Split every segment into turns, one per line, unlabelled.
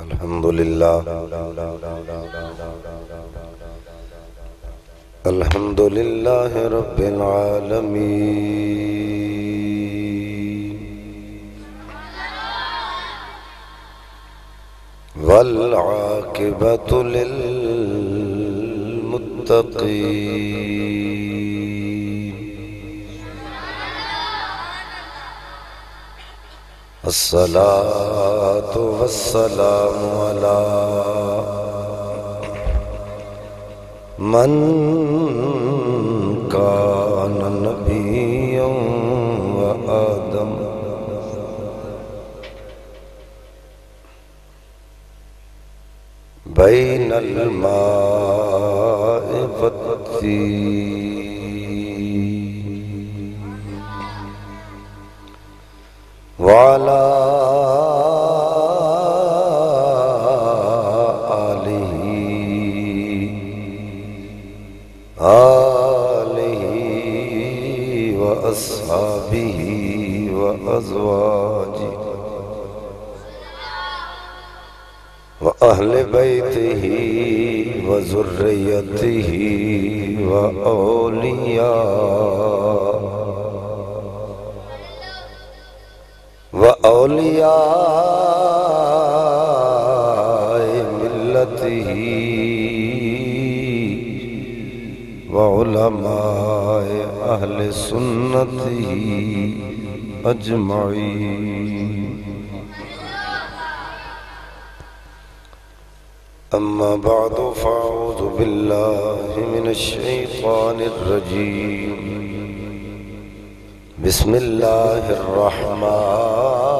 अल्हम्दुलिल्लाह अल्हम्दुलिल्लाह रब्बिल आलमीन वल आकिबतु लिल मुत्तकीन वस्सलामु अला मन कान नबिय्यं व आदम बैनल मा'i वाला आलिही व अस्हाबिही व अज़वाजी। व अहले बैतिही औलिया मिलत ही वलमाए अहल सुन्नत ही अजमाई अम्मा बाद फ़ाउज़ बिल्लाह मिन शैतानिर रजीम बिस्मिल्लाहिर रहमान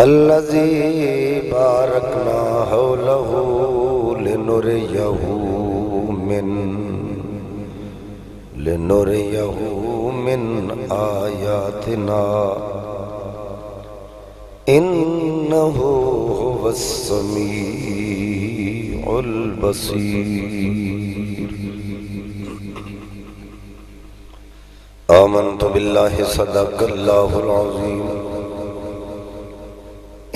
अल्लजी बारकना हौलहू लिनुरयहू मिन लिनुरयहू मिन आयातिना। इन्नहू हुवस्समीउल बसीर। आमन तो बिल्लाह सदक अल्लाहुल अजीम।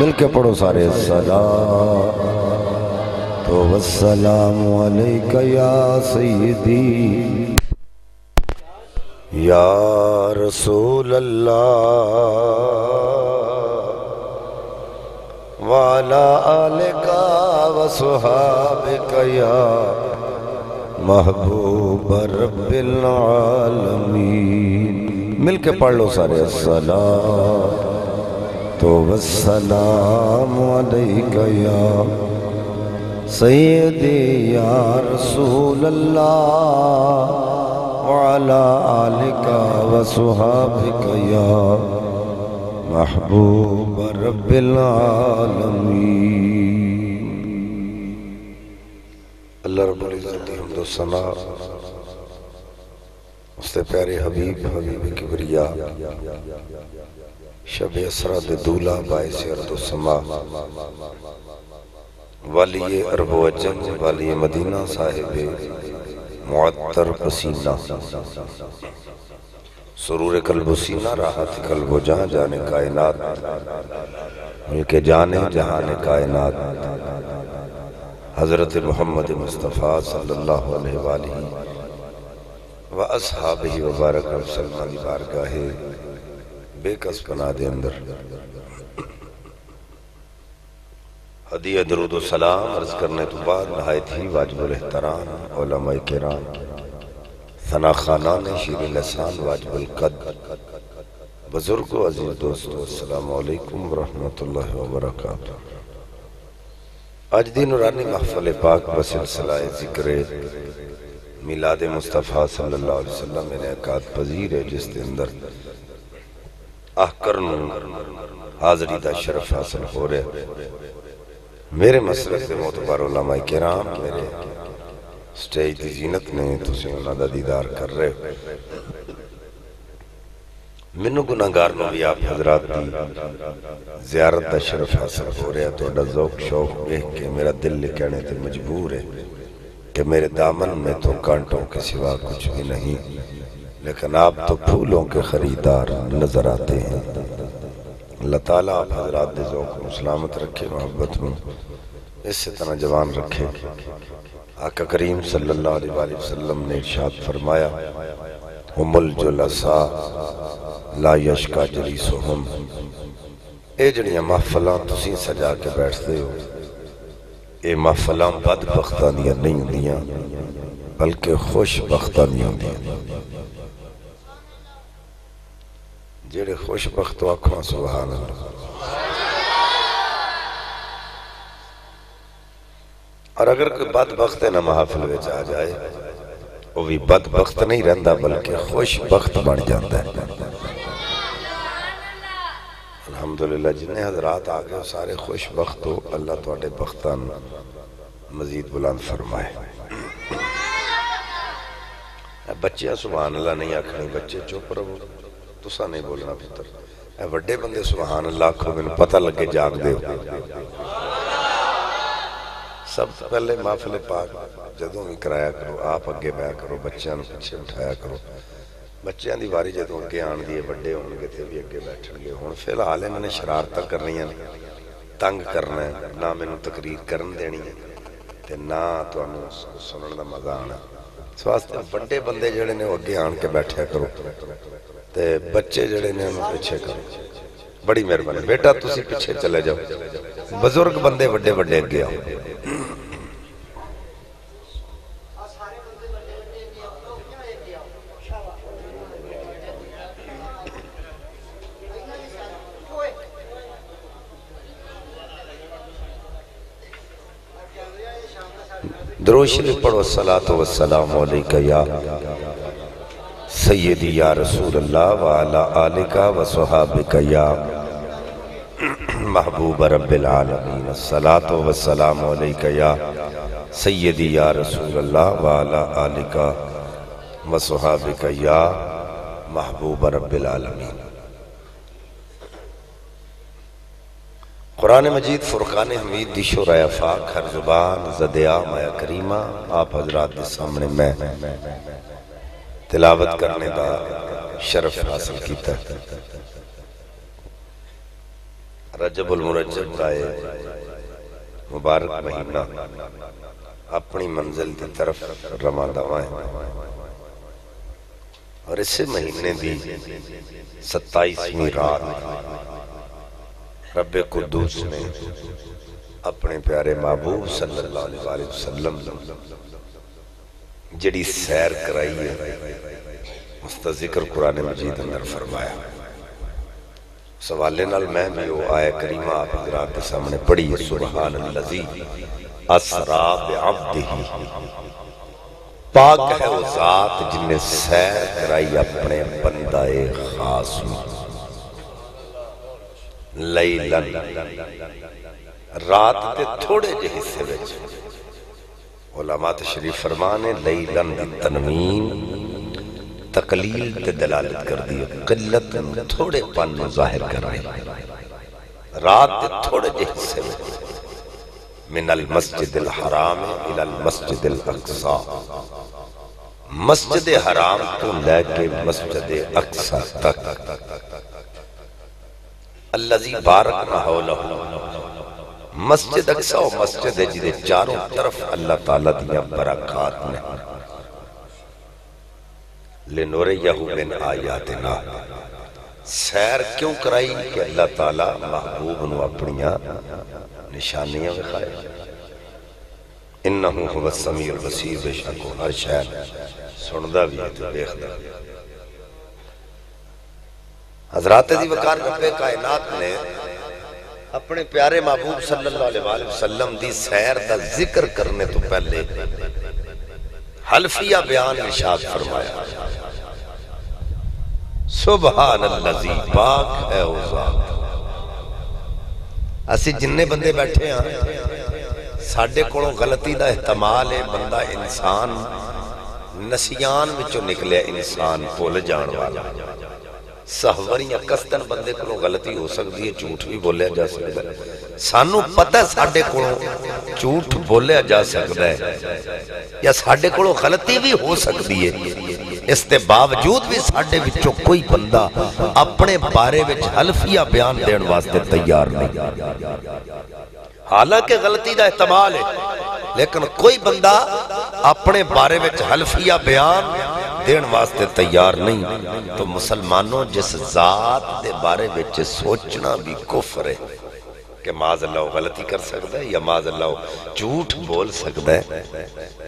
मिलके पढ़ो सारे सलाम तो वसलाम या सैदी या रसूल वाला आलिका व सुहाबिका या महबूब रब्बिल आलमीन। मिलके पढ़ लो सारे। सलाम तो वसलाम या सैदी या रसूल अल्लाह वाला आलिका व सुहाबिका महबूब रब्बिल आलमीन। अल्लाह रब्बुल इज़्ज़त की हमदो सना उससे प्यारे हबीब हबीब किबरिया शब असरा दे दूला बायस अर्दो समा। वाली अरबो अजम वाली मदीना साहिब मुअत्तर पसीना। सुरूर कल्बो सीना राहत कल्बो जहाँ जाने कायनात। बल्कि जाने जहान कायनात। हज़रत मोहम्मद मुस्तफ़ा सल्लल्लाहु अलैहि व असहाब ही वबारक वसल्लम की बारगाह बेकस पना दे अंदर। हदी दरुद सलाम अर्ज़ करने तो बाद नहायत ही वाजबुल एहतराम कराम, सना खाना ने शीर लसान वाजबुल कद। बुज़ुर्ग अज़ीज़ दोस्तों, अस्सलाम वालेकुम रहमतुल्लाहि व बरकातहू अज दी नूरानी महफल पाक सिलसिला ज़िक्र मिलाद मुस्तफ़ा वसल्लम मेरे अकाद पजीर है, जिस दे अंदर आकर हाजरी का शरफ हासिल हो रहा मेरे मसले से मोतबार उलमा किराम मेरे स्टेज की जीनत ने तुम उन्होंने दीदार कर रहे हो। मैनू गुनागार भी आप हजरात की जियारत का शरफ हासिल हो रहा तो जौक शौक देख के मेरा दिल कहने से मजबूर है कि मेरे दामन में तो कांटों के सिवा कुछ भी नहीं, लेकिन आप तो फूलों के खरीदार नज़र आते हैं। अल्लाह ताला सलामत रखे, मोहब्बत में। इस तरह जवान रखे। आका करीम सल्लल्लाहु अलैहि वसल्लम ने इरशाद फरमाया, उमल जो लसा ला यशका जलीसुहुम। ए जड़ियाँ महफलां तुसी सजा के बैठते हो। ये महफलां बदबख्तां दी नहीं हुंदियाँ, बल्कि खुशबख्तां दी हुंदियाँ। ਹੁੰਦੀਆਂ जेड़े खुशबख्त आखो सुबहान और अगर कोई बदबख्त ना महफिल आ जाए वो भी बदबख्त नहीं रहता बल्कि खुशबख्त बन जाता है अलहमदुल्ला जिन्हें हजरात आ गए सारे खुशबख्त हो अल्लाह थोड़े बख्तां मजीद बुलंद फरमाए बच्चे सुबहान अल्लाह नहीं आखनी बच्चे चुप रहो ਤੁਸੀਂ ਨਹੀਂ ਬੋਲਣਾ ਪੁੱਤਰ। ਇਹ ਵੱਡੇ ਬੰਦੇ ਸੁਭਾਨ ਅੱਲਾਹ ਕੋ ਮੈਨੂੰ ਪਤਾ ਲੱਗੇ ਜਾਗਦੇ ਹੋ। ਸਭ ਤੋਂ ਪਹਿਲੇ ਮਾਫਲੇ ਪਾਕ ਜਦੋਂ ਵੀ ਕਰਾਇਆ ਕਰੋ, ਆਪ ਅੱਗੇ ਬਹਿ ਕਰੋ, ਬੱਚਿਆਂ ਨੂੰ ਪਿੱਛੇ ਉਠਾਇਆ ਕਰੋ। ਬੱਚਿਆਂ ਦੀ ਵਾਰੀ ਜਦੋਂ ਅੱਗੇ ਆਣ ਦੀ ਹੈ ਵੱਡੇ ਹੋਣਗੇ ਤੇ ਵੀ ਅੱਗੇ ਬੈਠਣਗੇ। ਹੁਣ ਫਿਲਹਾਲ ਇਹਨਾਂ ਨੇ ਸ਼ਰਾਰਤਾਂ ਕਰਨੀਆਂ ਨੇ। ਤੰਗ ਕਰਨਾ ਨਾ ਮੈਨੂੰ ਤਕਰੀਰ ਕਰਨ ਦੇਣੀ ਹੈ ਤੇ ਨਾ ਤੁਹਾਨੂੰ ਸੁਣਨ ਦਾ ਮਜ਼ਾ ਆਣਾ ਸੋ ਵੱਡੇ ਬੰਦੇ ਜਿਹੜੇ ਨੇ ਉਹ ਅੱਗੇ ਆਣ ਕੇ ਬੈਠਿਆ ਕਰੋ। ते बच्चे जड़े ने उन्होंने पीछे करो। बड़ी मेहरबानी। बेटा तुम पिछे चले जाओ। बुज़ुर्ग बंदे वे वे अगे आओ। द्रोशनी पढ़ो, सलात वसलाम या सैदी या रसूल अल्लाह वाला आलिका व सुहाबिका या महबूब रबालमीन सलात वसलाम या सैदी या रसूल अल्लाह वाला आलिका व सुहाबिका या महबूब रबालमीन कुरान मजीद फ़ुरकान हमीद दिशो राया फाक, हर ज़ुबान जदया माया करीमा, आप हजरात के सामने मैं तिलावत करने का शरफ हासिल किया रजबुल मुरजब का मुबारक महीना अपनी मंजिल की तरफ़ रमा दवा है। और इस महीने की सत्ताईसवीं रात रब कुदूस ने अपने प्यारे महबूब सल्लल्लाहु अलैहि वसल्लम जड़ी सैर कराई है उसका ज़िक्र कुरान मजीद अंदर फरमाया। सवाले नाल मैं भी वो करीमा आप हजरात के सामने पढ़ी सुबहान लजी असरा बिअब्दिही पाक है जात जिन्हें सैर कराई अपने बंदाए खास लैलन। रात के थोड़े जे हिस्से उलमा तशरीफ़ फरमाने लईलन तनवीन तकलील ते दलालत कर दी किल्लत थोड़े पन ज़ाहिर कर रहे रात के थोड़े जे हिस्से में मिनल मस्जिद हराम इलल मस्जिद अक्सा। मस्जिद हराम तो लेके मस्जिद अक्सा तक। अल्लाजी बारक हौलहु मस्जिद अक्सा मस्जिद है जिदे चारों तरफ़ अल्लाह ताला दिया बरकत ने लेनोरे यहू बिन आयातना सैर क्यों कराई कि अल्लाह ताला महबूब नु अपनिया निशानियाँ विखाए इन्नहु हुवा समीउल बसीर, बेशक हर शहर सुनदा भी है तो देखदा हजरात दी वकार रब्बे कायनात ने अपने प्यारे महबूब सलम की सैर का ज़िक्र करने तो पहले हल्फिया बयान निशाद फरमाया बंदे बैठे हाँ को गलती इंसान, नसियान निकलिया इंसान भुल जा कस्तन बंदे को गलती हो सकती है, झूठ भी बोलिया जा सकता है। सानू पता साढ़े को झूठ बोलिया जा सकता है, या साढ़े को गलती भी हो सकती है। इसके बावजूद भी साढ़े कोई बंदा अपने बारे में हल्फिया बयान देने वास्ते तैयार नहीं। हालाँकि गलती का इस्तेमाल है, लेकिन कोई बंदा अपने बारे में हलफिया बयान देन वास्ते तैयार नहीं तो मुसलमानों जिस जात के बारे में सोचना भी कुफर है। कि माज अल्लाह गलती कर सकता है या माज अल्लाह झूठ बोल सकता है?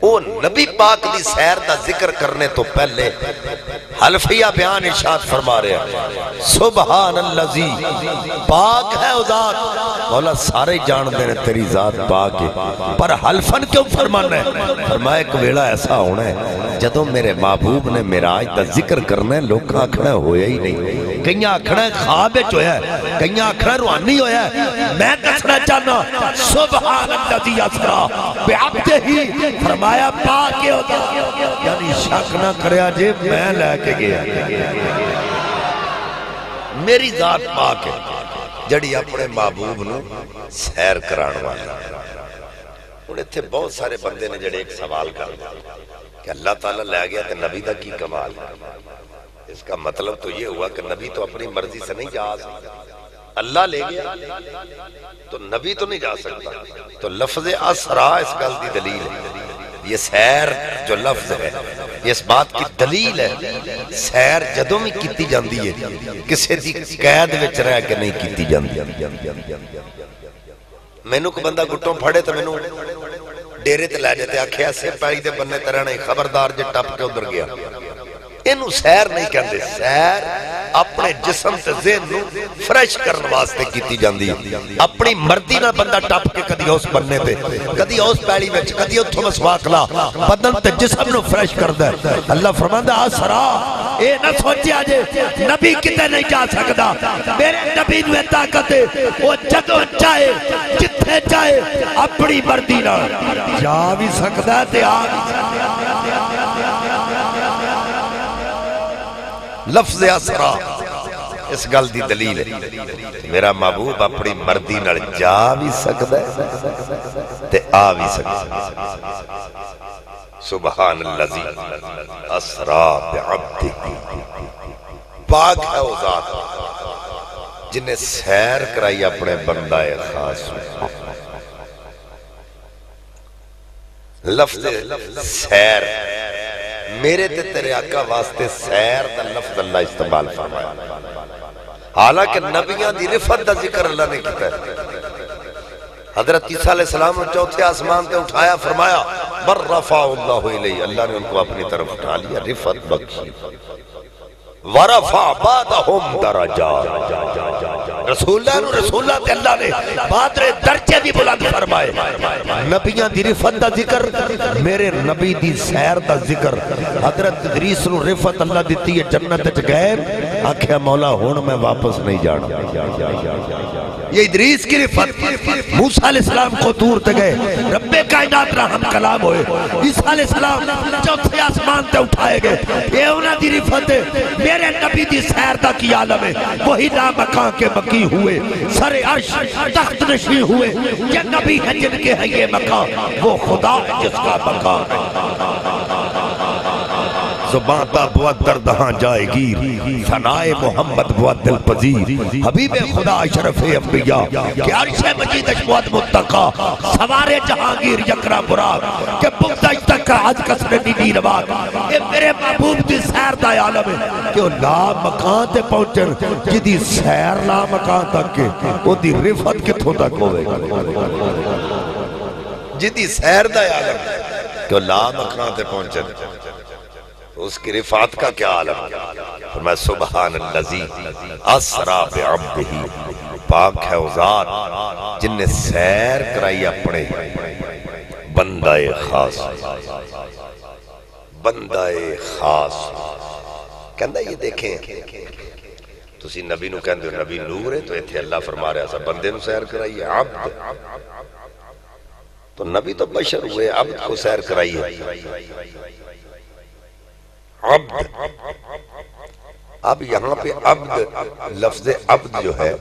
वो नबी पाक की सैर का ज़िक्र करने तो पहले हल्फिया बयान इशाद फरमा रहे अल्लाजी पाक है उजात। मौला सारे जानते हैं तेरी जात पा के। पर हलफन क्यों फरमाना है? फरमाया, एक वेला ऐसा होना है, जदों मेरे महबूब ने मेराज का ज़िक्र करना है लोग आखना होया ही नहीं। कई आखना खाब होया कई आखना रूहानी होया मैं दसना चाहना सुबह ही फरमाया, पा के यानी शक ना कर जे मैं लैके गया। मेरी जात पा के। जड़ी अपने महबूब न सैर हूँ इतने बहुत सारे बंदे ने जड़े एक सवाल कर अल्लाह ताला ले गया तो नबी का की कमाल इसका मतलब तो ये हुआ कि नबी तो अपनी मर्ज़ी से नहीं जा सकता। अल्लाह ले गया तो नबी तो नहीं जा सकता। तो लफ्ज असरा इस गल की दलील है। ये सैर जो लफ्ज है, इस बात की दलील है, सैर जदों भी की जाती है, किसी की कैद में रह के नहीं की मैनू को बंदा गुटों फड़े तो मैनू डेरे ते लै जाते आखिया सिर पैली के बन्ने तरह नहीं खबरदार जो टप के उधर गया। ਇਹਨੂੰ ਸੈਰ ਨਹੀਂ ਕਹਿੰਦੇ ਸੈਰ ਆਪਣੇ ਜਿਸਮ ਤੇ ਜ਼ਿਹਨ ਨੂੰ ਫਰੈਸ਼ ਕਰਨ ਵਾਸਤੇ ਕੀਤੀ ਜਾਂਦੀ ਹੈ ਆਪਣੀ ਮਰਜ਼ੀ ਨਾਲ ਬੰਦਾ ਟੱਪ ਕੇ ਕਦੀ ਉਸ ਬੰਨੇ ਤੇ ਕਦੀ ਉਸ ਪੈਲੀ ਵਿੱਚ ਕਦੀ ਉੱਥੋਂ ਮਸਵਾਕ ਲਾ ਬਦਨ ਤੇ ਜਿਸਮ ਨੂੰ ਫਰੈਸ਼ ਕਰਦਾ ਅੱਲਾ ਫਰਮਾਂਦਾ ਆ ਸਰਾ ਇਹ ਨਾ ਸੋਚਿਆ ਜੇ ਨਬੀ ਕਿਤੇ ਨਹੀਂ ਜਾ ਸਕਦਾ ਮੇਰੇ ਨਬੀ ਨੂੰ ਇਹ ਤਾਕਤ ਹੈ ਉਹ ਜਦੋਂ ਚਾਹੇ ਜਿੱਥੇ ਚਾਹੇ ਆਪਣੀ ਮਰਜ਼ੀ ਨਾਲ ਜਾ ਵੀ ਸਕਦਾ ਤੇ ਆ ਵੀ ਸਕਦਾ लफ्ज असरा। इस गल की दलील मेरा महबूब अपनी मर्ज़ी जा भी सकता है आ भी सकता सुबहान जिन्हें सैर कराई अपने बंदा है खास। लफ्ज सैर। मेरे ते तेरे आका वास्ते सैर का लफ्ज अल्लाह इस्तेमाल फरमाया हालाँकि नबियाँ दी रिफत का ज़िक्र अल्लाह ने किया हज़रत ईसा सलाम चौथे आसमान पे उठाया, फरमाया, बर रफा अल्लाह ने उनको अपनी तरफ़ उठा लिया, रिफत बख्शी। वरफा बादहुम दरजा रसूला रसूला ज़िक्र, मेरे नबी दी सैर दा रिफत अल्लाह दी है जन्नत च गए आख्या, मौला हुन मैं वापस नहीं जाना। ये इदरीस की रिफत। मूसा अलैहिस्सलाम को दूर ते गए। रब्बे कायनात रहम कलाम होए। ईसा अलैहिस्सलाम चौथे आसमान ते उठाए गए। ये उन्हां दी रिफत मेरे नबी दी सैर दा की आलम है। वही ना मकान के मकी हुए। सरे अर्श तख्त नशी हुए। ये नबी है जिनके है ये मकान वो खुदा है जिसका मकान जुबाता बहुत दर्दहाँ जाएगी। सनाए मोहम्मद बहुत दिल पजीर। हबीब खुदा अशरफ के मजीद सवारे जहांगीर यकरा बुराक के आज कसरे दी रवाज ये मेरे महबूब सैर का आलम है। ला मकान ते पहुंचन। जिदी सैर ला मकान तक ओदी रिफत किथों तक जिदी सैर का आलम। कि ला मकान ते पहुंचन। उसकी रिफात का क्या आलम है मैं सुबहान लजी असरा पे अब्दिही पाक है उजात जिनने सैर कराई अपने बंदाए खास बंदाए खास कहता ये देखें ਤੁਸੀਂ ਨਬੀ ਨੂੰ ਕਹਿੰਦੇ ਹੋ ਨਬੀ ਨੂਰ ਹੈ तो ਇੱਥੇ ਅੱਲਾ फरमा रहा सा बंदे ਨੂੰ सैर कराइए अब्द तो नबी तो बशर हुए अब्द को सैर कराइए अब्द। अब यहाँ पे अब्द, लफ्ज अब्द जो है,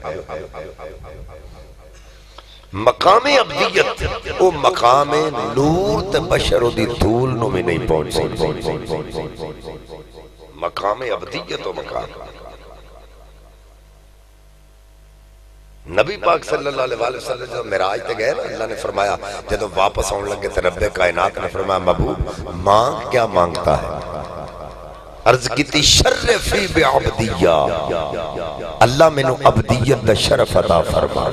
मकाम अबदियत, वो मकाम नूर ते बशर दी धूल नु भी नहीं पहुँच मकाम अबदियत वो मकाम। नबी पाक सल्लल्लाहु अलैहि वसल्लम जो मिराज ते गए ना, अल्लाह ने फरमाया, जब वापस आने लगे तो रब्बे कायनात ने फरमाया, महबूब, मांग क्या माँगता है? अर्ज़ की अल्लाह अबदीयत शरफ अदा फरमा।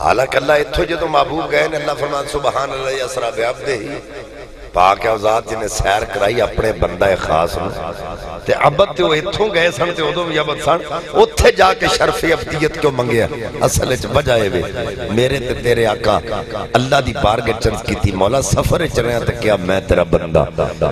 हालाँकि अल्लाह इतों जो महबूब गए अल्लाह फरमान अल्लाह असरा ही। पाक आज़ाद जिन्हें सैर कराई अपने बंदा खास ते अबद ते इत्थों गए सन ते उदों भी अबद सन। उत्थे जाके शर्फे अबदियत क्यों मंगया असल च वजह वे, मेरे ते तेरे आका अल्लाह दी बारगाह चर्च कीती, मौला सफ़र च रहा ते क्या मैं तेरा बंदा।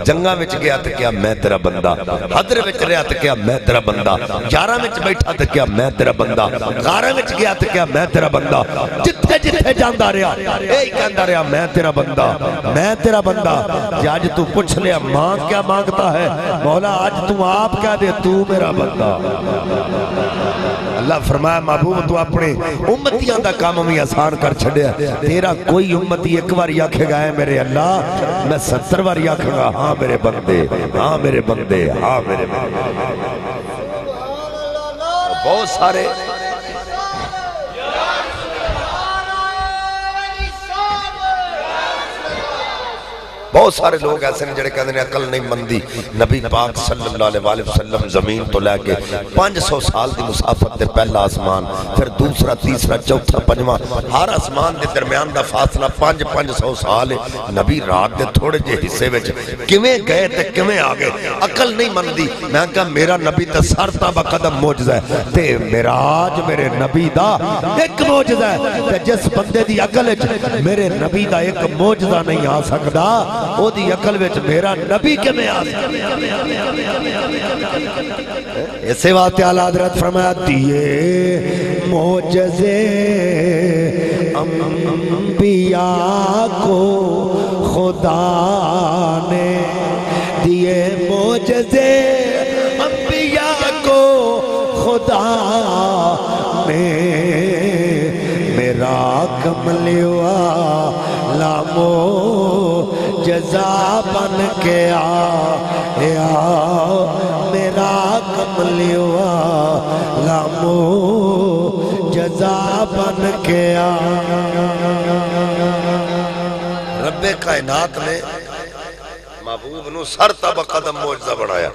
जंगा विच गया ते क्या मैं तेरा बंदा। हदर विच रहा ते क्या मैं तेरा बंदा। यारां विच बैठा ते क्या मैं तेरा बंदा। गारां विच गया ते क्या मैं तेरा बंदा। जिथे जिथे जांदा रहा यही कहंदा रहा, मैं तेरा बंदा, मैं तेरा बंदा। आज तू पूछ लिया, मांग क्या माँगता है? मौला, आज तू आप क्या दे, तू मेरा बंदा। अल्लाह फरमाया, महबूब, तू अपने उम्मतियों का काम भी आसान कर छड़िया। तेरा कोई उम्मती एक बार आखेगा है मेरे अल्लाह, मैं सत्तर बार आखेगा हाँ मेरे बंदे हाँ मेरे बंदे हाँ मेरे बंदे। बहुत सारे बहुत सारे लोग ऐसे ने जेडे कहते अकल नहीं मंदी। नबी पाक वसल्लम ज़मीन तो लैके 500 साल की मुसाफत से पहला आसमान, फिर दूसरा, तीसरा, चौथा, पंजवा। हर आसमान के दरम्यान का फासला पाँच पाँच सौ साल है। नबी रात के थोड़े जे हिस्से किवें गए ते किवें आ गए? अकल नहीं मंदी। मैं क्या मेरा नबी तो सरता बकदम मौजदा है ते मिराज मेरे नबी का एक मौजदा है। जिस बंदे दी अकल मेरे नबी का एक मौजदा नहीं आ सकता अकल विच मेरा नबी किवें इसे वास्ते आला हज़रत फरमाया, दिए मोजजे अंबिया को खुदा ने। दिए मोजजे अंबिया को खुदा ने। मेरा कमलिया लामो जजा बन के आया मेरा कमलिया लामो जजा बन के आ। रबे कायनात ने महबूब न सर तब कदम मौजदा बनाया।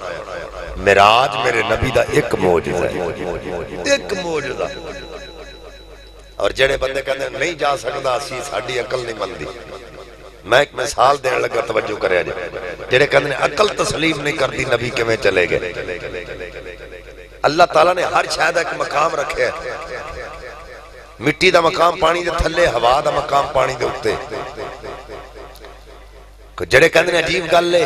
मिराज मेरे नबी का एक मौजदा एक मौजदा। और जेड़े बंदे कहते नहीं जा सकता असी साड़ी अकल नहीं बनती मैं एक मिसाल देने लगा, तवज्जो करे जेड़े कहते अकल तस्लीम नहीं करती नबी किमें चले गए? अल्लाह ताला ने हर शायद एक मकाम रखे मिट्टी का मकाम पानी के थले हवा का मकाम पानी के उत्ते। जेड़े कहते अजीब गल है।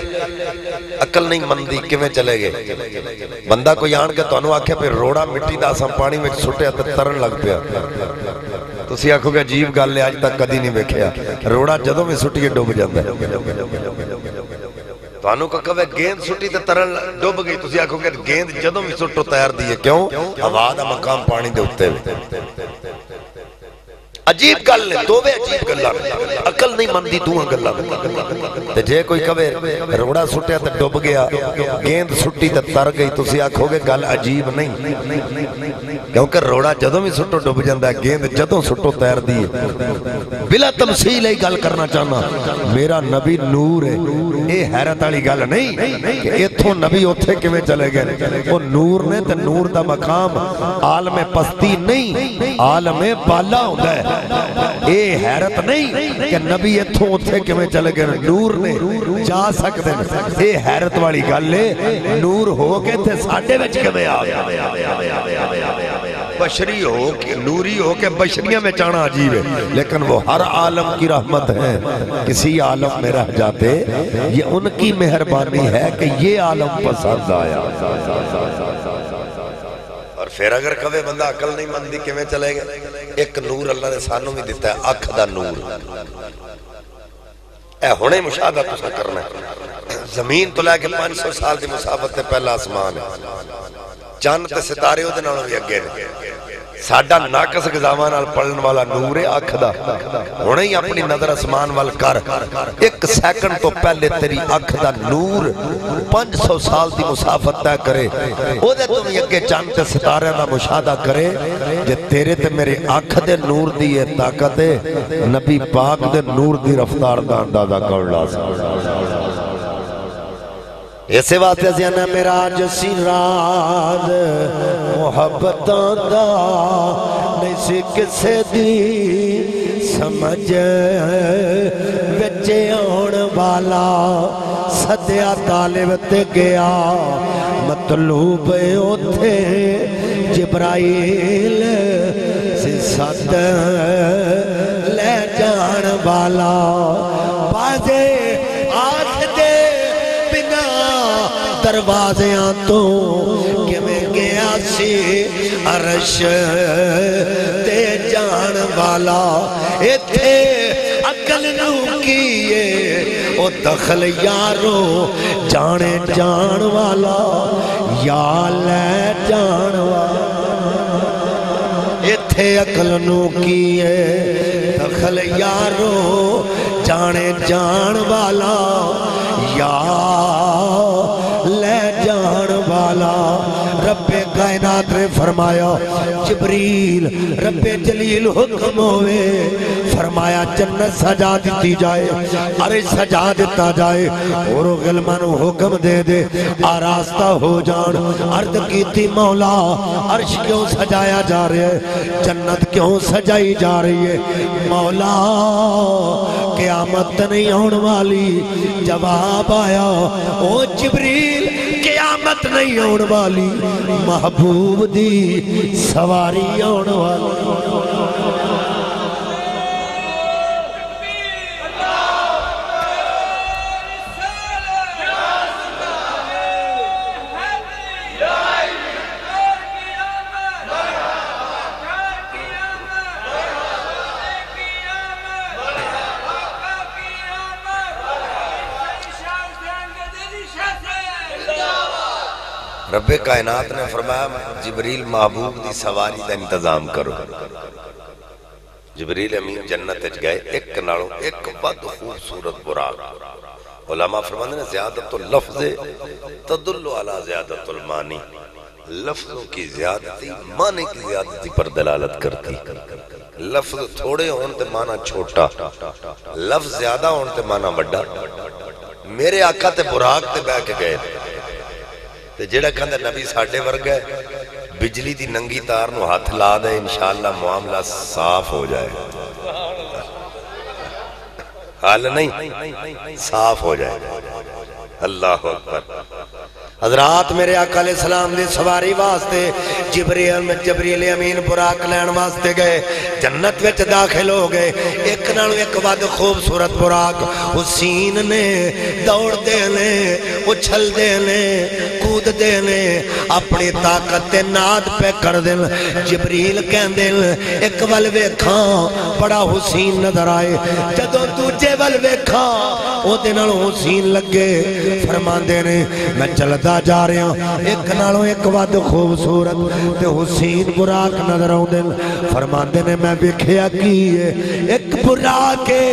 अकल नहीं मनती किमें चले गए? बंदा कोई आन के फिर रोड़ा मिट्टी का असम पानी में सुटिया तरन लग पाया। ਤੁਸੀਂ ਆਖੋਗੇ ਅਜੀਬ ਗੱਲ ਹੈ, ਅੱਜ ਤੱਕ ਕਦੀ ਨਹੀਂ ਵੇਖਿਆ। ਰੋੜਾ ਜਦੋਂ ਵੀ ਸੁੱਟੀਏ ਡੁੱਬ ਜਾਂਦਾ ਤੁਹਾਨੂੰ ਕੋ ਕਵੇ ਗੇਂਦ ਸੁੱਟੀ ਤੇ ਤਰਨ ਡੁੱਬ ਗਈ। ਤੁਸੀਂ ਆਖੋਗੇ ਗੇਂਦ ਜਦੋਂ ਵੀ ਸੁੱਟੋ ਤੈਰਦੀ ਹੈ। ਕਿਉਂ? ਹਵਾ ਦਾ ਮਕਾਮ ਪਾਣੀ ਦੇ ਉੱਤੇ। ਹੈ अजीब गल अजीब गल्लां अकल नहीं मनदी, दूआं गल्लां जे कोई कवे रोड़ा सुटिया ते डुब गया, गेंद सुट्टी ते तर गई, तुसी आखोगे गल अजीब नहीं। क्योंकि रोड़ा जदों भी सुट्टो डुब है गेंद जदों सुट्टो तैरदी है। बिला तमसील गल करना चाहना मेरा नबी नूर है। ये हैरत वाली गल नहीं कि इथों नबी उथे किवें चले गए वो नूर ने ते नूर दा मकाम आलम पस्ती नहीं, आलम बाला होता है। हैरत नहीं कि नबी गए नूर ने जा सकते हैं ये हैरत वाली गल है। नूर हो के थे साडे विच किवें आ गया बशरी हो के, नूरी हो के बशरिया में जाना अजीब है। लेकिन वो हर आलम की रहमत है। किसी आलम में रह जाते, ये उनकी मेहरबानी है कि ये आलम पसंद आया। पर फिर अगर कवे बंदा अकल नहीं मनती कि चलेगा एक नूर अल्लाह ने सानू भी दिता है, अख का नूर। ए हमने मुशादा तुसा करना है। ज़मीन तो लैके पाँच सौ साल की मुसाफत से पहला आसमान है। चंद सितारे भी अगे ने। ਸਾਡਾ ਨਾਕਸ ਗਜ਼ਾਵਾਂ ਨਾਲ ਪੜਨ ਵਾਲਾ ਨੂਰ ਹੈ ਅੱਖ ਦਾ ਹੁਣੇ ਹੀ ਆਪਣੀ ਨਜ਼ਰ ਅਸਮਾਨ ਵੱਲ ਕਰ ਇੱਕ ਸੈਕਿੰਡ ਤੋਂ ਪਹਿਲੇ ਤੇਰੀ ਅੱਖ ਦਾ ਨੂਰ 500 ਸਾਲ ਦੀ ਮੁਸਾਫਤ ਤੈ ਕਰੇ ਉਹਦੇ ਤੋਂ ਵੀ ਅੱਗੇ ਚੰਦ ਤੇ ਸਿਤਾਰਿਆਂ ਦਾ ਮੁਸ਼ਾਹਦਾ ਕਰੇ ਜੇ ਤੇਰੇ ਤੇ ਮੇਰੇ ਅੱਖ ਦੇ ਨੂਰ ਦੀ ਇਹ ਤਾਕਤ ਹੈ ਨਬੀ ਪਾਕ ਦੇ ਨੂਰ ਦੀ ਰਫ਼ਤਾਰ ਦਾ ਅੰਦਾਜ਼ਾ ਕਰ ਲਾ ਸਕਦਾ इस वास्ते जाना मेरा जसी राज मोहब्बत किसे दी समझ बच्चे आने वाला सद्या तालिब ते गया। मतलूब उथे जबराइल सद, ले जान वाला बाजे दरवाजों तो किमें गया सी अरश ते जान वाला, इथे अकल नू किए ओ दखल यारो जाने जान वाला, या ले जान वाला। इथे अकल नू है, दखल यारो जाने जान वाला, या वाला। रब्बे कायनात ने फरमाया, जबरील, रब्बे जलील हुक्म होवे। फरमाया, जन्नत सजा दी जाए, अरे सजा दिता जाए। और गिलमा हुक्म दे दे, आरास्ता हो जान। अर्द की मौला, अर्श क्यों सजाया जा रहा है? जन्नत क्यों सजाई जा रही है? मौला, क्यामत नहीं आने वाली। जवाब आया, ओ जबरील क्यामत नहीं आने वाली। महबूब दी सवारी आने वाली। रब्बे कायनात ने फरमाया जिबरील महबूब की सवारी का इंतज़ाम करो। जिबरील अमीन जन्नत गए, एक नालों एक बद खूबसूरत फरमाते ने मानी। लफ्जों की ज्यादती, माने की ज्यादती पर दलालत करती। लफ्ज थोड़े होने ते माना छोटा, लफ्ज ज़्यादा होने ते माना बड़ा मेरे आका ते बुराक ते के गए। ਤੇ ਜਿਹੜਾ ਕਹਿੰਦਾ ਨਬੀ ਸਾਡੇ ਵਰਗਾ ਹੈ ਬਿਜਲੀ ਦੀ ਨੰਗੀ ਤਾਰ ਨੂੰ ਹੱਥ ਲਾ ਦੇ ਇਨਸ਼ਾਅੱਲਾ ਮਾਮਲਾ ਸਾਫ਼ ਹੋ ਜਾਏਗਾ ਹੱਲ ਨਹੀਂ ਸਾਫ਼ ਹੋ ਜਾਏਗਾ ਅੱਲਾਹੁ ਅਕਬਰ हजरात मेरे अकाल सलाम की सवारी वास्ते जिबरील जबरील अमीन बुराक लैन वास्ते गए। जन्नत विच दाखिल हो गए। एक नाल एक वध खूबसूरत बुराक हुसैन ने दौड़ते ने उछलते ने कूदते ने, अपनी ताकत ते नाद पे कर देन। जबरील कहते एक वल वेखा, बड़ा हुसैन नज़र आए। जदों दूजे वल वेख देखा। ओदे नालों सीन लगे फरमांदे ने, मैं चलता जा रहा। एक नालों एक वद खूबसूरत ते हुसैन बुराक नज़र आउंदे फरमांदे ने, मैं वेखया की है एक बुराक है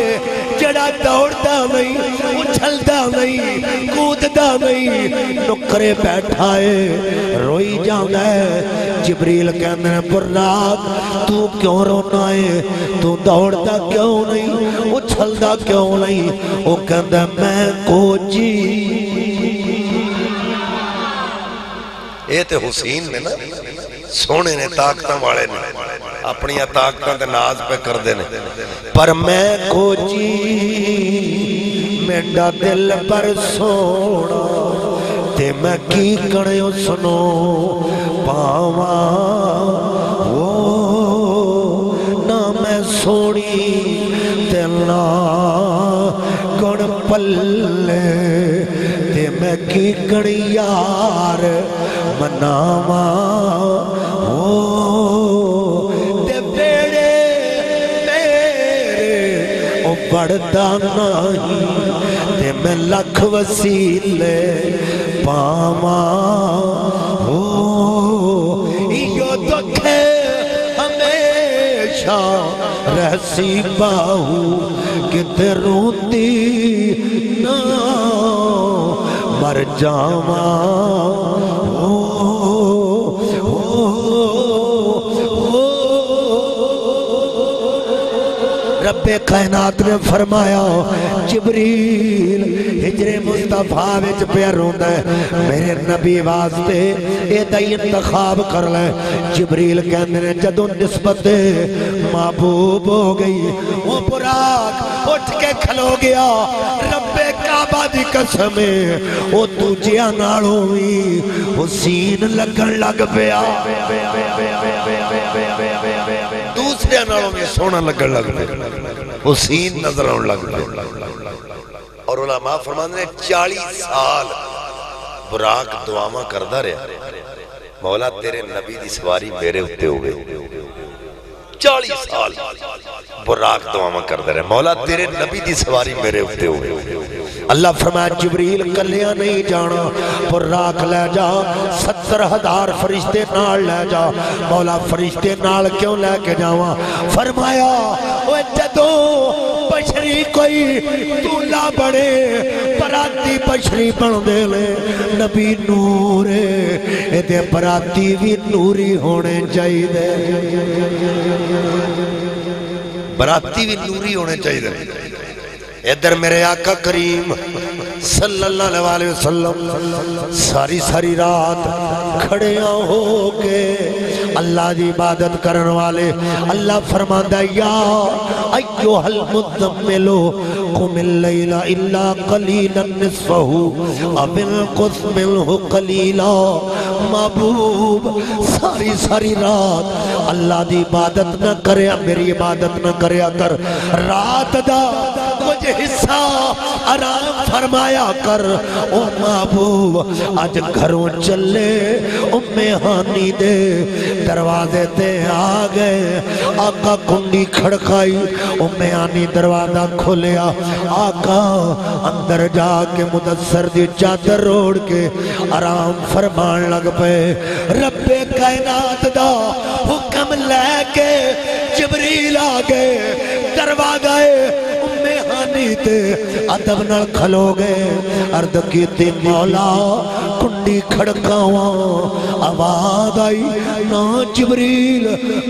जड़ा दौड़ता नहीं उछलता नहीं कूदता नहीं नुकरे बैठा है, रोई जाता है। जबरील कहने हैं बुर्राक, तू क्यों रोना है? तू दौड़ता क्यों नहीं? उछलता क्यों नहीं? वो कहता मैं कोची। ये तो हुसैन ने ना, सोने ने ताकत वाले ने। अपन ताकत नाज पे करते पर मैं खोजी मेरा दिल पर सोना, ते मैं की करो सुनो पावा? वो ना मैं सोनी ते ना गुण ते मैं की कड़ी यार मनावा? पढ़ता नहीं, ते मैं लख वसीले पावा। हो यो दुखे हमेशा रहसी बाहू कित रोती ना, मर जावा। हो रब्बे कायनात ने फरमाया, जिबरील, हिजरे मुस्तफ़ा विच पिया रोंदा है, मेरे नबी वास्ते एदा ही इंतखाब कर ले। जिबरील कहंदे ने, जदों निस्बत महबूब हो गई, वो बुराक उठ के खलो गया, रब्बे काबा दी कसम वो दूजिया नालों भी हुसैन लगन लग पिया। दूसरे नालों भी सोना लगन लग पिया हुसैन नज़र आने लग पिया और उलमा फरमाते ने 40 साल बुराक दुआवा करदा रहा। मौला, तेरे नबी दी सवारी मेरे उत्ते हो गई। 40 साल बुराक दुआवा दी सवारी मेरे उत्ते हो गई। अल्लाह फरमाया, जिबरील कलिया नहीं जाना बुराक ले जा, सत्तर हज़ार फरिश्ते नाल ले जा। मौला फरिश्ते नाल क्यों लेके जावा? फरमाया जदों बछरी कोई दूल्हा बने, बराती बछरी बनते ने, नबी नूर ए बराती भी नूरी होने चाहिए बराती भी नूरी होने चाहिए इधर मेरे आका करीम, सल्लल्लाहु अलैहि वसल्लम, सारी सारी रात खड़िया हो के अल्लाह की इबादत करने वाले, अल्लाह फरमांदा, या हल मुद्दमिलो लैला इल्ला कलीलन निस्फहु, अबिल कलीला, महबूब, सारी सारी रात अल्लाह की इबादत न करे, मेरी इबादत न करया कर रात दा कुछ हिस्सा। आराम फरमाया कर, ओ महबूब अज घरों चले, उम्मे हानी दे, दरवाजे ते आ गए, आका कुंडी खड़काई उम्मे हानी दरवाज़ा खोलिया, आका अंदर जाके मुदसर दी चादर रोड़ के आराम फरमान लग पे रब्बे कायनात दा हुक्म लेके जबरील आ गए दरवाज़ा उम्मे ते अदब नाल खलो गए अर्द की मौला, कुंडी खड़कावा। आवाज़ आई, ना जबरील,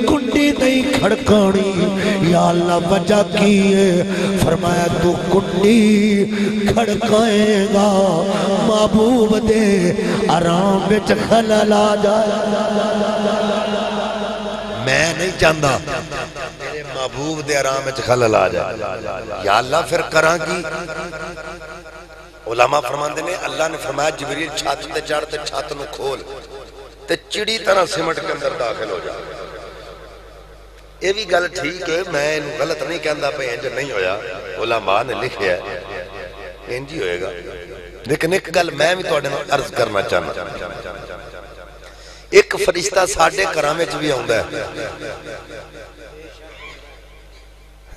कुंडी नहीं खड़कानी। या अल्लाह, वजह की है? फरमाया, तू कुंडी खड़काएगा। महबूब दे, आराम विच खलल आ जाए मैं नहीं चाहता महबूब दे आराम खलल आ जाए फिर करा की? उलामा फरमाते ने, अल्लाह ने फरमाया, जबरील छत ते चढ़ ते छत नु खोल ते चिड़ी तरह सिमट के अंदर दाखिल हो जा। ये भी गल ठीक है, मैं गलत नहीं कहता भाई, इंज नहीं होया। उलामा ने लिखिया इंज ही होएगा। लेकिन एक गल मैं भी थोड़े अर्ज़ करना चाहना एक फरिश्ता साडे घर भी आता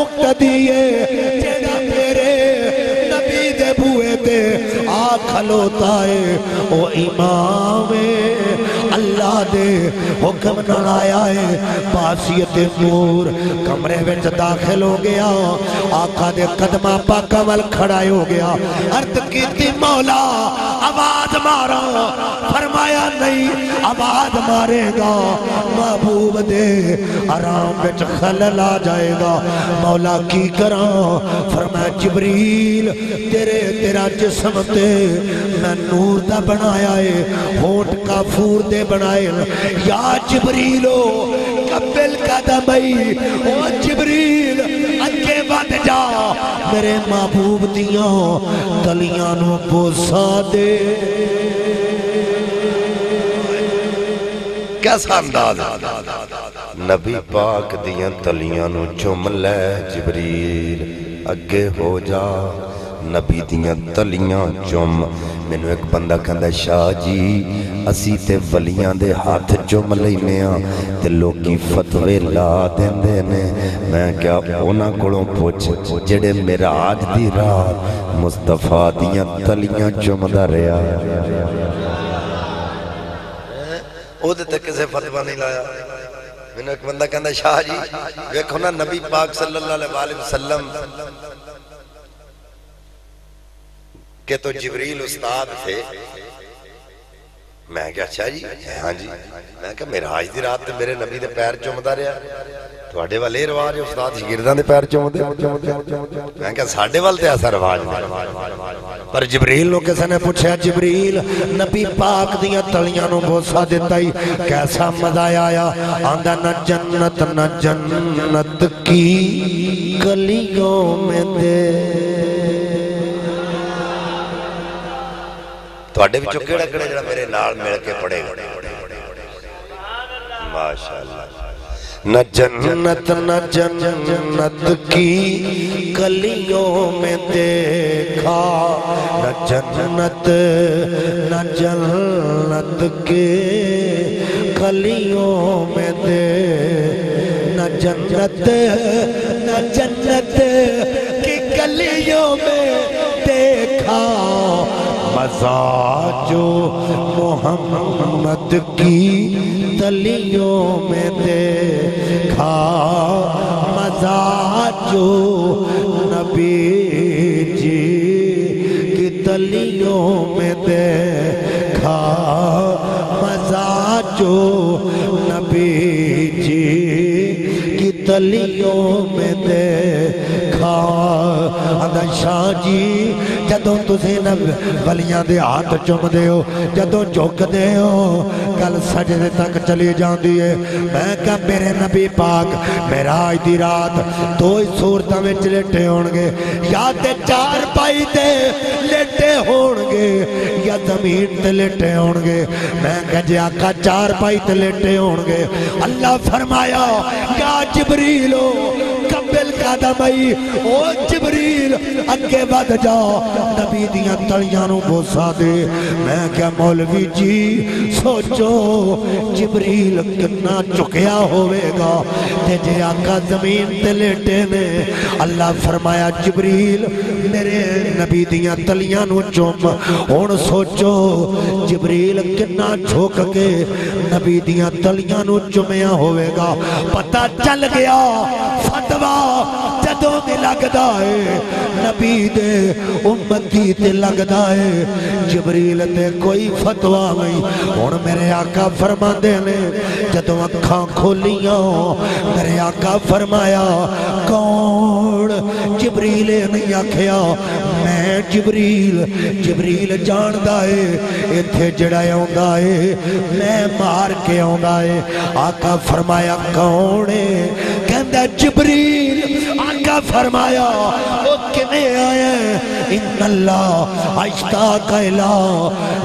मुक्तदी जेड़ा मेरे नबी दे बुए ते आ खलोता है ओ इमाम दे हुक्म आया है। बासियत नूर, कमरे विच दाखिल हो गया। आका दे कदमा पाका वल खड़ा हो गया। अर्थ कीती, मौला, आवाज़ मारो। फरमाया, नहीं, आवाज़ मारेगा। महबूब दे आराम विच खलल आ जाएगा। मौला, की करा? फरमाया, जिबरील, तेरे, तेरा जिस्म ते मैं नूर दा बनाया है। होठ काफूर दे बनाए या जिबरीलो कबिल कदमई ओ जिबरील अगे बद जा। मेरे महबूब दिया तलियाँ नु दे।
नबी पाक नु चुम ले जिबरील अगे हो जा। नबी दियां तलियां चुम मैनू एक बंदा कहंदा शाह जी ਅਸੀਂ ਤੇ ਵਲੀਆਂ ਦੇ ਹੱਥ ਚੁੰਮ ਲੈਨੇ ਆ ਤੇ ਲੋਕੀ ਫਤਵੇ ਲਾ ਦਿੰਦੇ ਨੇ ਮੈਂ ਕਿਹਾ ਉਹਨਾਂ ਕੋਲੋਂ ਪੁੱਛ ਜਿਹੜੇ ਮਿਰਾਜ ਦੀ ਰਾਤ ਮੁਸਤਫਾ ਦੀਆਂ ਤਲੀਆਂ ਚੁੰਮਦਾ ਰਿਹਾ ਉਹਦੇ ਤੇ ਕਿਸੇ ਫਤਵਾ ਨਹੀਂ ਲਾਇਆ ਮੈਨੂੰ ਇੱਕ ਬੰਦਾ ਕਹਿੰਦਾ ਸ਼ਾਹ ਜੀ ਵੇਖੋ ਨਾ ਨਬੀ ਪਾਕ ਸੱਲੱਲਾਹੁ अलैहि वसल्लम के तो जिबरील उस्ताद थे मैं क्या अच्छा जी हाँ जी मैं क्या मेराज ਦੀ ਰਾਤ ਤੇ ਮੇਰੇ ਨਬੀ ਦੇ ਪੈਰ ਚੁੰਮਦਾ ਰਿਹਾ ਤੁਹਾਡੇ ਵੱਲ ਇਹ ਰਿਵਾਜ ਹੈ ਉਸਤਾਦ ਸ਼ਾਗਿਰਦਾਂ ਦੇ ਪੈਰ ਚੁੰਮਦੇ ਮੈਂ ਕਿਹਾ ਸਾਡੇ ਵੱਲ ਤੇ ਐਸਾ ਰਿਵਾਜ ਨਹੀਂ
पर जबरील नु किसी ने पूछा जबरील नबी पाक दिया तलियां नु बोसा दिता ही कैसा मजा आया आंदा न जन्नत न जन्नत की गलियों में दे
ਤੁਹਾਡੇ ਵਿੱਚੋਂ ਕਿਹੜਾ ਕਿਹੜਾ ਜਿਹੜਾ ਮੇਰੇ ਨਾਲ ਮਿਲ ਕੇ ਪੜੇਗਾ ਮਾਸ਼ਾਅੱਲਾ
न जन्नत न जन्नत की गलियों में देखा न जन्नत न जन्नत के गलियों में दे न जन्नत न जन्नत की गलियों में देखा मज़ा जो मोहम्मद की तलियों में देखा। मज़ा जो नबी जी की तलियों में देखा। मज़ा जो नबी जी की तलियों में देखा। आंदा, शाह जी, जदों हाथ चुमदे हो, जदों हो तक चली जाती है। मैं क्या मेरे नबी पाक मेराज रात, दो सूरत में लेटे या तो चार पाई दे लेटे होणगे, या ज़मीन से लेटे होणगे। मैं क्या जे आका चार पाई तो लेटे होणगे। अल्लाह फरमाया, या जबरीलो मौलवी जी, सोचो जे आका ज़मीन ने। अल्लाह फरमाया, जबरील, मेरे नबी दिया तलियाँ चुम। हुन सोचो, जबरील कितना झुक के नबी दियाँ तलियाँ चुमिया होवेगा। पता चल गया, फतवा जदों भी लगदा है, नबी दे उम्मती ते लगदा है, जबरील ते कोई फतवा नहीं। हुन मेरे आका फरमांदे ने, जदों अखां खोलियाँ, मेरे आका फरमाया, कौन जबरील नहीं आखिया, मैं जबरील जबरील जानदा है इथे जड़ा आंदा है, मैं मार के है। आका फरमाया, कौन है? कहंदा जबरील आका
फरमाया वो किने आए इन अल्लाह कहला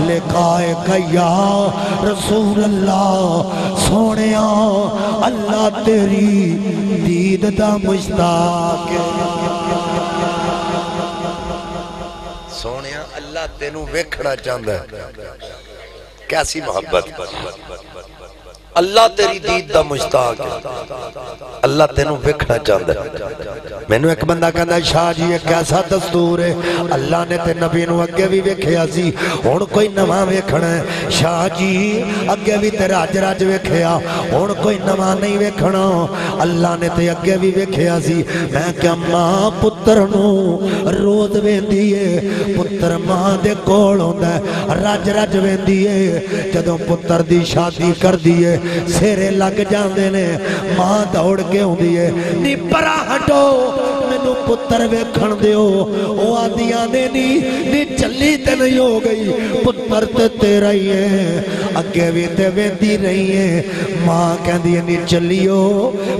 लेकाए कया रसूल अल्लाह सोने अल्लाह तेरी दीद दा मुश्ताक
सोने अल्लाह तेन वेखना चाहता है। कैसी मोहब्बत? अल्लाह तेरी दीद का मुश्ताक अल्लाह तेन वेखना चाहता है। मैनू एक बंदा कहता शाह जी एक ऐसा दस्तूर है? अल्लाह ने ते नबी अगे भी वेख्या हूँ कोई नवा वेखना है। शाह जी अगे भी ते रज रज वेख्या हूँ कोई नवा नहीं वेखना। अल्लाह ने ते अगे भी वेख्या मैं क्या माँ पुत्र रोज वेंदी है पुत्र माँ दे कोल रज रज वेंदी है जदों पुत्र की शादी कर दी है सेरे लग जाते माँ दौड़ के आती है। परा हटो मैनू पुत्र वेखण वो आदिया ने नी नी चली ते नहीं हो गई पुत्र ते तेरा ही है अगे भी ते वेंदी रही है माँ कहती नी चलियो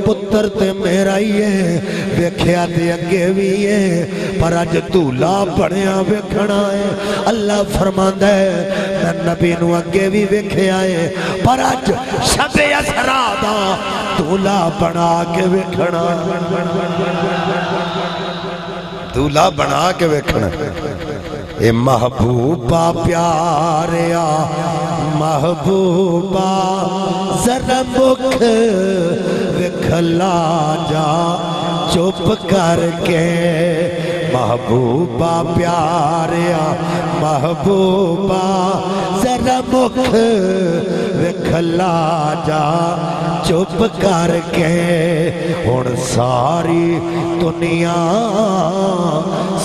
पुत्र ते मेरा ही है वेख्या ते अगे भी है पर अज धूला बनया वेखना है अल्लाह फरमांदा है मैं नबी नु अगे भी वेख्या है पर अज शबे असरा दा दूल्हा बना के वेखना दूल्हा बना के वेखना ए महबूबा प्यारिया महबूबा, जरा मुख विखला जा, चुप करके महबूबा प्यारिया महबूबा, जरा मुख विखला जा, चुप करके हूँ सारी दुनिया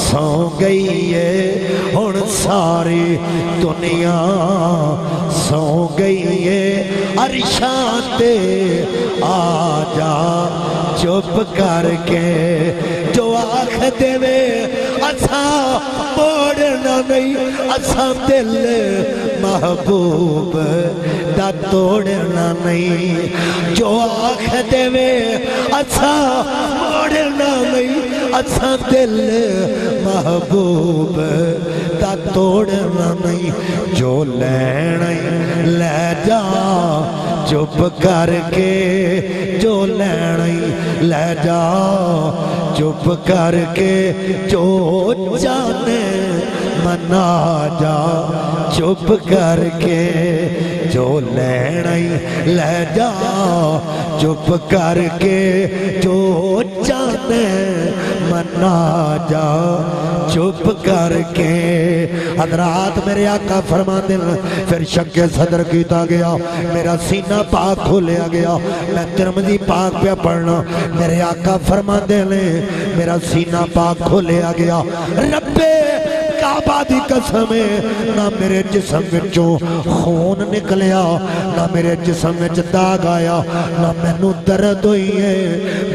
सौ गई है। हूँ सारी दुनिया सौ गई है। अरिशाते आ जा चुप करके जो आख देवे असा मोड़ना नहीं असा दिल महबूब दा तोड़ना नहीं। जो आख देवे असा मोड़ना नहीं असा दिल महबूब दा तोड़ना नहीं, जो लेना ले जा, चुप करके, जो लेना ले जा, चुप करके, जो जाने, मना जा, चुप करके जो लेना ही ले जा। चुप करके जो जाने, मना जा। चुप करके। हजरात मेरे आका फरमा दिल फिर शक्के सदर किया गया। मेरा सीना पाक खोलिया गया। मैं तिरमदी पाक पे पढ़ना। मेरे आका फरमा ने मेरा सीना पाक खोलिया गया। रब्बे! काबा दी कसम ना मेरे जिसम विचों खून निकलिया ना मेरे जिसम विच दाग आया, ना मैनू दर्द हुई है।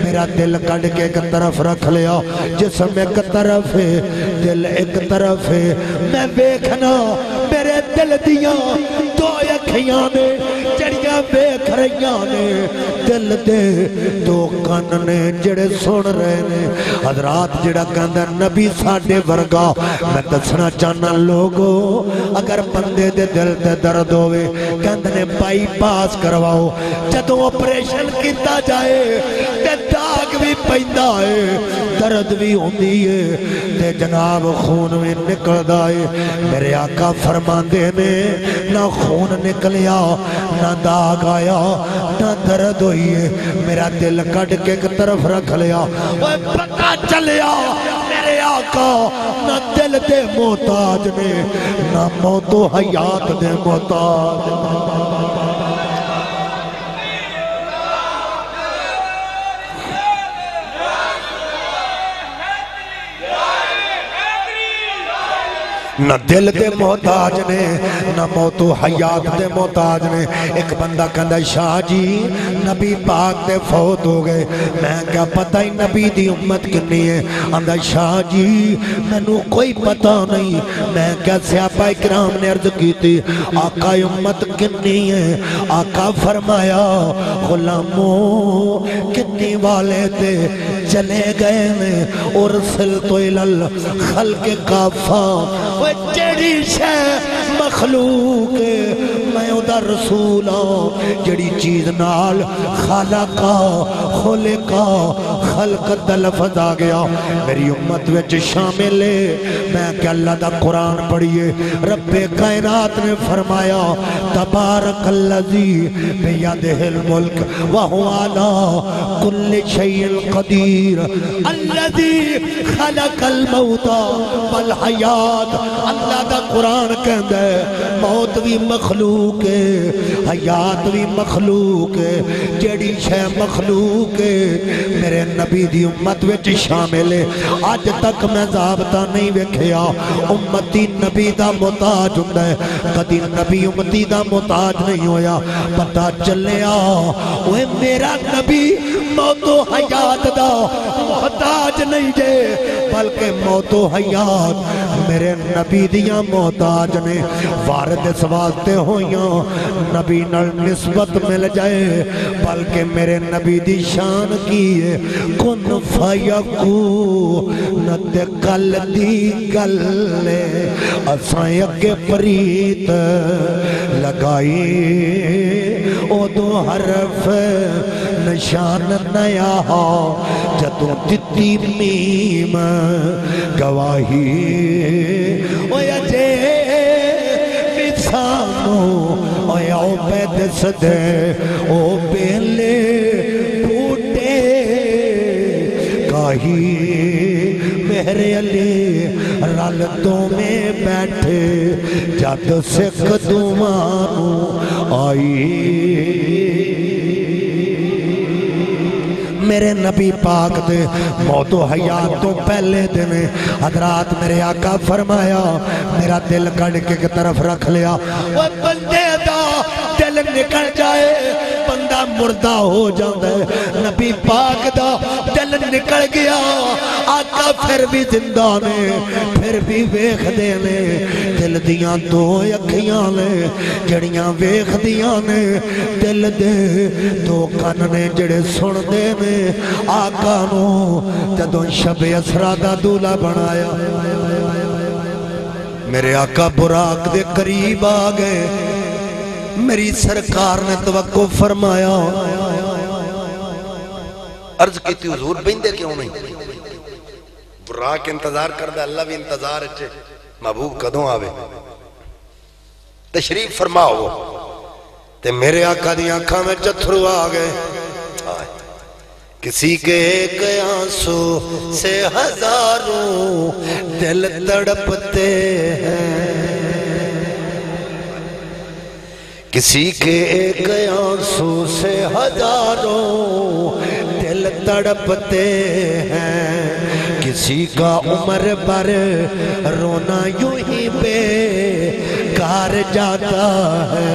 मेरा दिल कट के एक तरफ़ रख लिया। जिसम एक तरफ़ है, दिल एक तरफ़ है। मैं देखना मेरे दिल दिया दो अखियाँ ने, जड़ियाँ वेख रही ने। दिल दे, दो कन ने जड़े सुन रहे ने। हजरात जड़ा कहता नबी साडे वर्गा। मैं दसना चाहना लोगो, अगर बंदे दे दिल ते दर्द होवे कहते ने, बाईपास करवाओ। जदों ऑपरेशन किया जाए पैदा है दर्द भी होंदी है ते जनाब खून भी निकलता है मेरे आका फरमांदे ने ना खून निकलिया ना दाग आया ना दर्द हुई है मेरा दिल कट के एक तरफ़ रख लिया पता चलिया ना दिल दे मोहताज ने ना मौतो हयात दे मोहताज न दिल दे मोहताज ने, ना मौतो हयात दे मोहताज ने। एक बंदा कहता शाह जी, नबी पाक दे फौत हो गए। मैं क्या पता ही नबी दी उम्मत कितनी है? आंदा, शाह जी, मैनू कोई पता नहीं। मैं क्या स्यापा इकराम ने अर्ज़ की आका उम्मत कितनी है? आका फरमाया, गुलामो कितनी वाले थे चले गए में और सिल तो खल के काफा। जेड़ी शह मखलूक, मैं उदा रसूल हाँ जड़ी चीज़ नाल खाला का खोले का खलक दा लफज आ गया। मेरी उम्मत विच शामिल है। मैं क्या अल्लाह दा कुरान पढ़िए, रब्बे कायनात ने फरमाया तबारक अल्लजी बियदिहिल मुल्क व हुवा अला कुल्लि शैइन कदीर, अल्लजी खलकल मौता वल हयात। अल्लाह दा कुरान कहंदा है, मौत भी मखलूक है, हयात भी मखलूक है, जेड़ी शै मखलूक है, मेरे नबी दी उम्मत विच शामिल है। अज तक मैं जाबता नहीं वेखिया, उम्मती नबी दा मोहताज हुंदा है। कदी नबी उम्मती दा मोहताज नहीं होया, पता चलिया, ओए मेरा नबी मौतो हयात दा मोहताज नहीं जे बल्कि मौतो हयात मेरे नबी दिया मोहताज ने वारद इस होइया, नबी नाल निस्बत मिल जाए, बल्कि मेरे नबी दी शान की है। कुन फयकू, नते कल दी गल असां अगे प्रीत लगाई, उदो हरफ निशान नया हो जदों दिती मीम गवाही। ओए ओ बेले बूटे काही मेरे अली रल तो में बैठे, जद सिख दुमानू आई। मेरे नबी पाक दे। मौतो हयात तो पहले दिन हजरात मेरे आका फरमाया, मेरा दिल कड़ के तरफ़ रख लिया। दिल निकल जाए। बंदा मुर्दा हो जाता नबी पाक दा दिल निकल गया आका फिर भी ज़िंदा ने फिर भी वेखदे ने दिल दियाँ दो अखियाँ ने जड़ियाँ वेखदियाँ ने दिल दे दो कन ने जड़े सुनदे ने आका जदों शबे असरा दा दूल्हा बनाया मेरे आका बुराक दे करीब आ गए मेरी सरकार ने तवक्को फरमाया।
अर्ज़ की हजूर बहते क्यों नहीं? बुराक इंतज़ार करदा, अल्लाह भी इंतज़ार महबूब कदों आवे? तशरीफ़ फरमाओ। ते मेरे आका दी अखा में चथरू आ गए। किसी के एक आँसू से हज़ारों दिल तड़पते हैं। किसी के एक आँसू से हज़ारों दिल तड़पते हैं। किसी का उम्र पर रोना यूँ ही बेकार जाता है।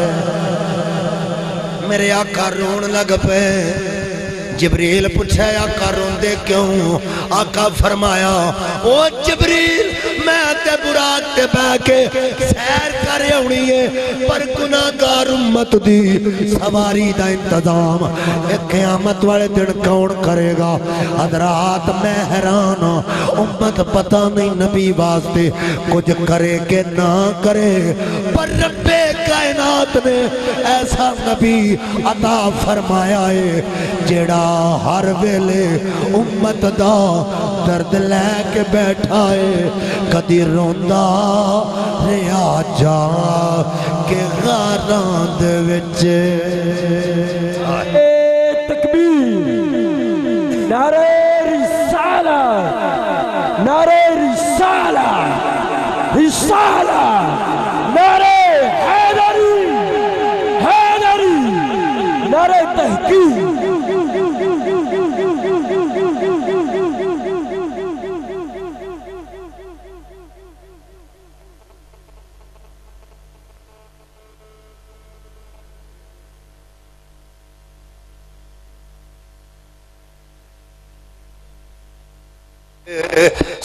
मेरे आका रोन लग पे। जबरील पूछा, आका रोंदे क्यों? आका फरमाया, ओ जबरील, मैं ते बुराक ते बह के सैर कर आनी है, पर गुनाहगार उम्मत दी सवारी दा इंतज़ाम। कयामत वाले दिन कौन करेगा? हजरात मैं हैरान उम्मत पता नहीं नबी वास्ते कुछ करे के ना करे, पर रब्बे कायनात ने ऐसा नबी अता फरमाया है, जेड़ा हर वेले उम्मत दा दर्द लैके बैठा है, कदी रोंदा रिया जा के गारां दे विच।
तकबीर, नारे रिसाला नारे रिसाला रिसाला, नारे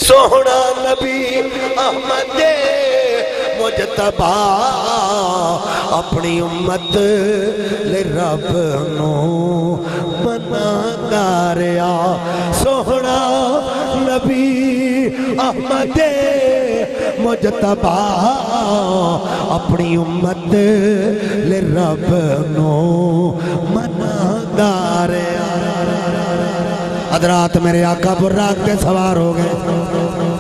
सोहना नबी अहमद मुजतबा अपनी उम्मत ले रब नो मन
मनागारिया सोहना नबी अहमद मुजतबा अपनी उम्मत ले रब नो मनागारिया हजरात मेरे आका बुर्राक के सवार हो गए।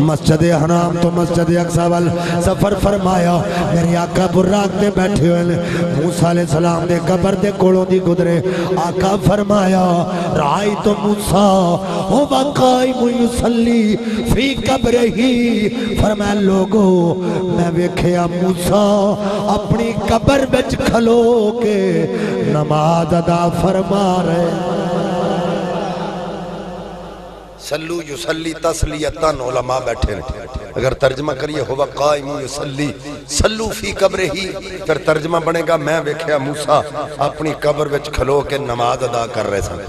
मस्जिद हराम तो मस्जिद अक्सा वल सफ़र फरमाया, मेरे आका बुर्राक ते बैठे हुए मूसा अलैहि सलाम दे कब्र दे कोलों दी गुजरे आका फरमाया राई तो मूसा हो वकाई मुसल्ली फ़ी कब्र ही। फरमाया, लोगो, मैं वेखिया मूसा, अपनी कबर विच खलो के नमाज़ अदा फरमा रहे
सल्लू युसल्ली तसलियतन उलमा बैठे अगर तर्जमा करिए कायमु युसल्ली। सल्लू फ़ी कब्र ही। फिर तर्जमा बनेगा, मैं मूसा, अपनी कब्र विच खलो के नमाज़ अदा कर रहे सन।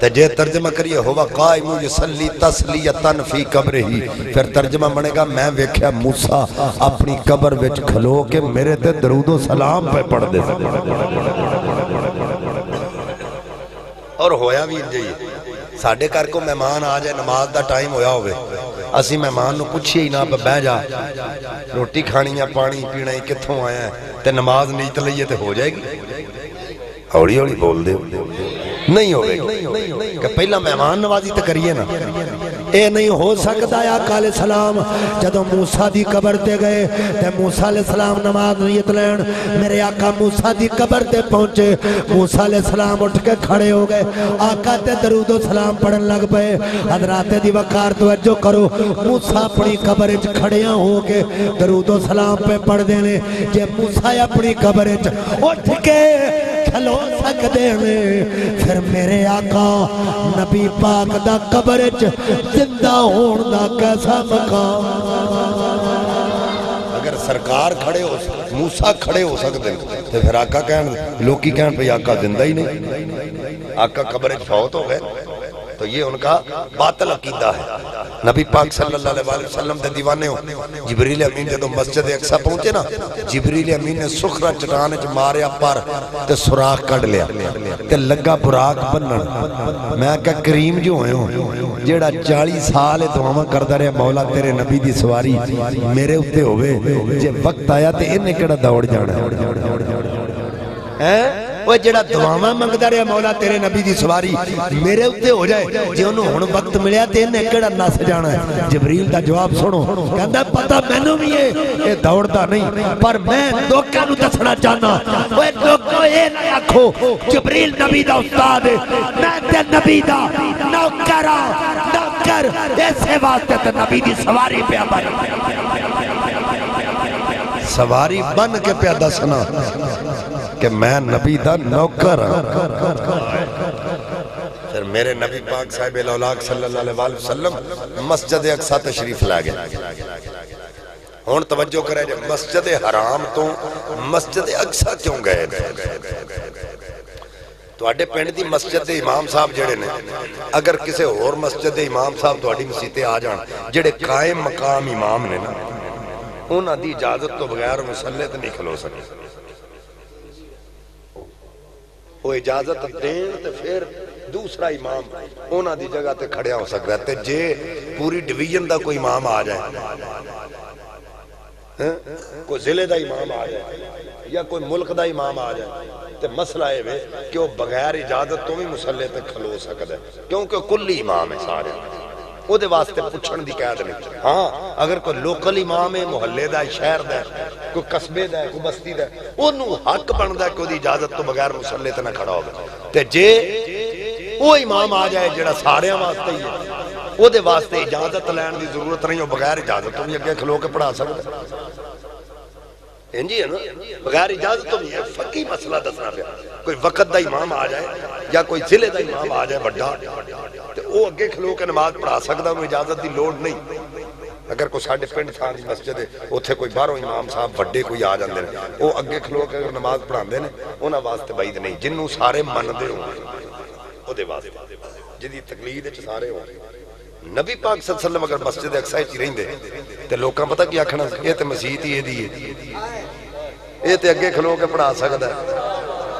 ते जे तर्जमा करिए, होवा कायमु युसल्ली तसलियतन फ़ी कब्र ही। फिर तर्जमा बनेगा, मैं वेख्या मूसा, अपनी कब्र विच खलो के मेरे ते दरूदो सलाम पे पढ़दे और होया भी इंज। ਸਾਡੇ ਘਰ ਕੋ ਮਹਿਮਾਨ ਆ ਜਾਏ ਨਮਾਜ਼ ਦਾ ਟਾਈਮ ਹੋਇਆ ਹੋਵੇ ਅਸੀਂ ਮਹਿਮਾਨ ਨੂੰ ਪੁੱਛੀਏ ਹੀ ਨਾ ਵੀ ਬਹਿ ਜਾ ਰੋਟੀ ਖਾਣੀ ਆ ਪਾਣੀ ਪੀਣਾ ਹੀ ਕਿੱਥੋਂ ਆਇਆ ਹੈ, ਤੇ ਨਮਾਜ਼ ਨੀਤ ਲਈਏ ਤੇ ਹੋ ਜਾਏਗੀ ਹੌਲੀ ਹੌਲੀ ਬੋਲਦੇ ਹੋ ਨਹੀਂ ਹੋਵੇਗੀ ਕਿ ਪਹਿਲਾਂ ਮਹਿਮਾਨ ਨਵਾਜ਼ੀ ਤੇ ਕਰੀਏ ਨਾ
ये नहीं हो सकता या काले सलाम। जदों मूसा की कबर ते गए तो मूसा ले सलाम नमाज़ नीयत लैन मेरे आका मूसा की कबर ते पहुँचे, मूसा ले सलाम उठ के खड़े हो गए। आका ते दरूदो सलाम पढ़न लग पे हजराते की वकार तवज्जो करो। मूसा अपनी कबर च खड़े हो के दरूदो सलाम पे पढ़ते ने। जे मूसा अपनी कबर च उठ के खलो सकते फिर मेरे आका नबी पाक दा कब्र च ज़िंदा होण
कैसा मकाम? अगर सरकार खड़े हो मूसा खड़े हो सकते तो फिर आका कहन लोग कहन आका ज़िंदा ही नहीं। आका कबरे फौत हो गए। तो ये उनका बातल अकीदा है। नबी पाक सल्लल्लाहु अलैहि वसल्लम दे दीवाने हो। जिबरील अमीन जदों मस्जिद अक्सा पहुँचे ना, जिबरील अमीन ने सुखरा चट्टान च मारिया पर ते सुराख कढ लिया, ते लगा बुराक बन्नण मैं कहा करीम जो होए हो, जेड़ा 40 साल दुआवां करदा रहा मौला तेरे नबी दी सवारी, मेरे उत्ते होवे, जे वक्त आया ते इन्हें केड़ा दौड़ जाना
ਹੈ ਉਹ ਜਿਹੜਾ ਦੁਆਵਾਂ ਮੰਗਦਾ ਰਿਹਾ ਮੌਲਾ ਤੇਰੇ ਨਬੀ ਦੀ ਸਵਾਰੀ ਮੇਰੇ ਉੱਤੇ ਹੋ ਜਾਏ ਜੇ ਉਹਨੂੰ ਹੁਣ ਵਕਤ ਮਿਲਿਆ ਤੇ ਇਹਨੇ ਕਿਹੜਾ ਨਸ ਜਾਣਾ ਹੈ? ਜਬਰੀਲ ਦਾ ਜਵਾਬ ਸੁਣੋ ਕਹਿੰਦਾ ਪਤਾ ਮੈਨੂੰ ਵੀ ਇਹ ਇਹ ਦੌੜਦਾ ਨਹੀਂ ਪਰ ਮੈਂ ਲੋਕਾਂ ਨੂੰ ਦੱਸਣਾ ਚਾਹਨਾ ਓਏ ਲੋਕੋ ਇਹ ਨਾ ਆਖੋ ਜਬਰੀਲ ਨਬੀ ਦਾ ਉਸਤਾਦ ਹੈ ਮੈਂ ਤੇ ਨਬੀ ਦਾ ਨੌਕਰ ਆ ਨੌਕਰ ਇਸੇ ਵਾਸਤੇ ਤੇ ਨਬੀ ਦੀ ਸਵਾਰੀ ਪਿਆ ਬਣ
सवारी बन के प्या दसना के मैं नबी का नौकर हाँ। मेरे नबी पाक साहब लौलाक सल्लल्लाहु अलैहि वसल्लम मस्जिद अक्सा तशरीफ़ ला गए। हूँ तवज्जो करे मस्जिद हराम तो मस्जिद अक्सा क्यों गए? थोड़े पिंड की मस्जिद के इमाम साहब जोड़े ने, अगर किसी होर मस्जिद के इमाम साहब थोड़ी मसीते आ जाए जोड़े कायम मकाम इमाम ने ना ਉਹਨਾਂ ਦੀ ਇਜਾਜ਼ਤ ਤੋਂ ਬਗੈਰ ਮੁਸੱਲੇ ਤੇ ਨਹੀਂ ਖਲੋ ਸਕਦੇ ਉਹ ਇਜਾਜ਼ਤ ਦੇਣ ਤੇ ਫਿਰ ਦੂਸਰਾ ਇਮਾਮ ਉਹਨਾਂ ਦੀ ਜਗ੍ਹਾ ਤੇ ਖੜਿਆ ਹੋ ਸਕਦਾ ਤੇ ਜੇ ਪੂਰੀ ਡਿਵੀਜ਼ਨ ਦਾ ਕੋਈ ਇਮਾਮ ਆ ਜਾਏ ਹੈਂ? ਕੋਈ ਜ਼ਿਲ੍ਹੇ ਦਾ ਇਮਾਮ ਆ ਜਾਏ ਜਾਂ ਕੋਈ ਮੁਲਕ ਦਾ ਇਮਾਮ ਆ ਜਾਏ ਤੇ ਮਸਲਾ ਇਹ ਵੇ ਕਿ ਉਹ ਬਗੈਰ ਇਜਾਜ਼ਤ ਤੋਂ ਵੀ ਮੁਸੱਲੇ ਤੇ ਖਲੋ ਸਕਦਾ ਹੈ, ਕਿਉਂਕਿ ਉਹ ਕੁੱਲੀ ਇਮਾਮ ਹੈ ਸਾਰਿਆਂ ਦਾ ਉਹਦੇ ਵਾਸਤੇ ਪੁੱਛਣ ਦੀ ਕੈਦ ਨਹੀਂ ਹਾਂ ਅਗਰ ਕੋਈ ਲੋਕਲ ਇਮਾਮ ਹੈ ਮੁਹੱਲੇ ਦਾ ਹੈ, ਸ਼ਹਿਰ ਦਾ ਹੈ, ਕੋਈ ਕਸਬੇ ਦਾ ਹੈ, ਕੋਈ ਬਸਤੀ ਦਾ ਹੈ, ਉਹਨੂੰ ਹੱਕ ਬਣਦਾ ਹੈ ਕਿ ਉਹਦੀ ਇਜਾਜ਼ਤ ਤੋਂ ਬਗੈਰ ਮੁਸੱਲੇ ਤੇ ਨਾ ਖੜਾ ਹੋਵੇ ਤੇ ਜੇ ਉਹ ਇਮਾਮ ਆ ਜਾਏ ਜਿਹੜਾ ਸਾਰਿਆਂ ਵਾਸਤੇ ਹੀ ਹੈ ਉਹਦੇ ਵਾਸਤੇ ਇਜਾਜ਼ਤ ਲੈਣ ਦੀ ਜ਼ਰੂਰਤ ਨਹੀਂ ਉਹ ਬਗੈਰ ਇਜਾਜ਼ਤ ਤੋਂ ਵੀ ਅੱਗੇ ਖਲੋ ਕੇ ਪੜਾ ਸਕਦਾ ਇੰਜੀ ਹੈ ਨਾ ਬਗੈਰ ਇਜਾਜ਼ਤ ਤੋਂ ਵੀ ਹੈ ਫੱਕੀ ਮਸਲਾ ਦੱਸਣਾ ਪਿਆ ਕੋਈ ਵਕਤ ਦਾ ਇਮਾਮ ਆ ਜਾਏ ਜਾਂ ਕੋਈ ਜ਼ਿਲ੍ਹੇ ਦਾ ਇਮਾਮ ਆ ਜਾਏ ਵੱਡਾ ਤੇ ਉਹ ਅੱਗੇ ਖਲੋ ਕੇ ਨਮਾਜ਼ ਪੜਾ ਸਕਦਾ, ਉਹਨੂੰ ਇਜਾਜ਼ਤ ਦੀ ਲੋੜ ਨਹੀਂ। ਅਗਰ ਕੋਈ ਸਾਡੇ ਪਿੰਡ ਥਾਂ ਦੀ ਮਸਜਿਦ ਹੈ, ਉੱਥੇ ਕੋਈ ਬਾਹਰੋਂ ਇਮਾਮ ਸਾਹਿਬ ਵੱਡੇ ਕੋਈ ਆ ਜਾਂਦੇ ਨੇ, ਉਹ ਅੱਗੇ ਖਲੋ ਕੇ ਨਮਾਜ਼ ਪੜਾਉਂਦੇ ਨੇ, ਉਹਨਾਂ ਵਾਸਤੇ ਬਈਦ ਨਹੀਂ, ਜਿੰਨੂੰ ਸਾਰੇ ਮੰਨਦੇ ਹੋ ਉਹਦੇ ਵਾਸਤੇ। ਜਿਹਦੀ ਤਕਲੀਦ ਵਿੱਚ ਸਾਰੇ ਹੋ ਨਬੀ ਪਾਕ ਸੱਲੱਲਾਹੁ ਅਗਰ ਮਸਜਿਦ ਅਕਸਾ ਵਿੱਚ ਰਹਿੰਦੇ, ਤੇ ਲੋਕਾਂ ਪਤਾ ਕੀ ਆਖਣਾ, ਇਹ ਤੇ ਮਸਜਿਦ ਹੀ ਇਹਦੀ ਹੈ। ਇਹ ਤੇ ਅੱਗੇ ਖਲੋ ਕੇ ਪੜਾ ਸਕਦਾ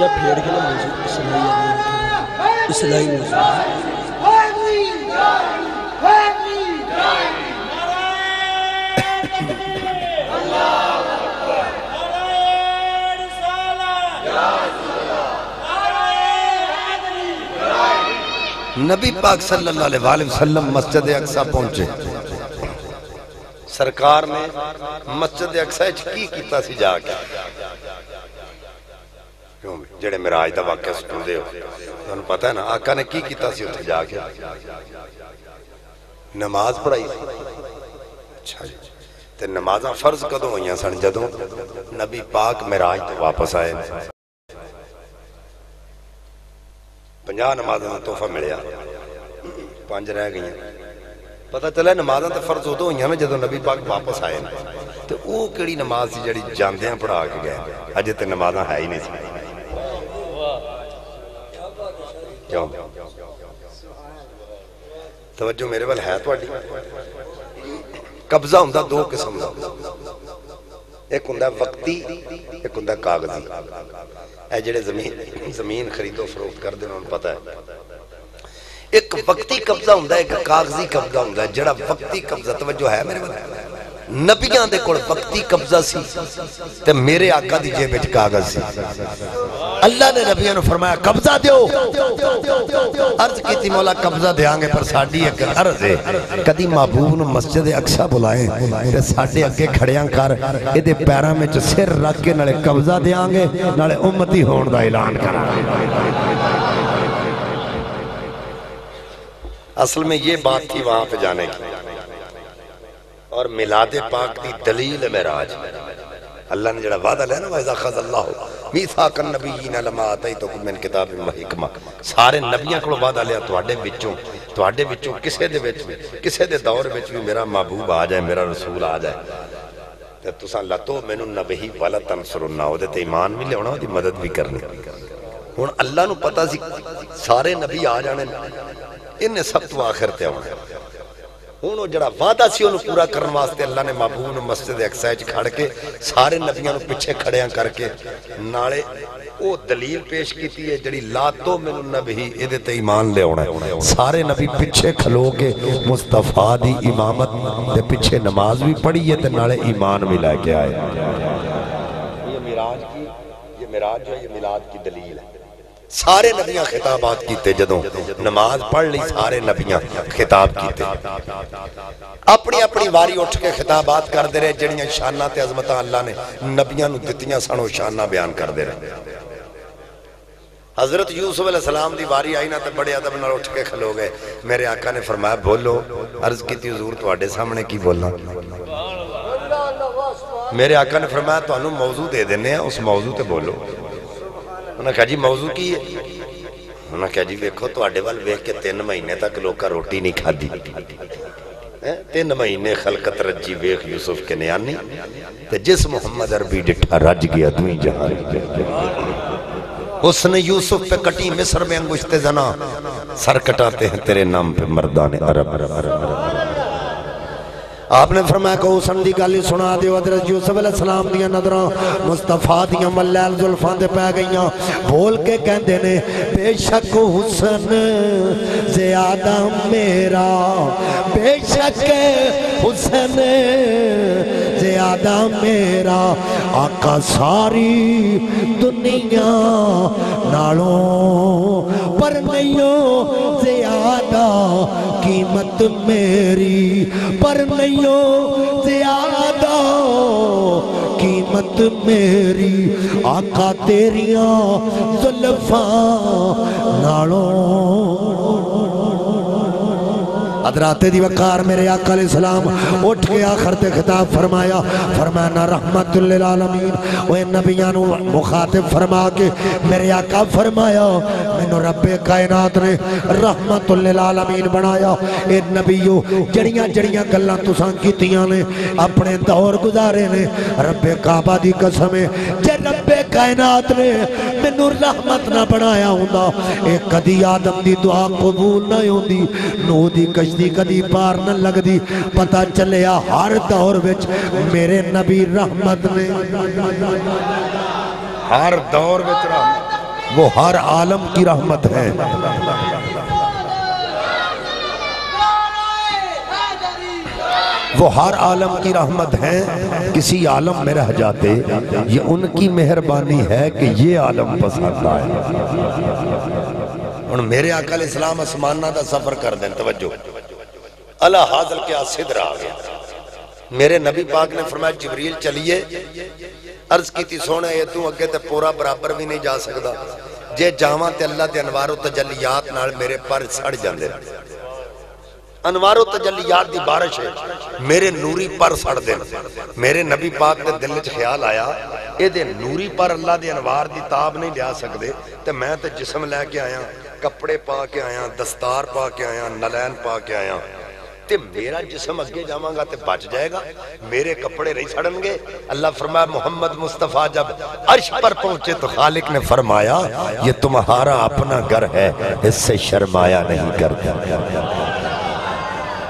जा फेर के ना सिलाई सिलाई मौजूद
नबी पाक सल्लल्लाहु अलैहि मस्जिद अक्सा पहुँचे। सरकार ने मस्जिद अक्सा की किया जाके? ਜਿਹੜੇ ਮਿਰਾਜ ਦਾ ਵਾਕਿਆ ਸੁਣਦੇ ਹੋ ਤੁਹਾਨੂੰ ਪਤਾ ਹੈ ਨਾ ਆਕਾ ਨੇ ਕੀ ਕੀਤਾ ਸੀ ਉੱਥੇ ਜਾ ਕੇ ਨਮਾਜ਼ ਪੜਾਈ ਅੱਛਾ ਜੀ ਤੇ ਨਮਾਜ਼ਾਂ ਫਰਜ਼ ਕਦੋਂ ਹੋਈਆਂ ਸਨ ਜਦੋਂ ਨਬੀ ਪਾਕ ਮਿਰਾਜ ਤੋਂ ਵਾਪਸ ਆਏ ਨੇ 50 ਨਮਾਜ਼ਾਂ ਦਾ ਤੋਹਫਾ ਮਿਲਿਆ ਪੰਜ ਰਹਿ ਗਈਆਂ ਪਤਾ ਚੱਲਿਆ ਨਮਾਜ਼ਾਂ ਤਾਂ ਫਰਜ਼ ਉਦੋਂ ਹੋਈਆਂ ਨੇ ਜਦੋਂ ਨਬੀ ਪਾਕ ਵਾਪਸ ਆਏ ਨੇ ਤੇ ਉਹ ਕਿਹੜੀ ਨਮਾਜ਼ ਸੀ ਜਿਹੜੀ ਜਾਂਦਿਆਂ ਪੜਾ ਕੇ ਗਏ ਅਜੇ ਤੇ ਨਮਾਜ਼ਾਂ ਹੈ ਹੀ ਨਹੀਂ ਸੀ क्यों मेरे वाल है कब्जा होंगे दो किस्म एक होंगे वक्ती, एक होंगे कागज़ी। ये जेडे ज़मीन ज़मीन खरीदो, फरोख्त करते उन्होंने पता है। एक वक्ती कब्जा होंगे एक कागज़ी कब्जा होंगे जरा वक्ती कब्जा। तवजो है मेरे वाल? नबिया के कोल वक्ती कब्जा सी, ते मेरे आका की जेब कागज़ सी। अल्लाह ने नबिया फरमाया, कब्जा दो अर्ज़ की मौला, कब्जा देंगे पर साड़ी एक अर्ज़ है कदी महबूब न मस्जिद अक्सा बुलाए, ते साडे अगे खड़िया कर ए पैरों में सिर रख के नाले कब्जा देंगे नाले उम्मती होने का ऐलान कर असल में ये बात थी वहाँ पे जाने की। और मिलाद पाक की दलील मेराज अल्लाह ने जड़ा वादा लिया ना वैसा खज अल्लाह मीसाकन नबीयीन लमा आतैतुकुम मिन किताबिन व हिकमा ਸਾਰੇ ਨਬੀਆਂ ਕੋਲ ਵਾਦਾ ਲਿਆ ਤੁਹਾਡੇ ਵਿੱਚੋਂ ਤੁਹਾਡੇ ਵਿੱਚੋਂ ਕਿਸੇ ਦੇ ਵਿੱਚ ਵੀ ਕਿਸੇ ਦੇ ਦੌਰ ਵਿੱਚ ਵੀ ਮੇਰਾ ਮਹਬੂਬ ਆ ਜਾਏ ਮੇਰਾ ਰਸੂਲ ਆ ਜਾਏ ਤੇ ਤੁਸੀਂ ਲੱਤੋ ਮੈਨੂੰ ਨਬੀ ਵਲਾ ਤਨਸਰੁਨਾ ਉਹਦੇ ਤੇ ਈਮਾਨ ਵੀ ਲਿਆਉਣਾ ਉਹਦੀ ਮਦਦ ਵੀ ਕਰਨੀ ਹੁਣ ਅੱਲਾ ਨੂੰ ਪਤਾ ਸੀ ਸਾਰੇ ਨਬੀ ਆ ਜਾਣੇ ਨੇ ਇਹਨੇ ਸਭ ਤੋਂ ਆਖਰ ਤੇ ਆਉਣਾ ਹੁਣ ਉਹ ਜਿਹੜਾ ਵਾਅਦਾ ਸੀ ਉਹਨੂੰ ਪੂਰਾ ਕਰਨ ਵਾਸਤੇ ਅੱਲਾ ਨੇ ਮਾਬੂਬ ਨੂੰ ਮਸਜਿਦ ਅਕਸਾ 'ਚ ਖੜ ਕੇ ਸਾਰੇ ਨਬੀਆਂ ਨੂੰ ਪਿੱਛੇ ਖੜਿਆਂ ਕਰਕੇ ਨਾਲੇ ਉਹ ਦਲੀਲ ਪੇਸ਼ ਕੀਤੀ ਹੈ ਜਿਹੜੀ ਲਾਤੋ ਮੈਨੂੰ ਨਬੀ ਇਹਦੇ ਤੇ ਈਮਾਨ ਲਿਆਉਣਾ ਹੈ। ਸਾਰੇ ਨਬੀ ਪਿੱਛੇ ਖਲੋ ਕੇ ਮੁਸਤਫਾ ਦੀ ਇਮਾਮਤ ਦੇ ਪਿੱਛੇ ਨਮਾਜ਼ ਵੀ ਪੜ੍ਹੀ ਹੈ ਤੇ ਨਾਲੇ ਈਮਾਨ ਵੀ ਲੈ ਕੇ ਆਏ ਇਹ ਮਿਰਾਜ ਕੀ ਇਹ ਮਿਰਾਜ ਜੋ ਹੈ ਇਹ ਮਿਲਾਦ की ਦਲੀਲ ਹੈ सारे नबिया खिताबात किए जो नमाज़ पढ़ ली सारे नबिया खिताब किए अपनी अपनी वारी उठ के खिताबात करते रहे जड़िया शाना अजमत अल्लाह ने नबिया दिखाई सन शाना बयान करते रहे। हज़रत यूसुफ अलैहिस्सलाम की वारी आई ना तो बड़े अदब न उठ के खलो गए। मेरे आका ने फरमाया, बोलो, अर्ज़ की हजूर थोड़े सामने की बोलना मेरे आका ने फरमाया तो मौजू दे दें उस मौजू से बोलो। ਉਹਨਾਂ ਕਿਹਾ ਜੀ ਮੌਜੂ ਕੀ ਹੈ ਉਹਨਾਂ ਕਿਹਾ ਜੀ ਵੇਖੋ ਤੁਹਾਡੇ ਵੱਲ ਵੇਖ ਕੇ 3 ਮਹੀਨੇ ਤੱਕ ਲੋਕਾਂ ਰੋਟੀ ਨਹੀਂ ਖਾਧੀ ਹੈ 3 ਮਹੀਨੇ ਖਲਕਤ ਰੱਜੀ ਵੇਖ ਯੂਸੁਫ ਕੇ ਨਿਆਨੀ ਤੇ ਜਿਸ ਮੁਹੰਮਦ ਅਰਬੀ ਡਿੱਠਾ ਰੱਜ ਗਿਆ ਦੁਈ ਜਹਾਨ उसने यूसुफ पे कटी मिस्र में अंगुश्ते जना सर कटाते हैं तेरे नाम पे मर्दाने अरब अरब अरब
आपने फरमाया को हुसन की गल सुना दो हज़रत यूसुफ अलैहि सलाम दी नज़र मुस्तफ़ा दी मलैल जुल्फां ते पै गई बोल के कहंदे ने, बेशक हुसन ज़्यादा मेरा, बेशक हुसन ज़्यादा मेरा, आका सारी दुनिया नालों पर नहीं ज़्यादा कीमत मेरी, पर नहीं ज़्यादा कीमत मेरी, आका तेरिया जुल्फा नालों
हजराते दी वकार मेरे आका सलाम उठ के आखिर ते खिताब फरमाया फरमाया, ना रहमतुल लिल आलमीन। ओए नबियाँ नु मुखातिब फरमा के मेरे आका फरमाया, मैनू रब्बे कायनात ने रहमतुल लिल आलमीन बनाया। ए नबियो, जड़ियाँ जड़ियाँ गल्लां तुसां कीतियाँ ने, अपने दौर गुजारे ने, रब्बे काबा दी कसम है जे रब्बे कायनात ने मैनू रहमत ना बनाया होंदा। ए कदी आदम दी दुआ कबूल ना होंदी, नूह दी कश्ती कदी पार न लगदी। पता चलिया हर दौर विच मेरे नबी रहमत ने। हर दौर विच रहमत, वो हर आलम की रहमत है। वो हर आलम की रहमत है, किसी आलम में रह जाते। ये उनकी मेहरबानी है कि ये आलम पसंद आए। हूँ मेरे अकल इस्लाम आसमाना का सफ़र कर दें, तवज्जो। अला हाजल क्या सिद्र आ गया मेरे नबी पाक ने फरमाया, जबरील, चलिए। अर्ज़ की सोने, ये तू अगे तो पूरा बराबर भी नहीं जा सकता जे जावा तो अल्लाह के अनवारो तजलियात मेरे पर सड़ जाते हैं अनवारो तजलियात की बारिश है मेरे नूरी पर सड़ दे मेरे नबी पाक के दिल च ख्याल आया ये नूरी पर अल्लाह के अनवार की ताब नहीं लिया सकते तो मैं तो जिसम लैके आया कपड़े पा के आया दस्तार पा के आया नलैन पा के आया ते मेरा जिसम अगे जावांगा ते बच जाएगा मेरे कपड़े नहीं सड़नगे अल्लाह फरमाया मोहम्मद मुस्तफ़ा जब अर्श पर पहुँचे तो खालिक ने फरमाया ये तुम्हारा अपना घर है इससे शर्माया नहीं करता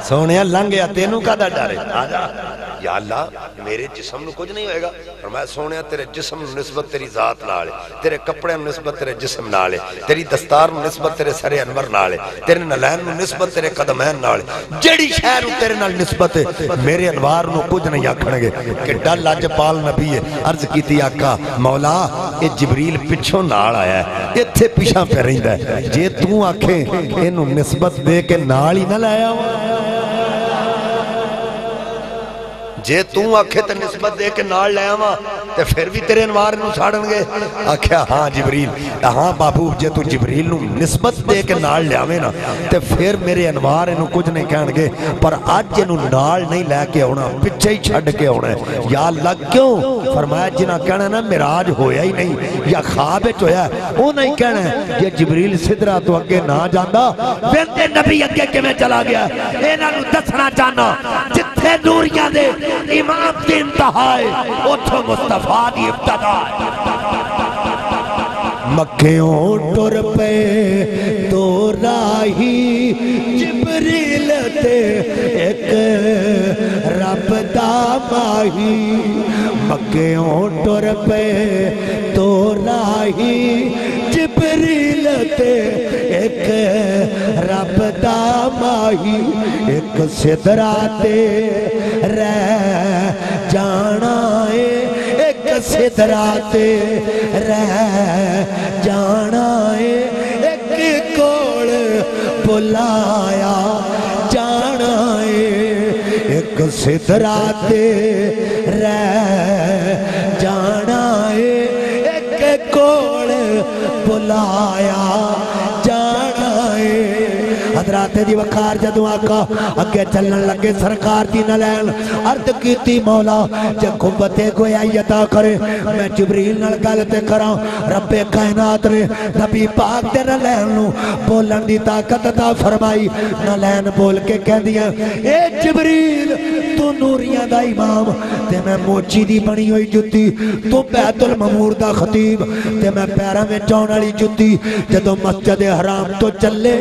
सोने लंघ गया, तेनू कादा डर? मेरे जिसम कुछ नहीं होएगा। पर मैं सोने तेरे जिसम निस्बत तेरी जात नाल तेरे कपड़े निस्बत तेरे जिसम नाल तेरी दस्तार निस्बत तेरे सरे अनवर नाल तेरे नलैन निस्बत तेरे कदमैन नाल जेड़ी शै नु तेरे नाल निस्बत मेरे अनवार नु कुछ नहीं आखणगे। किड्डा लजपाल नबी है, अर्ज़ कीती आका, मौला ये जिबरील पिछों नाल आया इत्थे पिछा पे रहिंदा जे तू आखे इनु निस्बत दे के नाल ही ना लाया जे तू आखे तो निस्बत दे के नाल ले आवा, ते फिर भी तेरे अनवार नु साड़नगे। आख्या हाँ जिबरील। हाँ बाबू, जे तू जिबरील निस्बत दे के नाल ले आवे ना, ते फिर मेरे अनवार इनु कुछ नहीं कहणगे, पर अज इनु नहीं लेके आना पिछे ही छड़ के आना या अल्लाह क्यों? फरमाया, जिन्हें कहना ना, मिराज होया ही नहीं, या खाब होया नहीं कहना जे जिबरील सिदरा तो अगे ना जांदा फिर ते नबी अगे किवें चला गया? इन्हां दसना चाहना जिथे नूरियाँ दे। इमाम की इंतहा है मुस्तफ़ा की इब्तदा मक्खियों टुर पे तो राही जिबरील ते एक रब दा माही। मक्खियों टुर पे तो राही जिबरील एक रब दा माही, एक सिदरा ते रह जाना है। एक सिदरा ते रह जाना है। एक कोल बुलाया जाना है। एक सिदरा ते रह बुलाया जाना है हजरात दी वकार जदों आका अगे चलन लगे सरकार दी न लैन। अर्थ कीती मौला, जे कुब्बते गोयाई अता करे। मैं जिबरील नाल गल ते करा, रब्बे कायनात ने नबी पाक दे न लैन नु। बोलन दी ताकत ता फरमाई, न लैन बोल के कहदियाँ, ए जिबरील, तू नूरियाँ दा इमाम, ते मैं मोची दी बनी हुई जुत्ती, तू बैतुल ममूर दा खतीब, ते मैं पैरां विच आउण वाली जुत्ती, जदों मस्जिद हराम तो चले,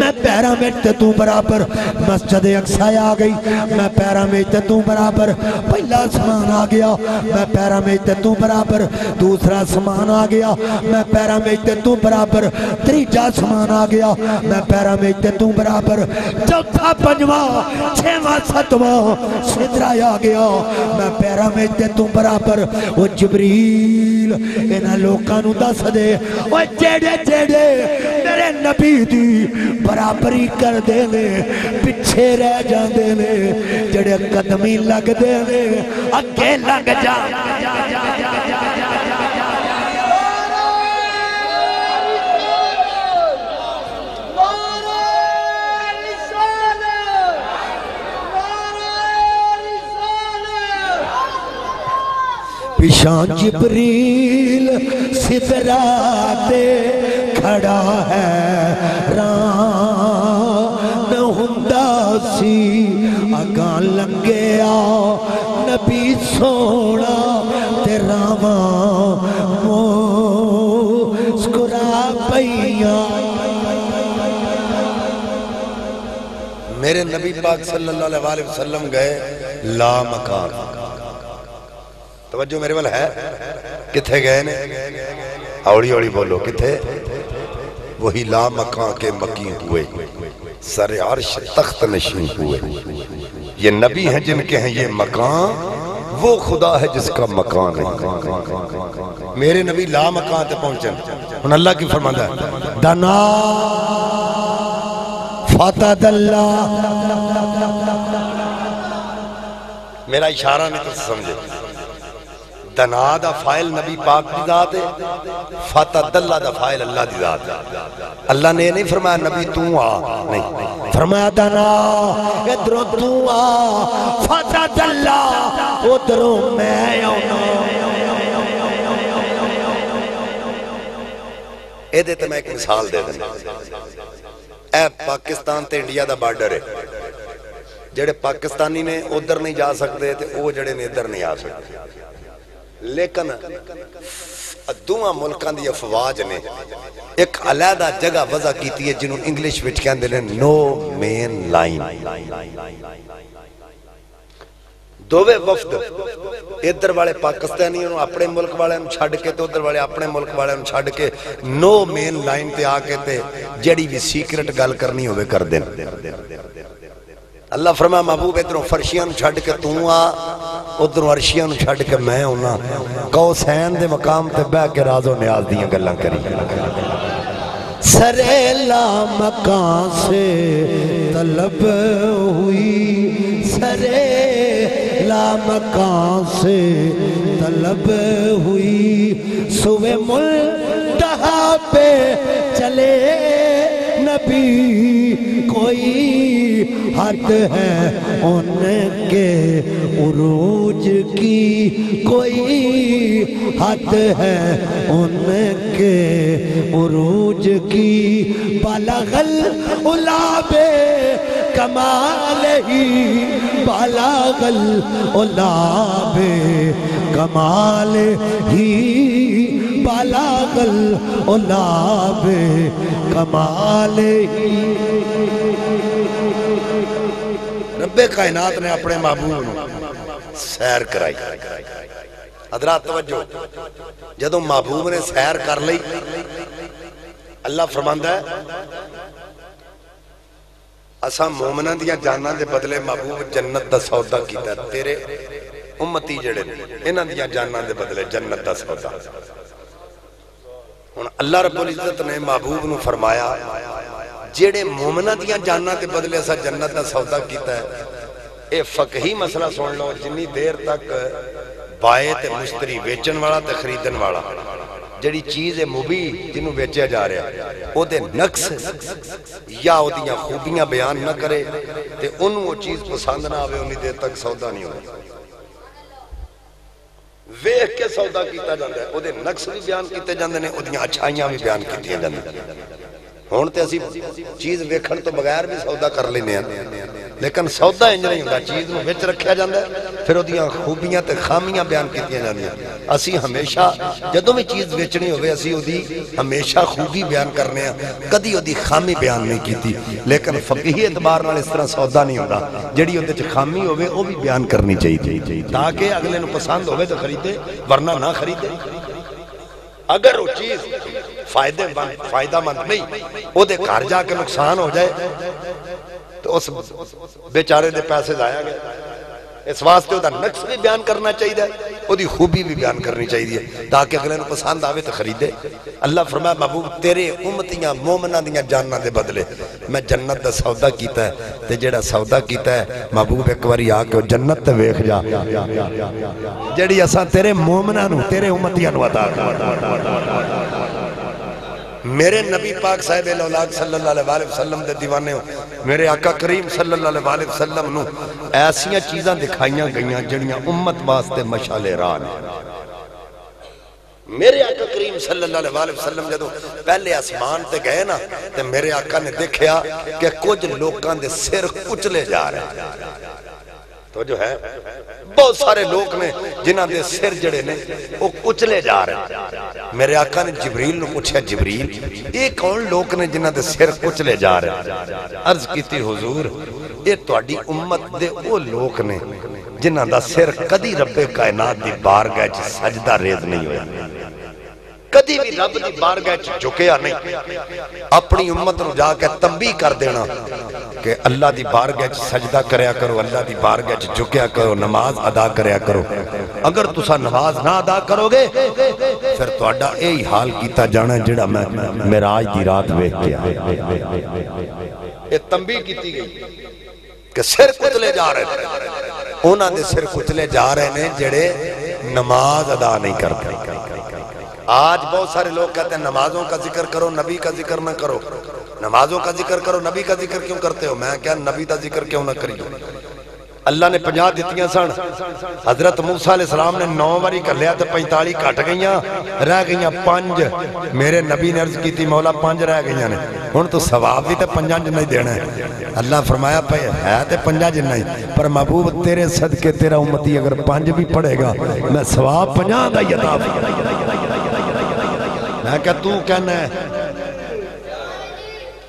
मैं पैरां ते बराबर, मस्जिद अक्सा आ गई, मैं पैरां में ते बराबर, पहला समान आ गया, मैं पैरां में ते बराबर, दूसरा समान आ गया, मैं पैरां में ते बराबर तीजा समान आ गया, मैं पैरां में ते बराबर, चौथा, पंजवा, छेवा, सतवा सिदरा आ गया, मैं पैरां में ते बराबर। वो जबरील, इन्हां लोकां नु दस दे जेड़े जेड़े मेरे नबी दी बराबरी करते ने पिछे रह जाते जड़े कदमी लगते ने अगे लग जा।
पिछा जिबरील सिदरा ते खड़ा है। राम हुंदा सी, अगा लंघिया। नबी सोना ते रावा मुस्कुरा पईया।
मेरे नबी पाक सल्लल्लाहु अलैहि वसल्लम गए ला मकान। तवज्जो मेरे वाल है। किथे गए ने? औड़ी औड़ी बोलो, किथे? वही ला मकान के मकी हुए सर अर्श तख्त नशीन हुए ये नबी हैं जिनके हैं ये मकान, वो खुदा है जिसका मकान है। मेरे नबी ला मकान ते पहुँचे हुन अल्लाह की फरमांदा है,
दना, फता दल्ला।
मेरा इशारा नहीं तो समझे। दना दा फाइल नबी पाक दी जात है फता दल्ला दा फाइल अल्लाह दी जात है अल्लाह ने ये नहीं फरमाया नबी तू आ नहीं
फरमाया दना इधरों तू आ फता दल्ला उधरों मैं आउना
ਇਹਦੇ ਤੇ ਮੈਂ ਇੱਕ ਮਿਸਾਲ ਦੇ ਦਿੰਦਾ ਇਹ ਪਾਕਿਸਤਾਨ ਤੇ ਇੰਡੀਆ ਦਾ ਬਾਰਡਰ ਹੈ ਜਿਹੜੇ ਪਾਕਿਸਤਾਨੀ ਨੇ ਉਧਰ ਨਹੀਂ ਜਾ ਸਕਦੇ ਤੇ ਉਹ ਜਿਹੜੇ ਨੇ ਇੱਧਰ ਨਹੀਂ ਆ ਸਕਦੇ लेकिन दोवों मुल्कों की अफवाज ने एक अलहदा जगह वजह की है जिन्होंने इंग्लिश कहते हैं नो मेन लाइन दोवे वफद इधर वाले पाकिस्तानी अपने मुल्क वाले छड़ वाले अपने मुल्क वाले छड़ के नो मेन लाइन से आके जी भी सीक्रेट गल करनी हो कर देन। अल्लाह फरमा महबूब, इधरों फर्शिया छड़ के तू आ, उधरों अरशिया छड़ के मैं आना कौसैन के मकाम से बह के राजो न्याज दियाँ गल करी।
सरेला मका से तलब हुई। सरेला मका से तलब हुई। सुबह मुल पे चले नबी कोई हद है उनके उरूज की कोई हद है उनके उरूज की बलगल उलाबे कमाल ही बलगल उलाबे कमाल ही बलगल उलाबे कमाल ही
रब्बे कायनात ने अपने महबूब सैर कराई। अदरा तवज्जो, जदों महबूब ने सैर कर ली, अल्लाह फरमांदा असा मोमना दिया के बदले महबूब जन्नत दा सौदा किया तेरे उम्मती जड़े इन्हां दिया जाना दे बदले जन्नत दा सौदा। हम अल्लाह रबुल इज़्ज़त ने महबूब नु फरमाया ਜਿਹੜੇ ਮੂਮਨਾਂ ਦੀਆਂ ਜਾਨਾਂ ਦੇ ਬਦਲੇ ਅਸਾਂ ਜੰਨਤ ਦਾ ਸੌਦਾ ਕੀਤਾ ਹੈ ਇਹ ਫਕਹੀ ਮਸਲਾ ਸੁਣ ਲਓ ਜਿੰਨੀ ਦੇਰ ਤੱਕ ਬਾਏ ਤੇ ਮੁਸ਼ਤਰੀ ਵੇਚਣ ਵਾਲਾ ਤੇ ਖਰੀਦਣ ਵਾਲਾ ਜਿਹੜੀ ਚੀਜ਼ ਹੈ ਮੁਬੀ ਜਿਹਨੂੰ ਵੇਚਿਆ ਜਾ ਰਿਹਾ ਉਹਦੇ ਨਕਸ ਜਾਂ ਉਹਦੀਆਂ ਖੂਬੀਆਂ ਬਿਆਨ ਨਾ ਕਰੇ ਤੇ ਉਹਨੂੰ ਉਹ ਚੀਜ਼ ਪਸੰਦ ਨਾ ਆਵੇ ਉਨੀ ਦੇਰ ਤੱਕ ਸੌਦਾ ਨਹੀਂ ਹੋਣਾ ਵੇਖ ਕੇ ਸੌਦਾ ਕੀਤਾ ਜਾਂਦਾ ਹੈ ਉਹਦੇ ਨਕਸ ਵੀ ਬਿਆਨ ਕੀਤੇ ਜਾਂਦੇ ਨੇ ਉਹਦੀਆਂ ਅਛਾਈਆਂ ਵੀ ਬਿਆਨ ਕੀਤੀਆਂ ਜਾਂਦੀਆਂ ਹੁਣ ਤੇ ਅਸੀਂ ਚੀਜ਼ ਵੇਖਣ ਤੋਂ ਬਗੈਰ ਵੀ ਸੌਦਾ ਕਰ ਲੈਨੇ ਆ ਲੇਕਿਨ ਸੌਦਾ ਇੰਜ ਨਹੀਂ ਹੁੰਦਾ ਚੀਜ਼ ਨੂੰ ਵਿੱਚ ਰੱਖਿਆ ਜਾਂਦਾ ਫਿਰ ਉਹਦੀਆਂ ਖੂਬੀਆਂ ਤੇ ਖਾਮੀਆਂ ਬਿਆਨ ਕੀਤੀਆਂ ਜਾਂਦੀਆਂ ਅਸੀਂ ਹਮੇਸ਼ਾ ਜਦੋਂ ਵੀ ਚੀਜ਼ ਵੇਚਣੀ ਹੋਵੇ ਅਸੀਂ ਉਹਦੀ ਹਮੇਸ਼ਾ ਖੂਬੀ ਬਿਆਨ ਕਰਨੇ ਆ ਕਦੀ ਉਹਦੀ ਖਾਮੀ ਬਿਆਨ ਨਹੀਂ ਕੀਤੀ ਲੇਕਿਨ ਫਕੀਹੀ ਇਤਬਾਰ ਨਾਲ ਇਸ ਤਰ੍ਹਾਂ ਸੌਦਾ ਨਹੀਂ ਹੁੰਦਾ ਜਿਹੜੀ ਉਹਦੇ ਚ ਖਾਮੀ ਹੋਵੇ ਉਹ ਵੀ ਬਿਆਨ ਕਰਨੀ ਚਾਹੀਦੀ ਤਾਂ ਕਿ ਅਗਲੇ ਨੂੰ ਪਸੰਦ ਹੋਵੇ ਤਾਂ ਖਰੀਦੇ ਵਰਨਾ ਨਾ ਖਰੀਦੇ अगर वो चीज़ फ़ायदेमंद फ़ायदेमंद नहीं, ओदे घर जाके नुकसान हो जाए तो उस बेचारे के पैसे जाया गया। इस वास्ते वह नक्श भी बयान करना चाहिए। ਉਹਦੀ ਖੂਬੀ ਵੀ ਬਿਆਨ ਕਰਨੀ ਚਾਹੀਦੀ ਹੈ ਤਾਂ ਕਿ ਅਗਲੇ ਨੂੰ ਪਸੰਦ ਆਵੇ ਤੇ ਖਰੀਦੇ ਅੱਲਾ ਫਰਮਾਇਆ ਮਹਬੂਬ ਤੇਰੇ ਉਮਤੀਆਂ ਮੂਮਨਾਂ ਦੀਆਂ ਜਾਨਾਂ ਦੇ ਬਦਲੇ ਮੈਂ ਜੰਨਤ ਦਾ ਸੌਦਾ ਕੀਤਾ ਹੈ ਤੇ ਜਿਹੜਾ ਸੌਦਾ ਕੀਤਾ ਹੈ ਮਹਬੂਬ ਇੱਕ ਵਾਰੀ ਆ ਕੇ ਉਹ ਜੰਨਤ ਤੇ ਵੇਖ ਜਾ ਜਿਹੜੀ ਅਸਾਂ ਤੇਰੇ ਮੂਮਨਾਂ ਨੂੰ ਤੇਰੇ ਉਮਤੀਆਂ ਨੂੰ ਅਤਾ मेरे नबी पाक साहब औलाद दीवाने मेरे आका करीम सल्लल्लाहु अलैहि वसल्लम दिखाई गई जड़ियाँ उम्मत वास्ते मशाले राह मेरे आका करीम सल्लल्लाहु अलैहि पहले आसमान ते गए ना तो मेरे आका ने देखा कि कुछ लोगों के सिर कुचले जा रहे तो जो है, बहुत सारे लोग ने जिन्होंने सिर जड़े ने, वो कुचले जा रहे मेरे आका ने जबरील ने पूछा जबरील ये कौन लोग ने जिन्हों के सिर कुचले जा रहे अर्ज़ की हुजूर ये थोड़ी उम्मत दे वो लोग ने जिन्हों का सिर कदी रबे कायनात की बारगाह सजदा रेज नहीं होया कदी भी रब की बारगाह च झुकिया नहीं अपनी उम्मत नु जाके तंबी कर देना कि अल्लाह की बारगह सजदा कराया करो, अल्लाह की बारगह झुकया करो, नमाज़ अदा कराया करो। अगर तुसा नमाज़ ना अदा करोगे, फिर थोड़ा यही हाल किया जाना है जोड़ा मैं मेराज की रात वेख के तंबी की गई कि सिर कुचले जा रहे उन्होंने सिर कुचले जा रहे ने जेड़े नमाज़ अदा नहीं करते आज बहुत सारे लोग कहते हैं, नमाजों का ज़िक्र करो, नबी का ज़िक्र ना करो। नमाजों का ज़िक्र करो, नबी का ज़िक्र क्यों करते हो? मैं क्या नबी का ज़िक्र क्यों ना करियो अल्लाह ने पंजा दित्तियाँ सन। हज़रत मूसा सलाम ने नौ बारी घलिया तो पैंताली घट गई रह गई पाँच मेरे नबी ने अर्ज़ की मौला पाँच रह गई ने। हूँ तू सवाब भी तो पंजा जिन्ना ही देना है। अल्लाह फरमाया पे है तो पंजा जिन्ना ही पर महबूब तेरे सदके तेरा उम्मती अगर पंज भी पढ़ेगा, मैं सवाब पंजा का ही मैं क्या तू कहना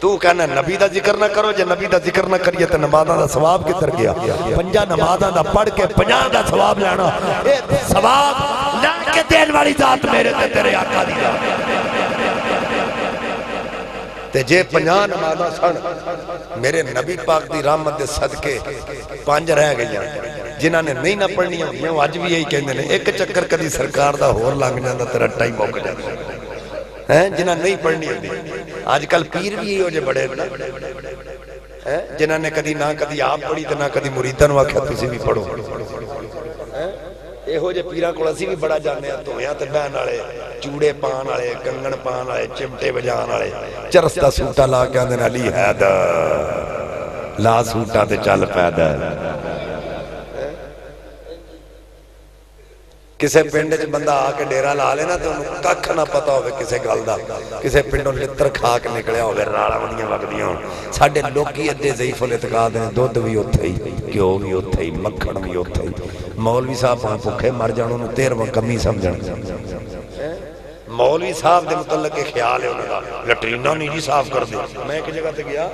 तू कहना, नबी का ज़िक्र ना करो, जो नबी का ज़िक्र ना करिए नमाजा का सवाब किधर गया पंजा नमाजा का पढ़ के पंजा का सवाब लेना। सवाब लैके देने वाली जात मेरे तेरे आका दी जे पंजा नमाजा सन, मेरे नबी पाक की रहमत दे सदके पंज रह गई जिन्हों ने नहीं ना पढ़निया होंगे अज भी यही कहें एक चक्कर कभी सरकार का होर लंघ जाता तेरा टाइम मुक जाता है जिन्हें नहीं पढ़नी होती अजकल पीर भी यही जे बड़े है जिन्होंने कदी ना कदी आप पढ़ी तो ना कदी मुरीदा आख्या तुम भी पढ़ो ਇਹੋ ਜਿਹੇ ਪੀਰਾਂ ਕੋਲ ਅਸੀਂ ਵੀ ਬੜਾ ਜਾਂਦੇ ਆ ਧੋਇਆਂ ਤੇ ਬਹਿਣ ਵਾਲੇ ਚੂੜੇ ਪਾਣ ਵਾਲੇ ਕੰਗਣ ਪਾਣ ਵਾਲੇ ਚਿਮਟੇ ਵਜਾਣ ਵਾਲੇ ਚਰਸ ਦਾ ਸੂਟਾ ਲਾ ਕੇ ਆਂਦੇ ਨੇ ਅਲੀ ਹੈਦਰ ਲਾ ਸੂਟਾ ਤੇ ਚੱਲ ਪੈਦਲ ਕਿਸੇ ਪਿੰਡ 'ਚ ਬੰਦਾ ਆ ਕੇ ਡੇਰਾ ਲਾ ਲੈਣਾ ਤੇ ਉਹਨੂੰ ਕੱਖ ਨਾ ਪਤਾ ਹੋਵੇ ਕਿਸੇ ਗੱਲ ਦਾ ਕਿਸੇ ਪਿੰਡੋਂ ਲਿੱਤਰ ਖਾ ਕੇ ਨਿਕਲਿਆ ਹੋਵੇ ਰਾਲਾਂ ਵਧੀਆਂ ਵਗਦੀਆਂ ਹੋਣ ਸਾਡੇ ਲੋਕੀ ਅੱਧੇ ਜ਼ਈਫੁਲ ਇਤਕਾਦ ਨੇ ਦੁੱਧ ਵੀ ਉੱਥੇ ਹੀ ਘਿਓ ਵੀ ਉੱਥੇ ਹੀ ਮੱਖਣ ਵੀ ਉੱਥੇ ਹੀ ਮੌਲਵੀ ਸਾਹਿਬ ਭਾਵੇਂ ਭੁੱਖੇ ਮਰ ਜਾਣ ਉਹਨੂੰ 13ਵਾਂ ਕਮੀ ਸਮਝਣ ਮੌਲਵੀ ਸਾਹਿਬ ਦੇ ਮੁਤਲਕ ਇਹ ਖਿਆਲ ਹੈ ਉਹਨਾਂ ਦਾ ਲੈਟਰੀਨਾਂ ਨਹੀਂ ਜੀ ਸਾਫ਼ ਕਰਦੇ ਮੈਂ ਇੱਕ ਜਗ੍ਹਾ ਤੇ ਗਿਆ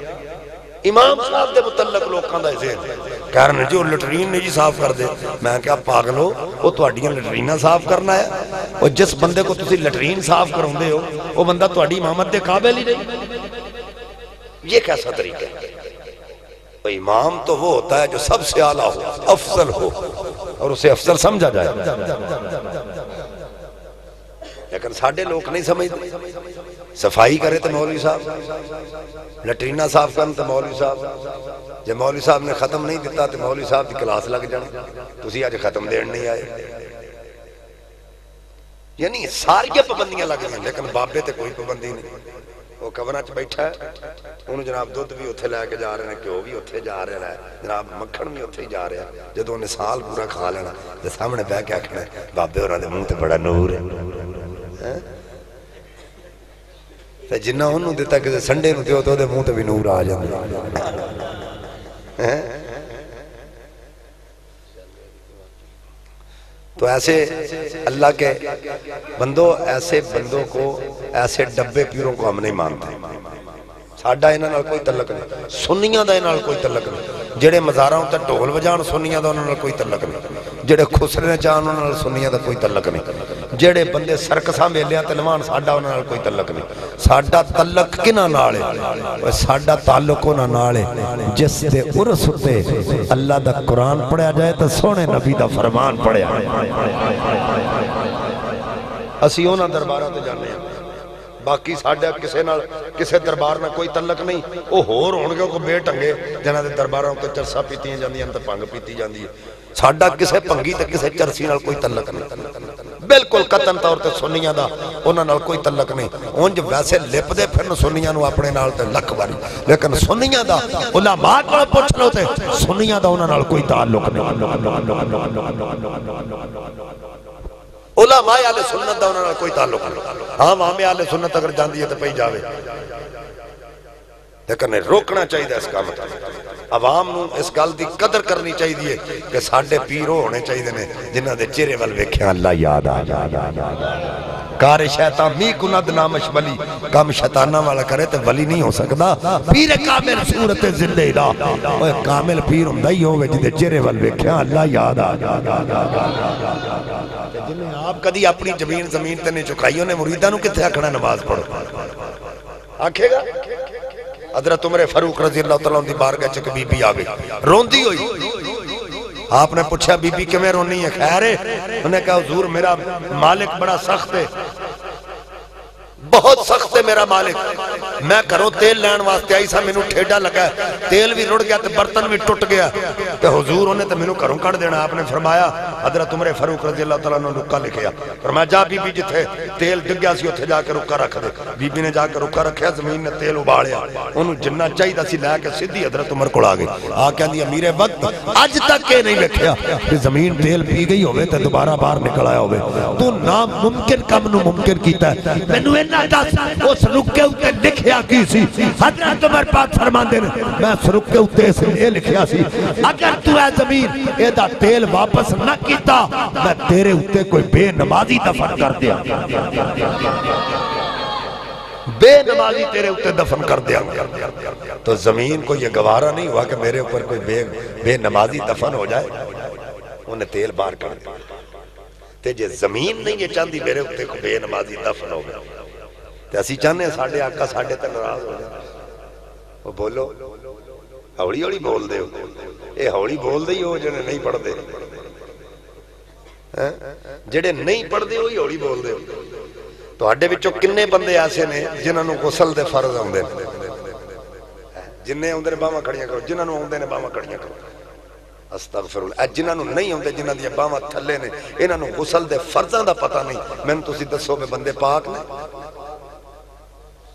इमाम साहब के मुतलक लोगों का जहन कारण जो लटरीन नहीं जी साफ़ कर दे मैं क्या पागल वो थोड़िया लटरीना साफ़ करना है और जिस बंदे को लटरीन साफ़ करा हो वो बंदा थोड़ी इमामत के काबिल ही नहीं। ये कैसा तरीका है? इमाम तो वो होता है जो सबसे आला हो अफसल हो, और उसे अफसल समझा जाए। लेकिन साढ़े लोग नहीं समझते सफ़ाई करे तो मौलवी साहब। लटरीना साफ़ कर तो मौलवी साहब। जो मौलवी साहब ने खत्म नहीं दिता तो मौलवी साहब की क्लास लग जानी। तुम अज खत्म देन नहीं आए। यानी सारिया पाबंदियाँ लग गई लेकिन बाबे ते कोई पाबंदी नहीं। वह कबर च बैठा है। उन्होंने जनाब दुध भी उत्थे लैके जा रहे हैं घ्यो भी उत्थे जा रहा है। जनाब मखण भी उत्थे जा रहा है। जो उन्हें साल पूरा खा लेना तो सामने बह के आखना बाबे और मूँह तो बड़ा नूर है, है? ਤੇ ਜਿੰਨਾ ਉਹਨੂੰ ਦਿੱਤਾ ਕਿਸੇ ਸੰਡੇ ਨੂੰ ਦਿਓ ਤਾਂ ਉਹਦੇ ਮੂੰਹ ਤੇ ਵੀ ਨੂਰ ਆ ਜਾਂਦਾ ਹੈ तो ऐसे अल्लाह के बंदों ऐसे बंदों को ऐसे डब्बे पीरों को हम नहीं मानते ਸਾਡਾ ਇਹਨਾਂ ਨਾਲ ਕੋਈ ਤਲਕ ਨਹੀਂ ਸੁੰਨੀਆਂ ਦਾ ਇਹਨਾਂ ਨਾਲ ਕੋਈ ਤਲਕ ਨਹੀਂ ਜਿਹੜੇ ਮਜ਼ਾਰਾਂ ਉੱਤੇ ਢੋਲ ਵਜਾਣ ਸੁੰਨੀਆਂ ਦਾ ਉਹਨਾਂ ਨਾਲ ਕੋਈ ਤਲਕ ਨਹੀਂ ਜਿਹੜੇ ਖੁਸਰੇ ਚਾਹਣ ਉਹਨਾਂ ਨਾਲ ਸੁੰਨੀਆਂ ਦਾ ਕੋਈ ਤਲਕ ਨਹੀਂ ਜਿਹੜੇ ਬੰਦੇ ਸਰਕਸਾਂ ਮੇਲਿਆਂ ਤੇ ਲਵਾਣ ਸਾਡਾ ਉਹਨਾਂ ਨਾਲ ਕੋਈ ਤਲਕ ਨਹੀਂ ਸਾਡਾ ਤਲਕ ਕਿਨਾਂ ਨਾਲ ਹੈ ਓਏ ਸਾਡਾ ਤਾਲੁਕ ਉਹਨਾਂ ਨਾਲ ਹੈ ਜਿਸ ਦੇ ਉਰਸ ਉੱਤੇ ਅੱਲਾ ਦਾ ਕੁਰਾਨ ਪੜਿਆ ਜਾਏ ਤਾਂ ਸੋਹਣੇ ਨਬੀ ਦਾ ਫਰਮਾਨ ਪੜਿਆ ਅਸੀਂ ਉਹਨਾਂ ਦਰਬਾਰਾਂ ਤੇ ਜਾਂਦੇ ਹਾਂ ਬਾਕੀ ਸਾਡਾ ਕਿਸੇ ਨਾਲ ਕਿਸੇ ਦਰਬਾਰ ਨਾਲ ਕੋਈ ਤਲਕ ਨਹੀਂ ਉਹ ਹੋਰ ਹੋਣਗੇ ਕੋ ਬੇਟੰਗੇ ਜਿਨ੍ਹਾਂ ਦੇ ਦਰਬਾਰਾਂ ਉੱਤੇ ਚਰਸਾ ਪੀਤੀਆਂ ਜਾਂਦੀਆਂ ਤੇ ਭੰਗ ਪੀਤੀ ਜਾਂਦੀ ਹੈ ਸਾਡਾ ਕਿਸੇ ਭੰਗੀ ਤੇ ਕਿਸੇ ਚਰਸੀ ਨਾਲ ਕੋਈ ਤਲਕ ਨਹੀਂ ਬਿਲਕੁਲ ਕਤਨ ਤੌਰ ਤੇ ਸੁੰਨੀਆਂ ਦਾ ਉਹਨਾਂ ਨਾਲ ਕੋਈ ਤਲਕ ਨਹੀਂ ਉਂਝ ਵੈਸੇ ਲਿਪਦੇ ਫਿਰਨ ਸੁੰਨੀਆਂ ਨੂੰ ਆਪਣੇ ਨਾਲ ਤੇ ਲੱਖ ਵਾਰੀ ਲੇਕਿਨ ਸੁੰਨੀਆਂ ਦਾ ਉਲਾਮਾ ਕੋਲ ਪੁੱਛ ਲਓ ਤੇ ਸੁੰਨੀਆਂ ਦਾ ਉਹਨਾਂ ਨਾਲ ਕੋਈ ਤਾਲੁਕ ਨਹੀਂ ਉਲਾਮਾ ਆਲੇ ਸੁਨਨਤ ਦਾ ਉਹਨਾਂ ਨਾਲ ਕੋਈ ਤਾਲੁਕ ਨਹੀਂ ਹਾਂ ਮਾਮੇ ਆਲੇ ਸੁਨਨਤ ਅਗਰ ਜਾਂਦੀ ਹੈ ਤਾਂ ਪਈ ਜਾਵੇ ਲੇਕਿਨ ਰੋਕਣਾ ਚਾਹੀਦਾ ਇਸ ਕੰਮ ਤੋਂ ਆਵਾਮ ਨੂੰ ਇਸ ਗੱਲ ਦੀ ਕਦਰ ਕਰਨੀ ਚਾਹੀਦੀ ਹੈ ਕਿ ਸਾਡੇ ਪੀਰ ਉਹ ਹੋਣੇ ਚਾਹੀਦੇ ਨੇ ਜਿਨ੍ਹਾਂ ਦੇ ਚਿਹਰੇ ਵੱਲ ਵੇਖਿਆ ਅੱਲਾ ਯਾਦ ਆ ਕਾਰ ਸ਼ੈਤਾਨ ਮੀ ਕੁਨਦ ਨਾਮਸ਼ ਵਲੀ ਕੰਮ ਸ਼ੈਤਾਨਾਂ ਵਾਲਾ ਕਰੇ ਤੇ ਵਲੀ ਨਹੀਂ ਹੋ ਸਕਦਾ ਪੀਰ ਕਾਮਿਲ ਸੂਰਤ ਜ਼ਿੰਦੇ ਦਾ ਓਏ ਕਾਮਿਲ ਪੀਰ ਹੁੰਦਾ ਹੀ ਹੋਵੇ ਜਿਹਦੇ ਚਿਹਰੇ ਵੱਲ ਵੇਖਿਆ ਅੱਲਾ ਯਾਦ ਆ ਤੇ ਜਿਨੇ ਆਪ ਕਦੀ ਆਪਣੀ ਜ਼ਮੀਨ ਜ਼ਮੀਨ ਤੇ ਨਹੀਂ ਝੁਕਾਈ ਉਹਨੇ ਮੁਰੀਦਾਂ ਨੂੰ ਕਿੱਥੇ ਆਖਣਾ ਨਮਾਜ਼ ਪੜੋ ਆਖੇਗਾ हज़रत उमरे फरूक रज़ी अल्लाह दी बारगाह च बीबी आ गई। रोंदी हुई। आपने पूछा, बीबी कि रोनी है? खैर है उन्हें कहा, हुजूर, मेरा मालिक बड़ा सख्त है। बहुत सख्त है मेरा मालिक। मैं घरों तेल लैन वास्ते आई सा, मैनू ठेडा लगा तेल भी रुड़ गया बर्तन भी टुट गया। ते हुजूर उन्हें तो मैनू घरों कढ़ देना, आपने फरमाया, हज़रत उमर फारूक रज़ी अल्लाह तआला ने रुका लिखिया। फरमाया, जा बीबी जिथे तेल डिग्या सी उत्थे जाके रुका रख दे। बीबी ने जाके रुका रखिया, ज़मीन ने तेल उबालिया। ओनू जिन्ना चाहिदा सी लैके सीधी हज़रत उमर को आ गई। आ कहंदी, अमीरे वक्त अज तक ये नहीं वेखिया ज़मीन तेल पी गई हो दोबारा बाहर निकल आया हो तू नामुमकिन काम मुमकिन कीता है। दस, उस रुके लिखिया की सी? हज़रत उमर पाक फरमांदे ने, मैं रुके लिखिया सी, अगर तू ज़मीन एदा तेल वापस कीता, मैं तेरे कोई बेनमाजी दफन कर दिया। बेनमाजी तेरे उत्ते दफन कर दिया। तो ज़मीन को ये गवारा नहीं हुआ कि मेरे ऊपर कोई बे, बेनमाजी दफन हो जाए? उन्हें तेल बाहर कर दिया। ते जे ज़मीन नहीं ये चाहती मेरे उत्ते कोई बेनमाजी दफन हो गया। ਤੇ ਅਸੀਂ ਚਾਹੁੰਦੇ ਹਾਂ ਸਾਡੇ ਆਕਾ ਸਾਡੇ ਤੇ ਨਾਰਾਜ਼ ਹੋ ਜਾਣ। ਉਹ ਬੋਲੋ। ਹੌਲੀ ਹੌਲੀ ਬੋਲਦੇ ਹੋ। ਇਹ ਹੌਲੀ ਬੋਲਦੇ ਹੀ ਉਹ ਜਿਹੜੇ ਨਹੀਂ ਪੜਦੇ ਜਿਹੜੇ ਨਹੀਂ ਪੜਦੇ ਉਹ ਹੀ ਹੌਲੀ ਬੋਲਦੇ ਹੋ। ਤੁਹਾਡੇ ਵਿੱਚੋਂ ਕਿੰਨੇ ਬੰਦੇ ਐਸੇ ਨੇ ਜਿਨ੍ਹਾਂ ਨੂੰ ਗੁਸਲ ਦੇ ਫਰਜ਼ ਆਉਂਦੇ ਨੇ? ਜਿੰਨੇ ਆਉਂਦੇ ਨੇ, ਬਾਹਾਂ ਖੜੀਆਂ ਕਰੋ। ਜਿਨ੍ਹਾਂ ਨੂੰ ਆਉਂਦੇ ਨੇ, ਬਾਹਾਂ ਖੜੀਆਂ ਕਰੋ। ਅਸਤਗਫਰੁਲ। ਅੱਜ ਜਿਨ੍ਹਾਂ ਨੂੰ ਨਹੀਂ ਆਉਂਦੇ, ਜਿਨ੍ਹਾਂ ਦੀਆਂ ਬਾਹਾਂ ਥੱਲੇ ਨੇ, ਇਹਨਾਂ ਨੂੰ ਗੁਸਲ ਦੇ ਫਰਜ਼ਾਂ ਦਾ ਪਤਾ ਨਹੀਂ। ਮੈਨੂੰ ਤੁਸੀਂ ਦੱਸੋ ਵੀ ਬੰਦੇ ਪਾਕ ਨੇ?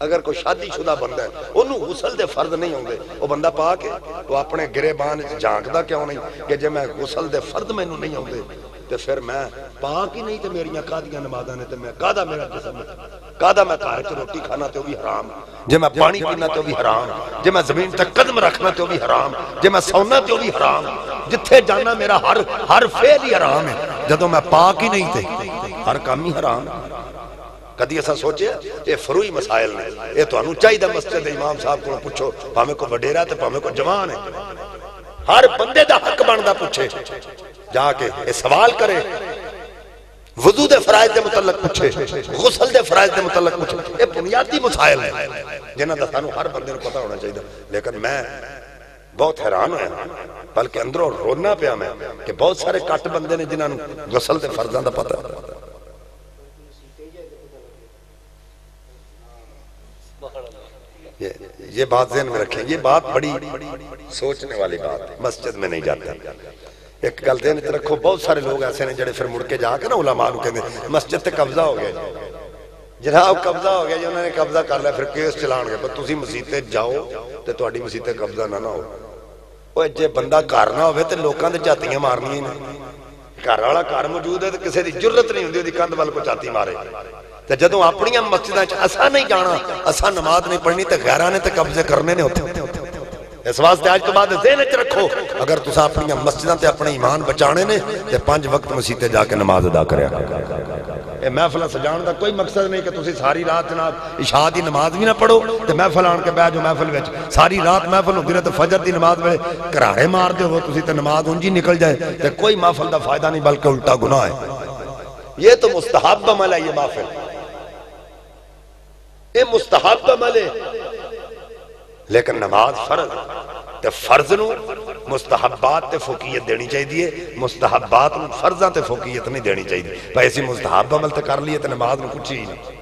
अगर कोई शादीशुदा बंदा है, ओनू गुसल दे फ़र्ज़ नहीं होंगे। वो पा के तो अपने गिरेबान झांकदा क्यों नहीं? कि जे मैं गुसल दे फ़र्ज़ मैनू नहीं आते तो फिर मैं पाक ही नहीं तो मेरिया कादिया नमाजा ने मैं कादा मेरा जिसम कादा मैं घर च रोटी खाना तो भी हराम। जे मैं पानी पीना तो भी हराम। जे मैं ज़मीन तक कदम रखना तो भी हराम। जे मैं सोना तो भी हराम। जिथे जाना मेरा हर हर फेल ही हराम है। जो मैं पाक ही नहीं थे हर काम ही हराम। कभी असा सोचा? ये फरूई मसाइल ने। यह तो चाहिए मस्जिद इमाम साहब को पुछो भावे को वडेरा तो भावे को जवान है। हर बंदे का हक बनता पुछे जाके सवाल करे। वज़ू के फराज के मुतलक पुछे गुसल के फराज के मुतलक पुछे ये बुनियादी मसाइल है, जिन्हों का सू हर बंद पता होना चाहिए लेकिन मैं बहुत हैरान होया, बल्कि अंदरों रोना पाया मैं कि बहुत सारे कट बंद ने जिन्होंने गुसल के फर्जा का पता ये ये बात जहन में रखें, ये बात बड़ी सोचने वाली बात है, मस्जिद में नहीं जाता। एक गल जहन रखो, बहुत सारे लोग ऐसे ने जेडे फिर मुड़ के जाके ना उलामा कहते मस्जिद कब्जा हो गया जनाब, कब्जा हो गया जी, उन्होंने कब्जा कर लिया, फिर केस चला पर तुम मसीते जाओ तो थोड़ी मसीते कब्जा ना ना हो। जे बंदा घर ना हो तो लोगों के झातियाँ मारनिया घर वाला घर मौजूद है तो किसी की ज़रूरत नहीं होंगी कंध वाल को झाती मारे। ਜ਼ਰੂਰਤ ਨਹੀਂ ਹੁੰਦੀ ਉਹਦੀ ਕੰਧ ਵੱਲ ਕੋ ਝਾਤੀ ਮਾਰੇ ਤੇ ਜਦੋਂ ਆਪਣੀਆਂ ਮਸਜਿਦਾਂ 'ਚ ਅਸਾਂ ਨਹੀਂ ਜਾਣਾ ਅਸਾਂ ਨਮਾਜ਼ ਨਹੀਂ ਪੜ੍ਹਨੀ ਤੇ ਗੈਰਾਂ ਨੇ ਤੇ ਕਬਜ਼ੇ ਕਰਨੇ ਨੇ ਉੱਥੇ ਇਸ ਵਾਸਤੇ ਅੱਜ ਤੋਂ ਬਾਅਦ ਜ਼ਿਹਨ 'ਚ ਰੱਖੋ ਅਗਰ ਤੁਸੀਂ ਆਪਣੀਆਂ ਮਸਜਿਦਾਂ ਤੇ ਆਪਣੇ ਈਮਾਨ ਬਚਾਣੇ ਨੇ ਤੇ ਪੰਜ ਵਕਤ ਮਸਜਿਦ ਤੇ ਜਾ ਕੇ ਨਮਾਜ਼ ਅਦਾ ਕਰਿਆ ਇਹ ਮਹਿਫਲਾਂ ਸਜਾਉਣ ਦਾ ਕੋਈ ਮਕਸਦ ਨਹੀਂ ਕਿ ਤੁਸੀਂ ਸਾਰੀ ਰਾਤ ਜਨਾਬ ਇਸ਼ਾ ਦੀ ਨਮਾਜ਼ ਵੀ ਨਾ ਪੜੋ ਤੇ ਮਹਿਫਲ ਆਣ ਕੇ ਬਹਿ ਜਾਓ ਮਹਿਫਲ ਵਿੱਚ ਸਾਰੀ ਰਾਤ ਮਹਿਫਲ ਹੁੰਦੀ ਰਹੇ ਤੇ ਫਜਰ ਦੀ ਨਮਾਜ਼ ਵੇਲੇ ਘਰਾੜੇ ਮਾਰਦੇ ਹੋ ਤੁਸੀਂ ਤੇ ਨਮਾਜ਼ ਉਂਝ ਹੀ ਨਿਕਲ ਜਾਏ ਤੇ ਕੋਈ ਮਹਿਫਲ ਦਾ ਫਾਇਦਾ ਨਹੀਂ ਬਲਕਿ ਉਲਟਾ ਗੁਨਾਹ ਹੈ ਇਹ ਤਾਂ ये मुस्तहब अमल है। लेकिन नमाज़ फ़र्ज़, ते फ़र्ज़ न मुस्तहबात ते फौकीयत देनी चाहिए मुस्तहबात न फर्जा ते फौकीयत नहीं देनी चाहिए भाई ऐसी मुस्तहब अमल तो कर लिए तो नमाज़ में कुछ ही नहीं।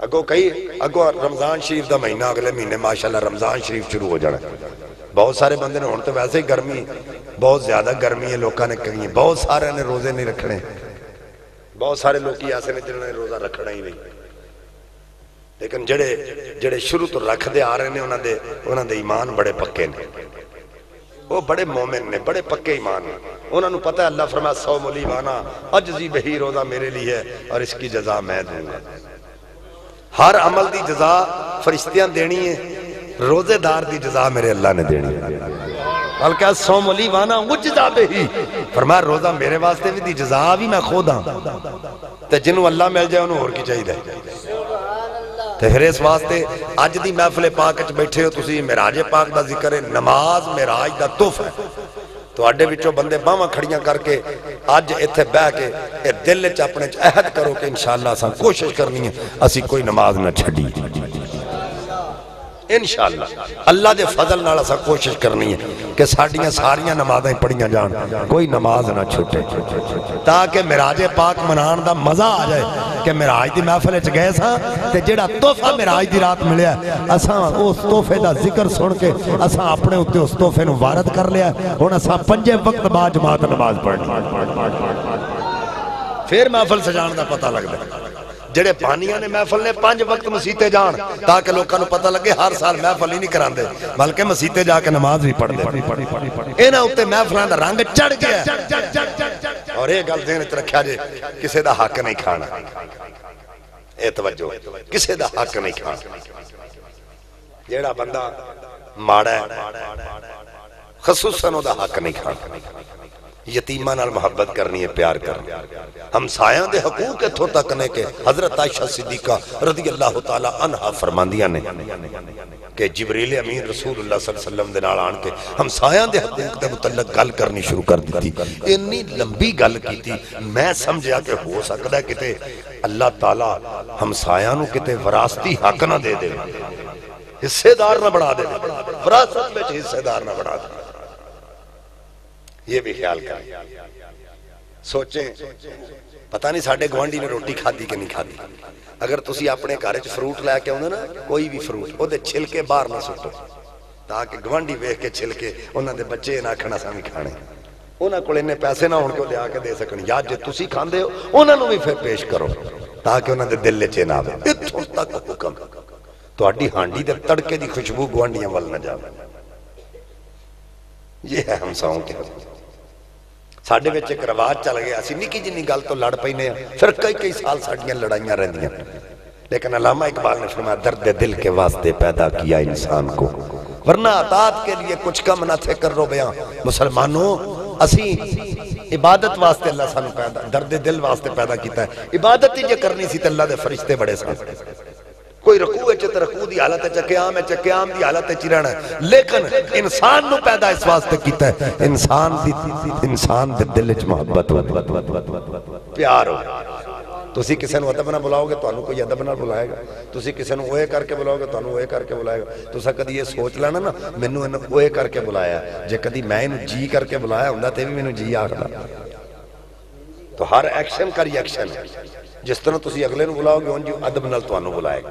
अगो कही अगो रमज़ान शरीफ का महीना अगले महीने माशाला रमज़ान शरीफ शुरू हो जाए बहुत सारे बंद ने हूँ तो वैसे ही गर्मी, बहुत ज़्यादा गर्मी है लोगों ने कही बहुत सारे ने रोज़े नहीं रखने। बहुत सारे लोग ऐसे ने जिन्होंने रोजा रखना ही नहीं। लेकिन जेड़े, जेडे शुरू तो रखते आ रहे हैं उन्होंने उन्होंने ईमान बड़े पक्के ने। वो बड़े मोमिन ने, बड़े पक्के ईमान। ने उन्होंने पता है अल्लाह फरमा सौ मुली वाना अजी बही रोजा मेरे लिए है, और इसकी जजा मैं दूँगा। हर अमल की जजा फरिश्तियाँ देनी है, रोजेदार की जजा मेरे अल्लाह ने देनी है। बल्कि मुली अली वाना उजदा बही। फरमा रोजा मेरे वास्ते भी दी जजा भी मैं खुद। हाँ जिन्हों अल्लाह मिल जाए उन्होंने होर की चाहिए ਤੇ ਫਿਰ ਇਸ ਵਾਸਤੇ ਅੱਜ ਦੀ ਮਹਿਫਲੇ ਪਾਕ ਚ ਬੈਠੇ ਹੋ ਤੁਸੀਂ ਮਿਰਾਜੇ ਪਾਕ ਦਾ ਜ਼ਿਕਰ ਹੈ ਨਮਾਜ਼ ਮਿਰਾਜ ਦਾ ਤੋਹਫਾ ਹੈ ਤੁਹਾਡੇ ਵਿੱਚੋਂ ਬੰਦੇ ਬਾਹਾਂ ਖੜੀਆਂ ਕਰਕੇ ਅੱਜ ਇੱਥੇ ਬਹਿ ਕੇ ਇਹ ਦਿਲ ਚ ਆਪਣੇ ਚ ਅਹਿਦ ਕਰੋ ਕਿ ਇਨਸ਼ਾਅੱਲਾ ਅਸਾਂ ਕੋਸ਼ਿਸ਼ ਕਰਨੀ ਹੈ ਅਸੀਂ ਕੋਈ ਨਮਾਜ਼ ਨਾ ਛੱਡੀ इनशाला अल्लाह के फजल नाल असा कोशिश करनी है कि साड़ियाँ सारिया नमाजा पढ़िया जान। कोई नमाज़ ना छुटे। ताकि मिराज पाक मनान का मज़ा आ जाए कि मिराज की महफिल च गए सा जोड़ा तोहफा मिराज की रात मिले असा उस तोहफे का ज़िक्र सुन के असा अपने उत्ते उस तोहफे वारत कर लिया हूँ। असा पंजे वक्त बाद जमात नमाज़ पढ़नी। फिर महफिल सजाने का पता लगता है। ਜਿਹੜੇ ਬਾਨੀਆਂ ਨੇ ਮਹਿਫਲ ਨੇ ਪੰਜ ਵਕਤ ਮਸੀਤੇ ਜਾਣ ਤਾਂ ਕਿ ਲੋਕਾਂ ਨੂੰ ਪਤਾ ਲੱਗੇ ਹਰ ਸਾਲ ਮਹਿਫਲ ਹੀ ਨਹੀਂ ਕਰਾਉਂਦੇ ਬਲਕਿ ਮਸੀਤੇ ਜਾ ਕੇ ਨਮਾਜ਼ ਵੀ ਪੜ੍ਹਦੇ ਇਹਨਾਂ ਉੱਤੇ ਮਹਿਫਲਾਂ ਦਾ ਰੰਗ ਚੜ ਗਿਆ ਔਰ ਇਹ ਗੱਲ ਦੇਣ ਚ ਰੱਖਿਆ ਜੇ ਕਿਸੇ ਦਾ ਹੱਕ ਨਹੀਂ ਖਾਣਾ ਇਹ ਤਵੱਜੋ ਕਿਸੇ ਦਾ ਹੱਕ ਨਹੀਂ ਖਾਣਾ ਜਿਹੜਾ ਬੰਦਾ ਮਾੜਾ ਹੈ ਖਸੂਸਨ ਉਹਦਾ ਹੱਕ ਨਹੀਂ ਖਾਣਾ यतीमांबत करनी है, प्यार करनी हमसाया के हकूक इतों तक ने के हज़रत आयशा सिद्दीका रदी अल्लाह तला अनहा फरमादिया ने के जबरीले अमीर रसूल अल्लाम के हमसाया के हकूक के मुतलक गल करनी शुरू कर दी इन्नी लंबी गल की मैं समझा कि हो सकता है कि अल्लाह तला हमसाया कि वरासती हक ना दे हिस्सेदार ना बढ़ा दे। विरासत हिस्सेदार ना बढ़ा दे। ये भी ख्याल करें सोचें ਪਤਾ ਨਹੀਂ ਸਾਡੇ ਗਵਾਂਢੀ ਨੇ ਰੋਟੀ ਖਾਧੀ ਕਿ ਨਹੀਂ ਖਾਧੀ ਅਗਰ ਤੁਸੀਂ ਆਪਣੇ ਘਰ 'ਚ ਫਰੂਟ ਲੈ ਕੇ ਆਉਂਦੇ ਨਾ ਕੋਈ ਵੀ ਫਰੂਟ ਉਹਦੇ ਛਿਲਕੇ ਬਾਹਰ ਨਾ ਸੁੱਟੋ ਤਾਂ ਕਿ ਗਵਾਂਢੀ ਵੇਖ ਕੇ ਛਿਲਕੇ ਉਹਨਾਂ ਦੇ ਬੱਚੇ ਨਾ ਖਾਣਾ ਸਾਂ ਵੀ ਖਾਣੇ ਉਹਨਾਂ ਕੋਲ ਇੰਨੇ ਪੈਸੇ ਨਾ ਹੋਣ ਕਿ ਉਹ ਲਿਆ ਕੇ ਦੇ ਸਕਣ ਜਾਂ ਜੇ ਤੁਸੀਂ ਖਾਂਦੇ ਹੋ ਉਹਨਾਂ ਨੂੰ ਵੀ ਫਿਰ ਪੇਸ਼ ਕਰੋ ਤਾਂ ਕਿ ਉਹਨਾਂ ਦੇ ਦਿਲ 'ਚ ਨਾ ਆਵੇ ਇੱਥੋਂ ਤੱਕ ਹੁਕਮ ਤੁਹਾਡੀ ਹਾਂਡੀ ਦੇ ਤੜਕੇ ਦੀ ਖੁਸ਼ਬੂ ਗਵਾਂਢੀਆਂ ਵੱਲ ਨਾ ਜਾਵੇ ਇਹ ਹੈ ਹਮਸਾਓਂ ਕੇ ਸਾਡੇ ਵਿੱਚ ਇੱਕ ਰਿਵਾਜ ਚੱਲ ਗਿਆ ਅਸੀਂ ਨਿੱਕੀ ਜਿੰਨੀ ਗੱਲ ਤੋਂ ਲੜ ਪੈਨੇ ਆ ਫਿਰ ਕਈ ਕਈ ਸਾਲ ਸਾਡੀਆਂ ਲੜਾਈਆਂ ਰਹਿੰਦੀਆਂ लेकिन अलामा इकबाल ने फरमाया दर्द दिल के वास्ते पैदा किया इंसान को वरना अतात के लिए कुछ कम न थे कर रो बयां मुसलमानों ਅਸੀਂ ਇਬਾਦਤ ਵਾਸਤੇ ਅੱਲਾ ਸਾਨੂੰ ਪੈਦਾ ਦਰਦ ਦਿਲ ਵਾਸਤੇ ਪੈਦਾ ਕੀਤਾ ਹੈ ਇਬਾਦਤ ਹੀ ਜੇ ਕਰਨੀ ਸੀ ਤੇ ਅੱਲਾ ਦੇ ਫਰਿਸ਼ਤੇ ਬੜੇ ਸਨ ਕੋਈ ਰਕੂ ਵਿੱਚ ਤੇ ਰਕੂ ਦੀ ਹਾਲਤ ਵਿੱਚ ਕਿਆਮ ਵਿੱਚ ਕਿਆਮ ਦੀ ਹਾਲਤ ਵਿੱਚ ਰਹਿਣਾ ਲੇਕਿਨ ਇਨਸਾਨ ਨੂੰ ਪੈਦਾ ਇਸ ਵਾਸਤੇ ਕੀਤਾ ਹੈ ਇਨਸਾਨ ਦੀ ਇਨਸਾਨ ਦੇ ਦਿਲ ਵਿੱਚ ਮੁਹੱਬਤ ਹੋਵੇ ਪਿਆਰ ਹੋਵੇ ਤੁਸੀਂ ਕਿਸੇ ਨੂੰ ਅਦਬ ਨਾਲ ਬੁਲਾਓਗੇ ਤੁਹਾਨੂੰ ਕੋਈ ਅਦਬ ਨਾਲ ਬੁਲਾਏਗਾ ਤੁਸੀਂ ਕਿਸੇ ਨੂੰ ਓਏ ਕਰਕੇ ਬੁਲਾਓਗੇ ਤੁਹਾਨੂੰ ਓਏ ਕਰਕੇ ਬੁਲਾਏਗਾ ਤੁਸੀਂ ਕਦੀ ਇਹ ਸੋਚ ਲੈਣਾ ਨਾ ਮੈਨੂੰ ਇਹਨੂੰ ਓਏ ਕਰਕੇ ਬੁਲਾਇਆ ਜੇ ਕਦੀ ਮੈਂ ਇਹਨੂੰ ਜੀ ਕਰਕੇ ਬੁਲਾਇਆ ਹੁੰਦਾ ਤੇ ਵੀ ਮੈਨੂੰ ਜੀ ਆਖਦਾ ਤਾਂ ਹਰ ਐਕਸ਼ਨ का रिएक्शन ਹੈ ਜਿਸ ਤਰ੍ਹਾਂ ਤੁਸੀਂ ਅਗਲੇ ਨੂੰ ਬੁਲਾਓਗੇ ਉਂਝ ਅਦਬ ਨਾਲ ਤੁਹਾਨੂੰ ਬੁਲਾਏਗਾ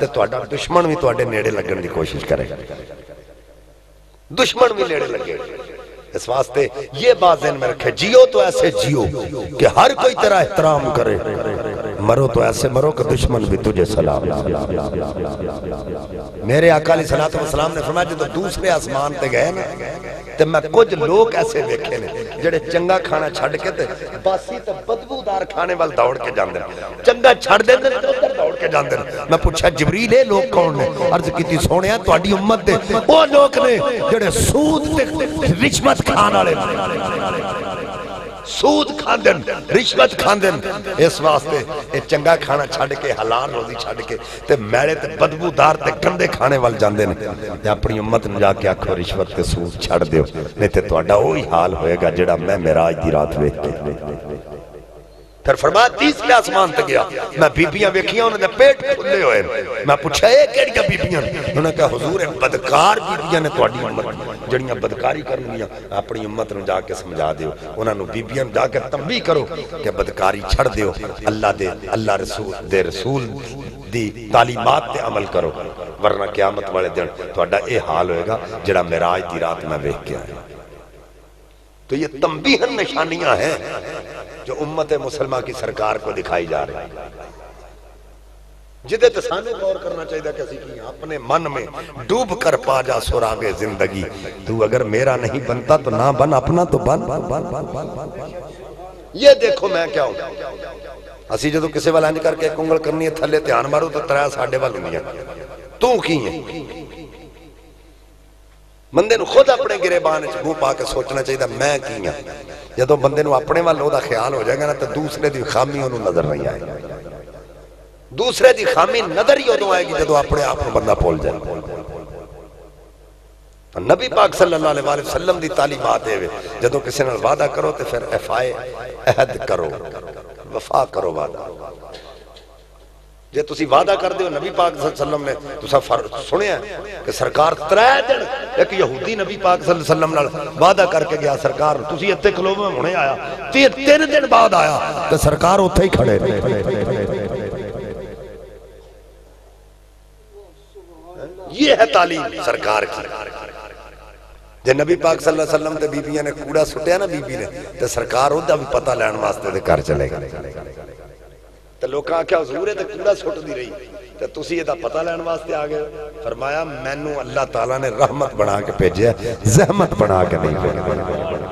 ਤੇ ਤੁਹਾਡਾ ਦੁਸ਼ਮਣ ਵੀ ਤੁਹਾਡੇ ਨੇੜੇ ਲੱਗਣ ਦੀ ਕੋਸ਼ਿਸ਼ ਕਰੇਗਾ ਦੁਸ਼ਮਣ ਵੀ ਨੇੜੇ ਲੱਗੇਗਾ इस वास्ते ये बात जहन में रखे, जियो तो ऐसे जियो कि हर कोई तेरा एहतराम करे। मरो तो ऐसे मरो कि दुश्मन भी तुझे सलाम मेरे अकाली सलात सलाम ने फरमाया जो दूसरे आसमान पे गए ना ਤੇ ਮੈਂ ਕੁਝ ਲੋਕ ਐਸੇ ਵੇਖੇ ਨੇ ਜਿਹੜੇ ਚੰਗਾ ਖਾਣਾ ਛੱਡ ਕੇ ਤੇ ਬਾਸੀ ਤੇ ਬਦਬੂਦਾਰ ਖਾਣੇ ਵੱਲ ਦੌੜ ਕੇ ਜਾਂਦੇ ਨੇ ਚੰਗਾ ਛੱਡ ਦਿੰਦੇ ਨੇ ਤੇ ਉੱਧਰ ਦੌੜ ਕੇ ਜਾਂਦੇ ਨੇ ਮੈਂ ਪੁੱਛਿਆ ਜਬਰੀਲ ਇਹ ਲੋਕ ਕੌਣ ਨੇ ਅਰਜ਼ ਕੀਤੀ ਸੋਹਣਿਆ ਤੁਹਾਡੀ ਉਮਤ ਦੇ ਉਹ ਲੋਕ ਨੇ ਜਿਹੜੇ ਸੂਦ ਤੇ ਰਿਸ਼ਵਤ ਖਾਣ ਵਾਲੇ ਸੂਦ ਖਾਂਦੇ ਨੇ, ਰਿਸ਼ਵਤ ਖਾਂਦੇ ਨੇ। ਇਸ ਵਾਸਤੇ ਇਹ ਚੰਗਾ ਖਾਣਾ ਛੱਡ ਕੇ, ਹਲਾਲ ਰੋਜ਼ੀ ਛੱਡ ਕੇ ਤੇ ਮੈਲੇ ਤੇ ਬਦਬੂਦਾਰ ਤੇ ਗੰਦੇ ਖਾਣੇ ਵੱਲ ਜਾਂਦੇ ਨੇ। ਤੇ ਆਪਣੀ ਉਮਤ ਨੂੰ ਜਾ ਕੇ ਆਖੋ, ਰਿਸ਼ਵਤ ਤੇ ਸੂਦ ਛੱਡ ਦਿਓ। ਨਹੀਂ ਤੇ ਤੁਹਾਡਾ ਉਹੀ ਹਾਲ ਹੋਏਗਾ ਜਿਹੜਾ ਮੈਂ ਮਿਰਾਜ ਦੀ ਰਾਤ ਵੇਖ ਕੇ। फिर फरमाया, तीसरे आसमान तक गया। मैं बीबियाँ वेखिया, उन्होंने पेट खुले हुए। मैं पूछा ये कि बीबियाँ? कहा, हजूर बदकार बीबियाँ ने थोड़ी उम्र जड़िया बदकारी कर अपनी उम्मत में जाके समझा दो उन्होंने बीबियाँ जाके तंबी करो कि बदकारी छड़ दो अल्लाह दे, अल्लाह रसूल, दे रसूल दी तालीमात से अमल करो। वरना क्यामत वाले दिन थोड़ा यह हाल होगा जरा मेराज की रात मैं वेख के आया। तो ये तमबीहन निशानियाँ हैं जो उम्मत मुसलमान की सरकार को दिखाई जा रही है। जिदे गौर करना चाहिए कि असी की अपने मन में डूब कर पा जा सुरागे ज़िंदगी। तू अगर मेरा नहीं बनता तो ना बन, अपना तो बन। बन बन बन बन बन ये देखो मैं क्या हूँ। जो किसी वाल इंज करके कुंगल करनी है थले ध्यान मारो तो त्रै साढ़े वाल तू की है? बंदे खुद अपने गिरेबान मूह पा के सोचना चाहिए मैं की हाँ जो तो बंदे अपने वाल ख्याल हो जाएगा ना तो दूसरे की खामी ओनू नज़र नहीं आएगी। दूसरे की खामी नज़र ही उदों आएगी जो अपने आप को बंदा भूल जाए। तो नबी पाक सल्लल्लाहु अलैहि वसल्लम की तालीमात है जो किसी वादा करो तो फिर एफाए अहद करो, वफा करो वादा। ਜੇ ਤੁਸੀਂ ਵਾਅਦਾ ਕਰਦੇ ਹੋ ਨਬੀ ਪਾਕ ਸੱਲਮ ਨੇ ਤੁਸੀਂ ਸੁਣਿਆ ਕਿ ਸਰਕਾਰ ਤਰੇ ਦਿਨ ਇੱਕ ਯਹੂਦੀ ਨਬੀ ਪਾਕ ਸੱਲਮ ਨਾਲ ਵਾਅਦਾ ਕਰਕੇ ਗਿਆ ਸਰਕਾਰ ਤੁਸੀਂ ਇੱਥੇ ਖਲੋਵੇਂ ਹੁਣੇ ਆਇਆ ਤੇ ਤਿੰਨ ਦਿਨ ਬਾਅਦ ਆਇਆ ਤੇ ਸਰਕਾਰ ਉੱਥੇ ਹੀ ਖੜੇ ਨੇ ये है तालीम सरकार की जे नबी पाक सल्लल्लाहु अलैहि वसल्लम ते बीबियाँ ने कूड़ा सुटिया ना बीबी ने ते सरकार ओदा भी पता ਲੈਣ ਵਾਸਤੇ ਤੇ ਘਰ ਚਲੇ ਗਏ ਤੇ ਲੋਕਾਂ ਆਖਿਆ ਹਜ਼ੂਰ ਇਹ ਤੇ ਕੂੜਾ ਸੁੱਟਦੀ ਰਹੀ ਤੇ ਤੁਸੀਂ ਇਹਦਾ ਪਤਾ ਲੈਣ ਵਾਸਤੇ ਆ ਗਏ ਫਰਮਾਇਆ ਮੈਨੂੰ ਅੱਲਾਹ ਤਾਲਾ ਨੇ ਰਹਿਮਤ ਬਣਾ ਕੇ ਭੇਜਿਆ ਜ਼ਹਿਮਤ ਬਣਾ ਕੇ ਨਹੀਂ ਭੇਜਿਆ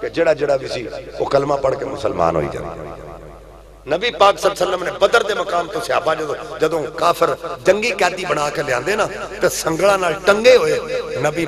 ਕਿ ਜਿਹੜਾ ਜਿਹੜਾ ਵੀ ਸੀ ਉਹ ਕਲਮਾ ਪੜ੍ਹ ਕੇ ਮੁਸਲਮਾਨ ਹੋਈ ਜਾਂਦਾ ਨਬੀ ਪਾਕ ਸੱਲਮ ਨੇ ਬਦਰ ਦੇ ਮਕਾਮ ਤੋਂ ਸਿਆਬਾ ਜਦੋਂ ਜਦੋਂ ਕਾਫਰ ਜੰਗੀ ਕੈਦੀ ਬਣਾ ਕੇ ਲਿਆਂਦੇ ਨਾ ਤੇ ਸੰਗਲਾਂ ਨਾਲ ਟੰਗੇ ਹੋਏ ਨਬੀ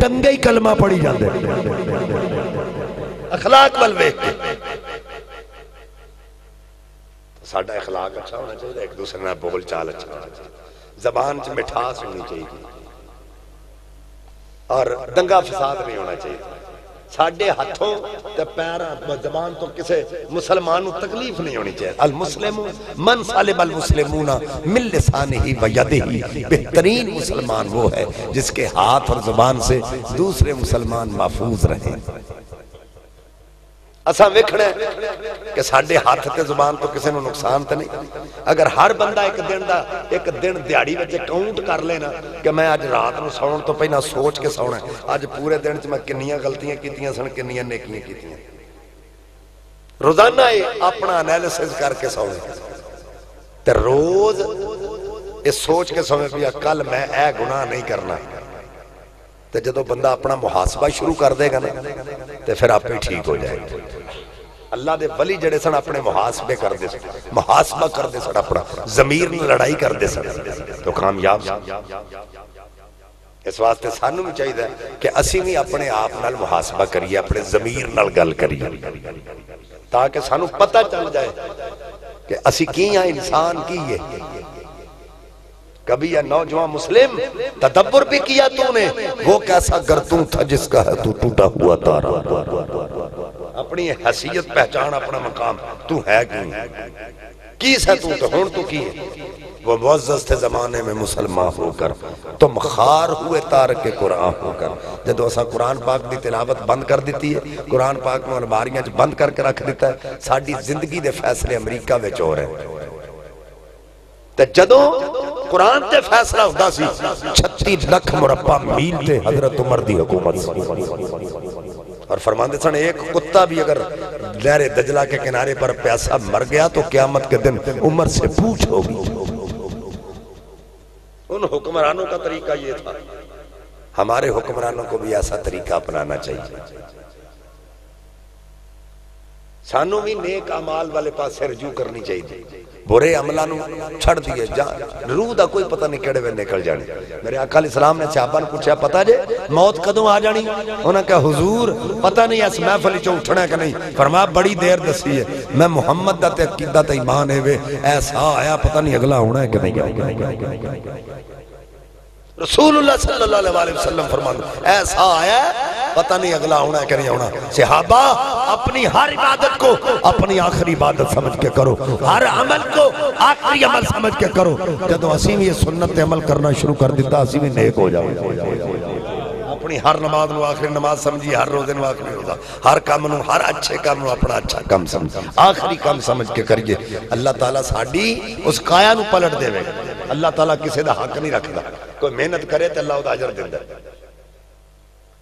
ਟੰਗੇ ਹੀ ਕਲਮਾ ਪੜੀ अखलाक वाल वेख के। तो साडा अखलाक अच्छा होना चाहिए, एक दूसरे ना बोल चाल अच्छा होना चाहिए। जबान च मिठास होनी चाहिए। और दंगा फसाद नहीं होना चाहिए। साढ़े हाथों पैर जबान तो किसी मुसलमान तकलीफ़ नहीं होनी चाहिए। अल मुस्लिम, मन सालिब अल मुस्लिमूना, मिल लसान ही वयदे ही बेहतरीन मुसलमान वो है जिसके हाथ और जबान से दूसरे मुसलमान महफूज रहे। ਅਸਾਂ ਵੇਖਣਾ ਕਿ ਸਾਡੇ ਹੱਥ ਤੇ ਜ਼ੁਬਾਨ ਤੋਂ ਕਿਸੇ ਨੂੰ ਨੁਕਸਾਨ ਤਾਂ ਨਹੀਂ। ਅਗਰ ਹਰ ਬੰਦਾ ਇੱਕ ਦਿਨ ਦਾ, ਇੱਕ ਦਿਨ ਦਿਹਾੜੀ ਵਿੱਚ ਕਾਊਂਟ ਕਰ ਲੈਣਾ ਕਿ ਮੈਂ ਅੱਜ ਰਾਤ ਨੂੰ ਸੌਣ ਤੋਂ ਪਹਿਲਾਂ ਸੋਚ ਕੇ ਸੌਣਾ ਅੱਜ ਪੂਰੇ ਦਿਨ 'ਚ ਮੈਂ ਕਿੰਨੀਆਂ ਗਲਤੀਆਂ ਕੀਤੀਆਂ ਸਨ, ਕਿੰਨੀਆਂ ਨੇਕੀਆਂ ਕੀਤੀਆਂ। ਰੋਜ਼ਾਨਾ ਇਹ ਆਪਣਾ ਐਨਾਲਿਸਿਸ ਕਰਕੇ ਸੌਣਾ ਤੇ ਰੋਜ਼ ਇਹ ਸੋਚ ਕੇ ਸੌਵੇਂ ਵੀ ਕੱਲ ਮੈਂ ਇਹ ਗੁਨਾਹ ਨਹੀਂ ਕਰਨਾ। तो जो बंदा अपना मुहासबा शुरू कर देगा ना तो फिर आप ही ठीक हो जाएगा अल्लाह के वली जड़े सन अपने मुहासबे करते मुहासबा करते सन अपना जमीर लड़ाई करते सन तो कामयाब इस वास्ते सानू भी चाहिए कि असी भी अपने आप न मुहासबा करिए अपने जमीर न गल करिए ताकि सानू पता चल जाए कि असी की हाँ इंसान की है कभी यह नौजवान मुस्लिम, तदब्बर भी किया तूने। वो कैसा गर्तू था जिसका है, तू टूटा हुआ तारा। अपनी हसीयत पहचान, अपना मकाम, तू है क्यों? किस है तू? तो हूँ तू की है? वो मुआजस थे जमाने में मुसलमान होकर। तुम खार हुए तार के कुरान होकर। जब असा कुरान पाक की तिलावत बंद कर दी है, कुरान पाक में अलमारियाँ बंद करके रख दिता है, साड़ी ज़िंदगी के फैसले अमरीका हो रहे हैं। जदों कुरान ते फैसला होता सी। छत्ती लख मुरब्बा मील ते हज़रत उमर की हुकूमत और फरमाते सन, एक कुत्ता भी अगर लहरे दजला के किनारे पर प्यासा मर गया तो क्यामत के दिन उमर से पूछ होगी। उन हुक्मरानों का तरीका ये था, हमारे हुक्मरानों को भी ऐसा तरीका अपनाना चाहिए। सानू भी नेक अमाल वाले पास रजू करनी चाहिए। बुरे अमलों छड़ दिए, जा रूह का कोई पता नहीं केड़े वे निकल जाने। मेरे अकाल इस्लाम ने सियाबा ने पूछा पता जे मौत कदों आ जानी? उन्हें कहा हुजूर, पता नहीं इस महफल चो उठना कि नहीं? फरमा बड़ी देर दसी है मैं मुहम्मद का अकीदा तो ईमान है ऐसा आया, पता नहीं अगला होना है कि नहीं? अगला आना नहीं अपनी हर इबादत को अपनी आखिरी इबादत समझ के करो। हर अमल को आखिरी अमल समझ के करो। जब असी भी ये सुन्नत अमल करना शुरू कर दिता असी भी नेक हो जाओ। अपनी हर नमाज ਨੂੰ ਆਖਰੀ ਨਮਾਜ਼ ਸਮਝੀ ਹਰ ਰੋਜ਼ੇ ਨੂੰ ਆਖਰੀ ਰੋਜ਼ਾ ਹਰ ਕੰਮ ਨੂੰ ਹਰ ਅੱਛੇ ਕੰਮ ਨੂੰ ਆਪਣਾ ਅੱਛਾ ਕੰਮ ਸਮਝ ਆਖਰੀ ਕੰਮ ਸਮਝ ਕੇ ਕਰੀਏ ਅੱਲਾਹ ਤਾਲਾ ਸਾਡੀ ਉਸ ਕਾਇਆ ਨੂੰ ਪਲਟ ਦੇਵੇਗਾ ਅੱਲਾਹ ਤਾਲਾ ਕਿਸੇ ਦਾ ਹੱਕ ਨਹੀਂ ਰੱਖਦਾ ਕੋਈ ਮਿਹਨਤ ਕਰੇ ਤੇ ਅੱਲਾਹ ਉਹਦਾ ਅਜਰ ਦਿੰਦਾ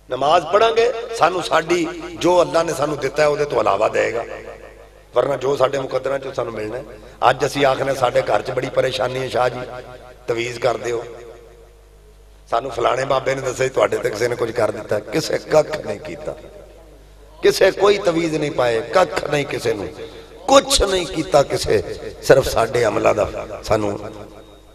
ਨਮਾਜ਼ ਪੜਾਂਗੇ ਸਾਨੂੰ ਸਾਡੀ ਜੋ ਅੱਲਾਹ ਨੇ ਸਾਨੂੰ ਦਿੱਤਾ ਹੈ ਉਹਦੇ ਤੋਂ ਇਲਾਵਾ ਦੇਗਾ ਵਰਨਾ ਜੋ ਸਾਡੇ ਮੁਕੱਦਰਾਂ ਚੋਂ ਸਾਨੂੰ ਮਿਲਣਾ ਹੈ। ਅੱਜ ਅਸੀਂ ਆਖਨੇ ਸਾਡੇ ਘਰ 'ਚ ਬੜੀ ਪਰੇਸ਼ਾਨੀ ਹੈ ਸ਼ਾਹ ਜੀ ਤਵੀਜ਼ ਕਰ ਦਿਓ ਸਾਨੂੰ ਫਲਾਣੇ ਬਾਬੇ ਨੇ ਦੱਸਿਆ ਜੀ ਤੁਹਾਡੇ ਤੇ ਕਿਸੇ ਨੇ ਕੁਝ ਕਰ ਦਿੱਤਾ ਕਿਸੇ ਕੱਖ ਨਹੀਂ ਕੀਤਾ ਕਿਸੇ ਕੋਈ ਤਵੀਜ਼ ਨਹੀਂ ਪਾਏ ਕੱਖ ਨਹੀਂ ਕਿਸੇ ਨੂੰ ਕੁਝ ਨਹੀਂ ਕੀਤਾ ਕਿਸੇ ਸਿਰਫ ਸਾਡੇ ਅਮਲਾਂ ਦਾ ਸਾਨੂੰ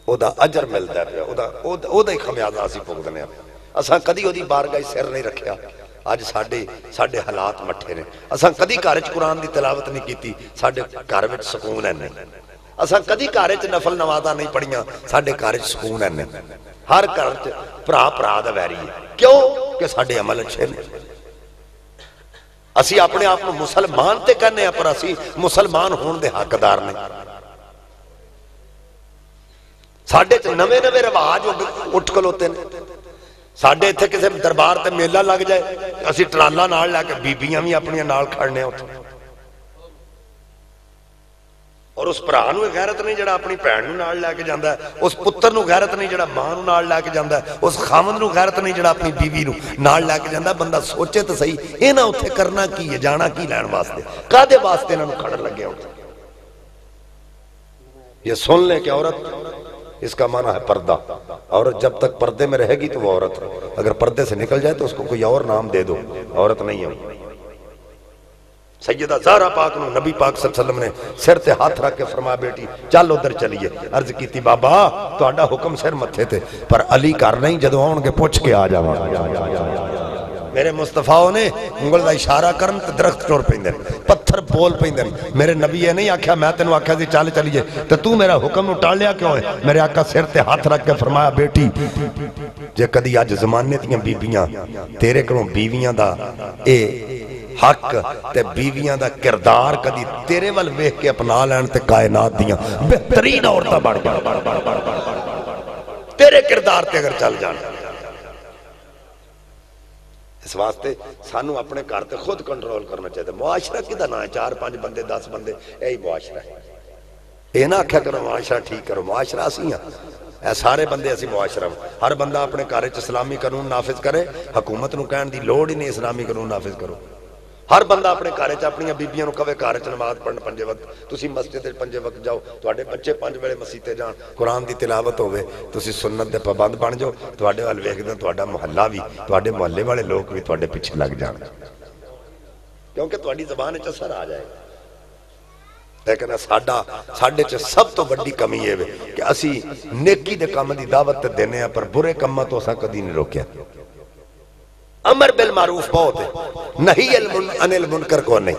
ਉਹਦਾ ਅਜਰ ਮਿਲਦਾ ਪਿਆ ਉਹਦਾ ਉਹਦਾ ਉਹਦਾ ਹੀ ਖਮਿਆਜ਼ਾ ਅਸੀਂ ਭੁਗਤਨੇ ਆ ਅਸਾਂ ਕਦੀ ਉਹਦੀ ਬਾਰਗਾਹ 'ਚ ਸਿਰ ਨਹੀਂ ਰੱਖਿਆ ਅੱਜ ਸਾਡੇ ਸਾਡੇ ਹਾਲਾਤ ਮੱਠੇ ਨੇ ਅਸਾਂ ਕਦੀ ਘਰ 'ਚ ਕੁਰਾਨ ਦੀ ਤਿਲਾਵਤ ਨਹੀਂ ਕੀਤੀ ਸਾਡੇ ਘਰ ਵਿੱਚ ਸਕੂਨ ਹੈ ਨਹੀਂ ਅਸਾਂ ਕਦੀ ਘਰ 'ਚ ਨਫਲ ਨਵਾਜ਼ਾਂ ਨਹੀਂ ਪੜੀਆਂ ਸਾਡੇ ਘਰ 'ਚ ਸਕੂਨ ਹੈ ਨਹੀਂ ਹਰ ਘਰ 'ਚ ਭਰਾ ਭਰਾ ਦਾ ਵੈਰੀ ਹੈ ਕਿਉਂ ਕਿ ਸਾਡੇ ਅਮਲ ਅੱਛੇ ਨੇ ਅਸੀਂ ਆਪਣੇ ਆਪ ਨੂੰ ਮੁਸਲਮਾਨ ਤੇ ਕਹਿੰਦੇ ਆ ਪਰ ਅਸੀਂ ਮੁਸਲਮਾਨ ਹੋਣ ਦੇ ਹੱਕਦਾਰ ਨਹੀਂ ਸਾਡੇ 'ਚ ਨਵੇਂ ਨਵੇਂ ਰਿਵਾਜ ਉੱਡ- ਉੱਠ ਖਲੋਤੇ ਨੇ ਸਾਡੇ ਇੱਥੇ ਕਿਸੇ ਦਰਬਾਰ ਤੇ ਮੇਲਾ ਲੱਗ ਜਾਏ ਅਸੀਂ ਟਰਾਲਾ ਨਾਲ ਲੈ ਕੇ ਬੀਬੀਆਂ ਵੀ ਆਪਣੀਆਂ ਨਾਲ ਖੜਨੇ ਆ ਉੱਥੇ ਔਰ ਉਸ ਭਰਾ ਨੂੰ ਇਹ ਗੈਰਤ ਨਹੀਂ ਜਿਹੜਾ ਆਪਣੀ ਭੈਣ ਨੂੰ ਨਾਲ ਲੈ ਕੇ ਜਾਂਦਾ ਹੈ। ਉਸ ਪੁੱਤਰ ਨੂੰ ਗੈਰਤ ਨਹੀਂ ਜਿਹੜਾ ਮਾਂ ਨੂੰ ਨਾਲ ਲੈ ਕੇ ਜਾਂਦਾ ਹੈ। ਉਸ ਖਾਮਦ ਨੂੰ ਗੈਰਤ ਨਹੀਂ ਜਿਹੜਾ ਆਪਣੀ ਬੀਵੀ ਨੂੰ ਨਾਲ ਲੈ ਕੇ ਜਾਂਦਾ ਬੰਦਾ ਸੋਚੇ ਤਾਂ ਸਹੀ ਇਹਨਾਂ ਉੱਥੇ ਕਰਨਾ ਕੀ ਹੈ ਜਾਣਾ ਕੀ ਲੈਣ ਵਾਸਤੇ ਕਾਦੇ ਵਾਸਤੇ ਇਹਨਾਂ ਨੂੰ ਖੜਨ ਲੱਗੇ ਉੱਥੇ ये सुन ले कि औरत इसका माना है पर्दा औरत जब तक पर्दे में रहेगी तो वो औरत है अगर पर्दे से निकल जाए तो उसको कोई और नाम दे दो औरत नहीं है वो। सैयदा ज़ारा पाक नु नबी पाक सल्लल्लाहु अलैहि वसल्लम ने सिर ते हाथ रख के फरमाया बेटी चल उधर चलिए अर्ज की बाबा ਤੁਹਾਡਾ ਹੁਕਮ ਸਿਰ ਮੱਥੇ ਤੇ ਪਰ ਅਲੀ ਘਰ ਨਹੀਂ ਜਦੋਂ ਆਉਣਗੇ ਪੁੱਛ ਕੇ ਆ ਜਾਵਾਂਗਾ ਮੇਰੇ ਮੁਸਤਫਾ ਨੇ ਉਂਗਲ ਦਾ ਇਸ਼ਾਰਾ ਕਰਨ ਤੇ ਦਰਖਤ ਟੁਰ ਪੈਂਦੇ ਨੇ ਪੱਥਰ ਬੋਲ ਪੈਂਦੇ ਨੇ ਮੇਰੇ ਨਬੀ ਇਹ ਨਹੀਂ ਆਖਿਆ ਮੈਂ ਤੈਨੂੰ ਆਖਿਆ ਸੀ ਚੱਲ ਚਲੀਏ ਤੇ ਤੂੰ ਮੇਰਾ ਹੁਕਮ ਨੂੰ ਟਾਲਿਆ ਕਿਉਂ ਹੈ ਮੇਰੇ ਆਕਾ ਸਿਰ ਤੇ ਹੱਥ ਰੱਖ ਕੇ ਫਰਮਾਇਆ ਬੇਟੀ ਜੇ ਕਦੀ ਅੱਜ ਜ਼ਮਾਨੇ ਦੀਆਂ ਬੀਬੀਆਂ ਤੇਰੇ ਕੋਲੋਂ ਬੀਵੀਆਂ ਦਾ ਇਹ हक ते का दा किरदार कदी तेरे वाल वेख के अपना लैन ते कायनात दियाँ। बेहतरीन औरतां बन जान तेरे किरदार ते अगर चल जा इस वास्ते सानू अपने घर से खुद कंट्रोल करना चाहिए मुआशरा कि ना है? चार पाँच बंद, दस बंदे, यही मुआशरा है। यह ना आख्या करो, मुआशरा ठीक करो। मुआशरा असी हाँ ए सारे बंदे असं मुआशरा हर बंदा अपने घर च इस्लामी कानून नाफिज करे। हकूमत को कह की लड़ ही नहीं इस्लामी कानून नाफिज करो। ਹਰ ਬੰਦਾ ਆਪਣੇ ਘਰ 'ਚ ਆਪਣੀਆਂ ਬੀਬੀਆਂ ਨੂੰ ਕਵੇ, ਘਰ 'ਚ ਨਮਾਜ਼ ਪੜਨ ਪੰਜੇ ਵਕਤ। ਤੁਸੀਂ ਮਸਜਿਦ 'ਚ ਪੰਜੇ ਵਕਤ ਜਾਓ, ਤੁਹਾਡੇ ਬੱਚੇ ਪੰਜ ਵੇਲੇ ਮਸਜਿਦ ਤੇ ਜਾਣ। ਕੁਰਾਨ ਦੀ ਤਿਲਾਵਤ ਹੋਵੇ, ਤੁਸੀਂ ਸੁਨਨਤ ਦੇ ਪਾਬੰਦ ਬਣ ਜਾਓ, ਤੁਹਾਡੇ ਵੱਲ ਵੇਖਦੇ ਤੁਹਾਡਾ ਮੁਹੱਲਾ ਵੀ, ਤੁਹਾਡੇ ਮੁਹੱਲੇ ਵਾਲੇ ਲੋਕ ਵੀ ਤੁਹਾਡੇ ਪਿੱਛੇ ਲੱਗ ਜਾਣ। ਕਿਉਂਕਿ ਤੁਹਾਡੀ ਜ਼ਬਾਨ 'ਚ ਅਸਰ ਆ ਜਾਏਗਾ ਲੇਕਿਨ ਸਾਡਾ, ਸਾਡੇ 'ਚ ਸਭ ਤੋਂ ਵੱਡੀ ਕਮੀ ਇਹ ਵੇ ਕਿ ਅਸੀਂ ਨੇਕੀ ਦੇ ਕੰਮ ਦੀ ਦਾਵਤ ਤੇ ਦਿੰਨੇ ਆ ਪਰ ਬੁਰੇ ਕੰਮਾਂ ਤੋਂ ਅਸਾਂ ਕਦੀ ਨਹੀਂ ਰੋਕਿਆ। अमर बिल मारूफ बहुत है। नहीं अल मुन, अनिल मुनकर को नहीं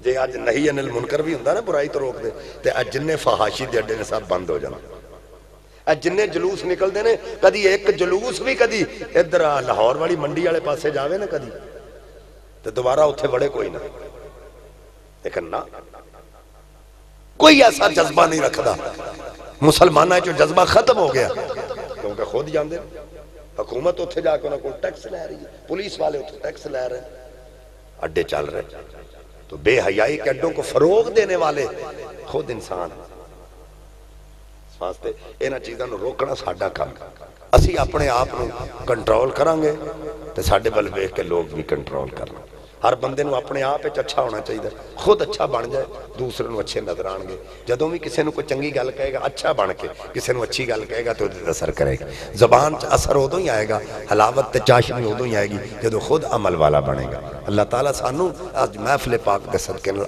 जे आज नहीं अनिल मुनकर भी होंगे ना बुराई तो रोक दे ते आज जिन्ने फहाशी दे अड्डे ने सब बंद हो जाना। आज जिन्ने जुलूस निकलते ने कभी एक जुलूस भी कभी इधर लाहौर वाली मंडी वाले पास जावे ना कभी तो दोबारा उत्थे बड़े कोई ना। लेकिन ना कोई ऐसा जज्बा नहीं रखता मुसलमाना जो जज्बा खत्म हो गया। क्योंकि खुद जाते ਹਕੂਮਤ ਉੱਥੇ ਜਾ ਕੇ ਉਹਨਾਂ ਕੋਲ ਟੈਕਸ ਲੈ ਰਹੀ ਹੈ ਪੁਲਿਸ ਵਾਲੇ ਉੱਥੇ टैक्स ले रहे हैं अड्डे चल रहे तो बेहयाई के अड्डों को फरोग देने वाले खुद इंसान ਇਸ ਵਾਸਤੇ ਇਹਨਾਂ ਚੀਜ਼ਾਂ ਨੂੰ ਰੋਕਣਾ ਸਾਡਾ ਕੰਮ ਅਸੀਂ ਆਪਣੇ ਆਪ ਨੂੰ ਕੰਟਰੋਲ ਕਰਾਂਗੇ ਤੇ ਸਾਡੇ ਵੱਲ ਵੇਖ ਕੇ ਲੋਕ ਵੀ ਕੰਟਰੋਲ ਕਰਨ ਹਰ ਬੰਦੇ ਨੂੰ ਆਪਣੇ ਆਪ ਵਿੱਚ ਅੱਛਾ ਹੋਣਾ ਚਾਹੀਦਾ ਖੁਦ ਅੱਛਾ ਬਣ ਜਾਏ ਦੂਸਰੇ ਨੂੰ ਅੱਛੇ ਨਜ਼ਰ ਆਣਗੇ ਜਦੋਂ ਵੀ ਕਿਸੇ ਨੂੰ ਕੋਈ ਚੰਗੀ ਗੱਲ ਕਹੇਗਾ ਅੱਛਾ ਬਣ ਕੇ ਕਿਸੇ ਨੂੰ ਅੱਛੀ ਗੱਲ ਕਹੇਗਾ ਤੇ ਉਹਦੇ ਤੇ ਅਸਰ ਕਰੇਗਾ ਜ਼ਬਾਨ 'ਚ ਅਸਰ ਉਦੋਂ ਹੀ ਆਏਗਾ ਹਲਾਵਤ ਤੇ ਚਾਸ਼ਨੀ ਉਦੋਂ ਹੀ ਆਏਗੀ ਜਦੋਂ ਖੁਦ ਅਮਲ ਵਾਲਾ ਬਣੇਗਾ ਅੱਲਾਹ ਤਾਲਾ ਸਾਨੂੰ ਅੱਜ ਮਹਿਫਿਲ ਪਾਕ ਦੇ ਸਦਕੇ ਨਾਲ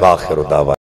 ਵਾਖਿਰ ਦਾਵਾ